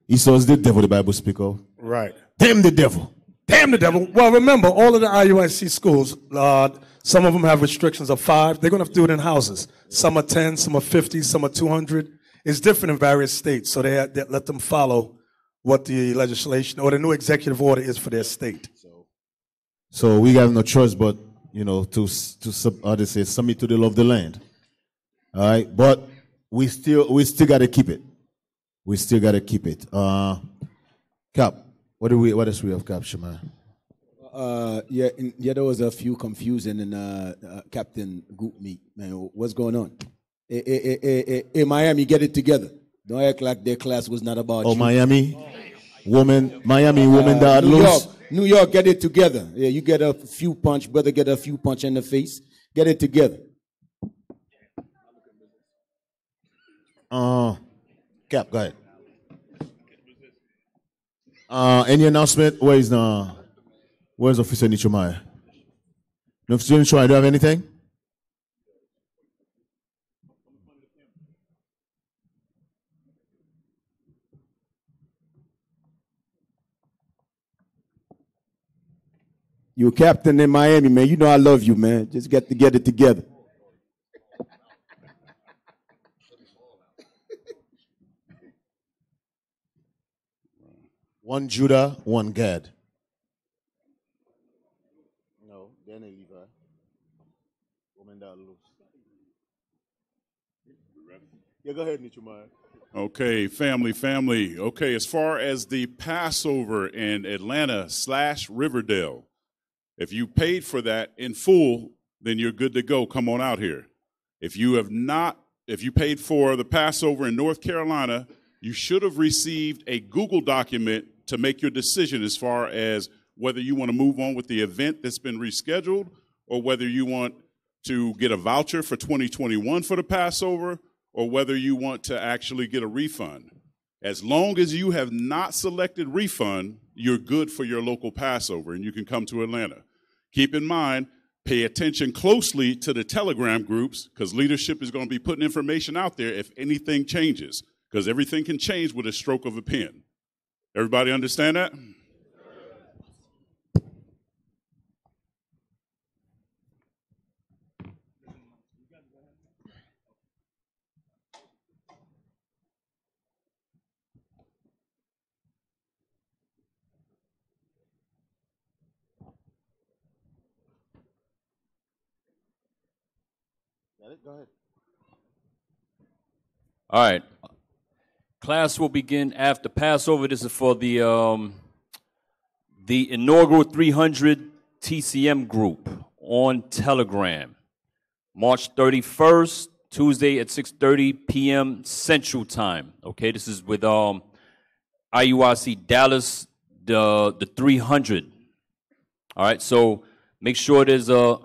Esau's the devil. The Bible speak of. Right. Damn the devil. Damn the devil. Well, remember, all of the IUIC schools, uh, some of them have restrictions of five. They're going to have to do it in houses. Some are 10, some are 50, some are 200. It's different in various states, so they, they let them follow what the legislation or the new executive order is for their state. So we have no choice but, you know, to to sub, how they say submit to the law of the land. All right, but we still we still got to keep it. We still got to keep it. Uh, Cap, what do we what else we have, Cap Shema? Uh, yeah, in, yeah, there was a few confusion in uh, uh, Captain Group meet. Man, what's going on? Hey, hey, hey, hey, hey, hey, Miami, get it together. Don't act like their class was not about Oh, you. Miami, woman, Miami woman Uh, that New loose. York, New York, get it together. Yeah, you get a few punch, brother, get a few punch in the face. Get it together. Uh, Cap, go ahead. Uh, any announcement? Where is the where's Officer Nichomaya? No, Officer Nichomaya, do you have anything? You a captain in Miami, man. You know I love you, man. Just get to get it together. One Judah, one Gad. No, then Levi. Uh, woman that loose. Yeah, go ahead, Nichomaya. Okay, family, family. Okay, as far as the Passover in Atlanta slash Riverdale, if you paid for that in full, then you're good to go. Come on out here. If you have not, if you paid for the Passover in North Carolina, you should have received a Google document to make your decision as far as whether you want to move on with the event that's been rescheduled or whether you want to get a voucher for 2021 for the Passover or whether you want to actually get a refund. As long as you have not selected refund, you're good for your local Passover and you can come to Atlanta. Keep in mind, pay attention closely to the Telegram groups because leadership is going to be putting information out there if anything changes because everything can change with a stroke of a pen. Everybody understand that? Go ahead. All right. Class will begin after Passover. This is for the um, the inaugural 300 TCM group on Telegram, March 31st, Tuesday at 6:30 p.m. Central Time. Okay, this is with um, IUIC Dallas, the the 300. All right, so make sure there's a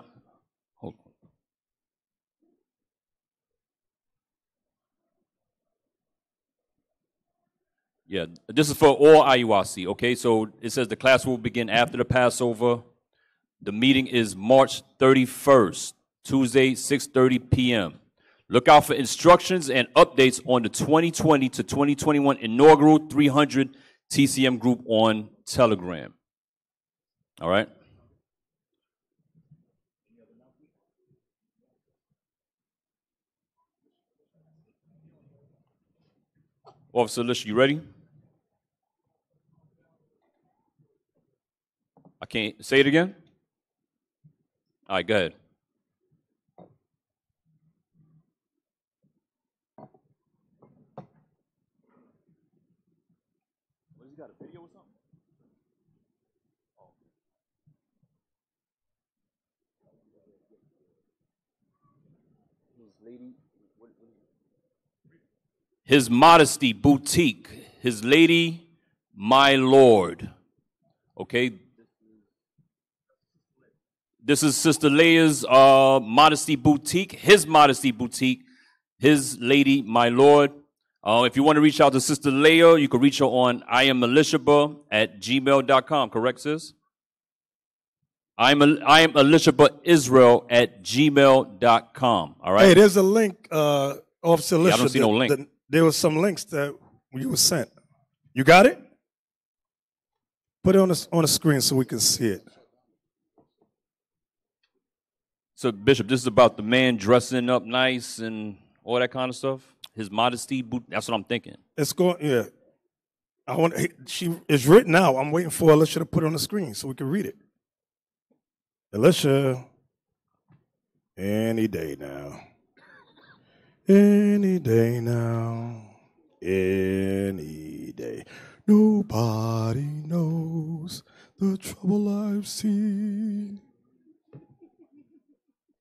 Yeah, this is for all IUIC. Okay, so it says the class will begin after the Passover. The meeting is March 31st, Tuesday, 6:30 p.m. Look out for instructions and updates on the 2020 to 2021 inaugural 300 TCM group on Telegram. All right. Officer Lish, you ready? I can't say it again. All right, go ahead. His Modesty Boutique, His Lady, My Lord. Okay. This is Sister Leia's uh, Modesty Boutique, his Modesty Boutique, his Lady, My Lord. Uh, if you want to reach out to Sister Leia, you can reach her on I am Elishaba at gmail.com, correct, sis? I am, I am Elishaba Israel at gmail.com. All right. Hey, there's a link, uh, Officer Yeah, I don't see no link. that- there was some links that you were sent. You got it? Put it on the, on the screen so we can see it. So, Bishop, this is about the man dressing up nice and all that kind of stuff. His modesty. That's what I'm thinking. It's going, yeah. I want. She is written out. I'm waiting for Alicia to put it on the screen so we can read it. Alicia, any day now. Any day now. Any day. Nobody knows the trouble I've seen.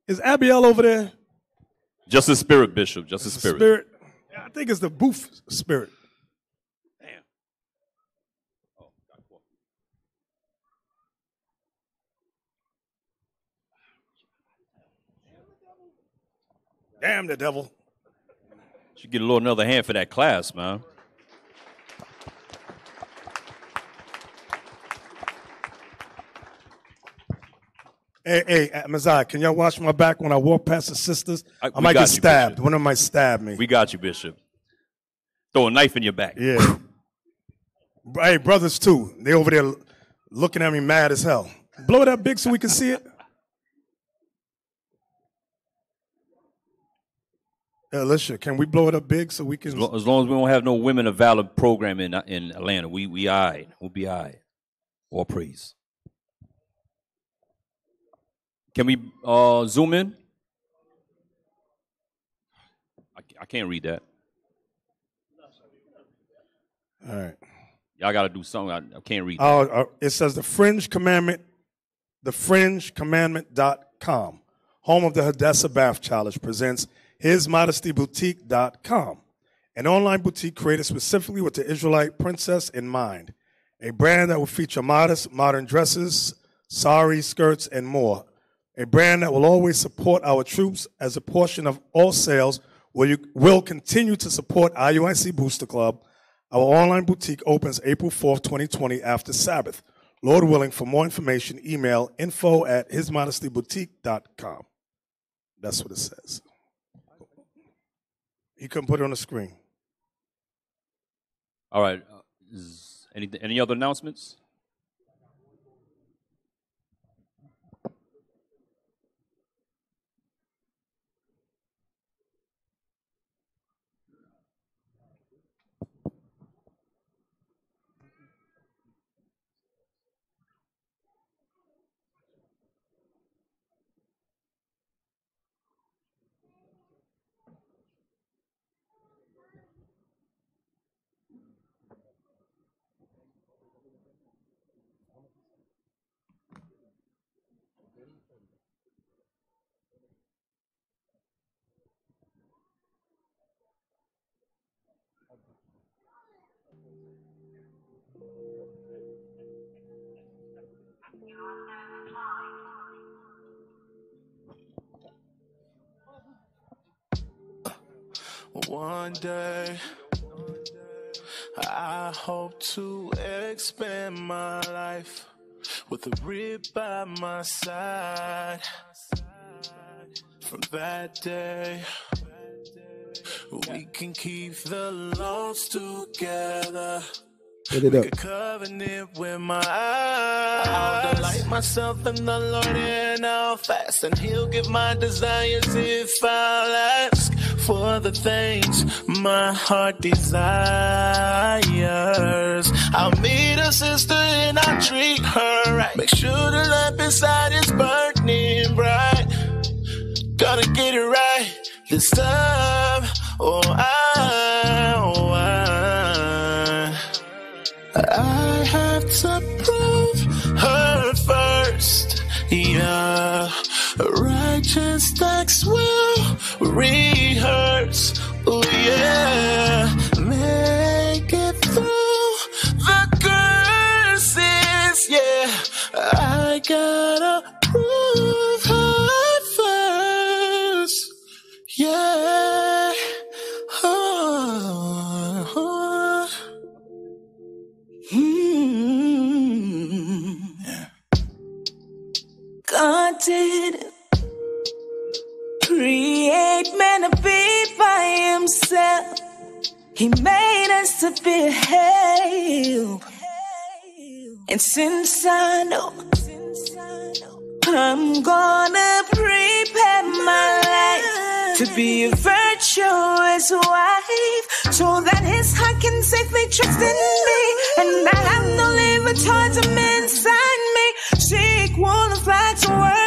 Is Abiel over there? Just the spirit, Bishop. Just the spirit. Spirit. I think it's the booth spirit. Damn. Oh, Damn the devil. Should get a little another hand for that class, man. Hey, hey, uh, Mazai, can y'all watch my back when I walk past the sisters? I, we might get you, stabbed. One of them might stab me. We got you, Bishop. Throw a knife in your back. Yeah. hey, brothers too. They over there looking at me mad as hell. Blow it up big so we can see it. Alicia, can we blow it up big so we can? As lo- as long as we don't have no women of valor program in in Atlanta, we we all right. We'll be all right. All praise. Can we uh, zoom in? I, I can't read that. All right. Y'all got to do something. I, I can't read. Oh, uh, it says the Fringe Commandment, the fringecommandment.com, home of the Hadassah Bath Challenge, presents hismodestyboutique.com, an online boutique created specifically with the Israelite princess in mind. A brand that will feature modest, modern dresses, sari, skirts, and more. A brand that will always support our troops as a portion of all sales will, you, will continue to support IUIC Booster Club. Our online boutique opens April 4th, 2020 after Sabbath. Lord willing, for more information, email info at hismodestyboutique.com. That's what it says. He couldn't put it on the screen. All right. Uh, any any other announcements? One day, I hope to expand my life with a rib by my side. From that day, we can keep the lost together. Put it Make a up. covenant with my eyes. I'll delight myself in the Lord and I'll fast, and He'll give my desires if I'll ask for the things my heart desires. I'll meet a sister and I'll treat her right. Make sure the lamp inside is burning bright. Gonna get it right this time. Oh, I, Yeah, righteous acts will rehearse. Oh yeah, make it through the curses. Yeah, I gotta prove He made us to be help. And since I know I'm gonna prepare my life to be a virtuous wife so that his heart can safely trust in me and I have no limit towards him inside me. Seek wanna fly to work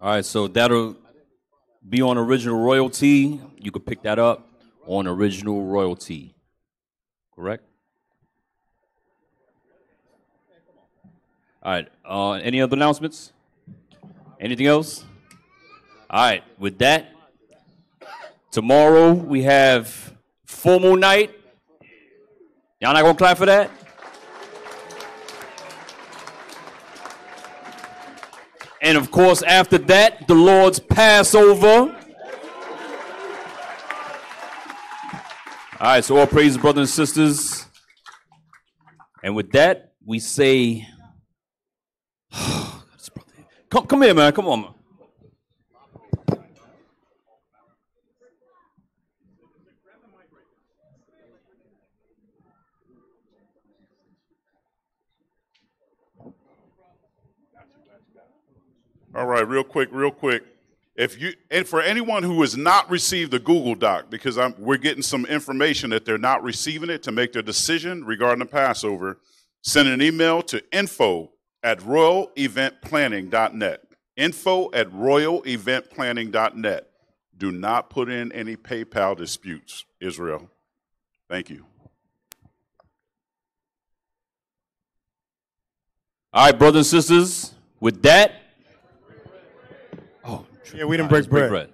All right, so that'll be on original royalty. You can pick that up on original royalty. Correct? All right. Uh, any other announcements? Anything else? All right. With that, tomorrow we have moon night. Y'all not gonna clap for that? And of course, after that, the Lord's Passover. All right, so all praise, brothers and sisters. And with that, we say, come, come here, man. Come on. All right, real quick, real quick. If you and for anyone who has not received the Google Doc, because I'm, we're getting some information that they're not receiving it to make their decision regarding the Passover, send an email to info at royaleventplanning.net. Info at royaleventplanning.net. Do not put in any PayPal disputes, Israel. Thank you. All right, brothers and sisters, with that, Oh, Yeah, we didn't break break bread. bread.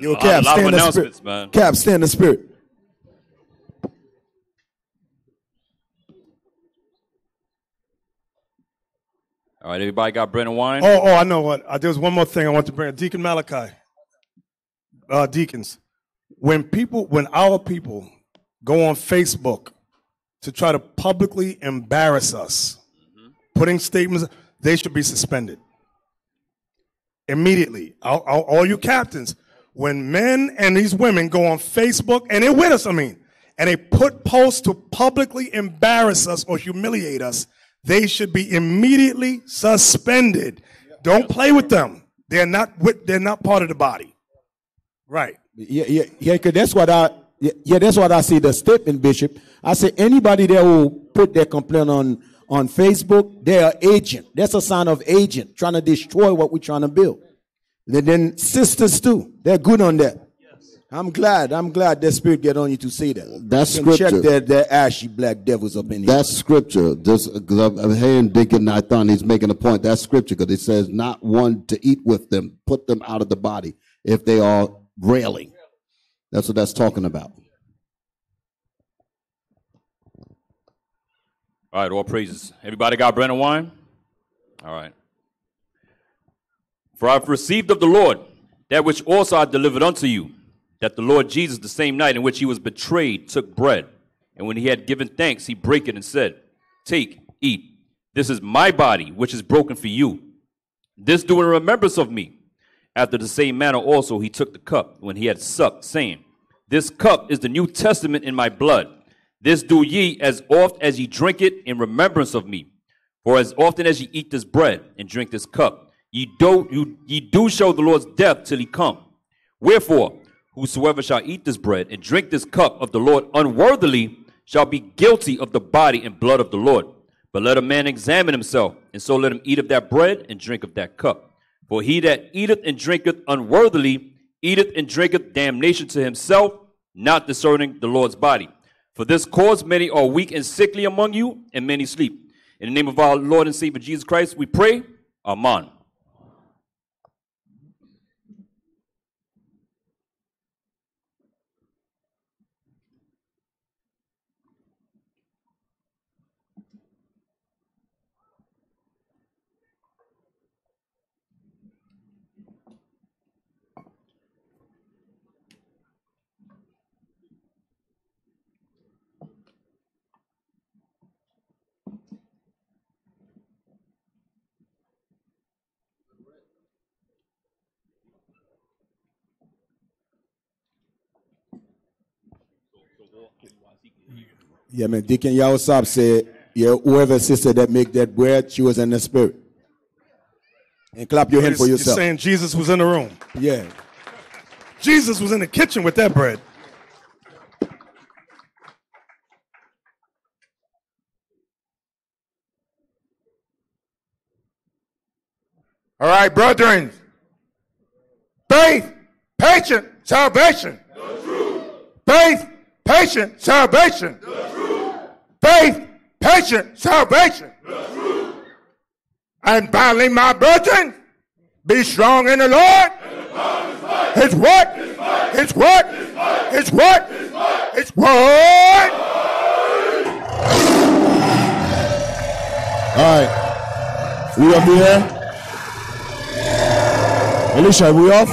Yo, A Cap, a lot stay of in the spirit. man. Cap, stand in the spirit. All right, everybody got bread and wine? Oh, oh, I know what. Uh, there's one more thing I want to bring. Deacon Malachi, uh, deacons, when people, when our people go on Facebook to try to publicly embarrass us, putting statements, they should be suspended immediately. All, all, all you captains, when men and these women go on Facebook and they're with us, I mean, and they put posts to publicly embarrass us or humiliate us, they should be immediately suspended. Don't play with them. They're not with, they're not part of the body. Right. Yeah, yeah, yeah. 'cause that's what I. Yeah, that's what I see. The statement, Bishop. I say anybody that will put their complaint on on Facebook, they are agent. That's a sign of agent trying to destroy what we're trying to build. And then sisters too. They're good on that. I'm glad. I'm glad that spirit get on you to say that. That's You can scripture. Check that, that ashy black devils up in here. That's scripture. This, cause I'm, I'm hearing Deacon Nathan, he's making a point. That's scripture because it says not one to eat with them, put them out of the body if they are railing. That's what that's talking about. All right, all praises. Everybody got bread and wine? All right. For I've received of the Lord that which also I delivered unto you, that the Lord Jesus, the same night in which he was betrayed, took bread. And when he had given thanks, he brake it and said, Take, eat. This is my body, which is broken for you. This do in remembrance of me. After the same manner also he took the cup when he had supped, saying, This cup is the New Testament in my blood. This do ye as oft as ye drink it in remembrance of me. For as often as ye eat this bread and drink this cup, ye do, you, ye do show the Lord's death till he come. Wherefore, whosoever shall eat this bread and drink this cup of the Lord unworthily shall be guilty of the body and blood of the Lord. But let a man examine himself, and so let him eat of that bread and drink of that cup. For he that eateth and drinketh unworthily eateth and drinketh damnation to himself, not discerning the Lord's body. For this cause many are weak and sickly among you, and many sleep. In the name of our Lord and Savior Jesus Christ, we pray. Amen. Yeah, man. Deacon Yawasab said, yeah, whoever sister that make that bread, she was in the spirit. And clap your hand for You're yourself. saying Jesus was in the room. Yeah. Jesus was in the kitchen with that bread. All right, brethren. Faith, patience, salvation. Faith, patience, salvation. Faith, patience, salvation. And finally, my brethren, be strong in the Lord. His what? His what? It's what? His word. All right. We up here? Alicia, we off?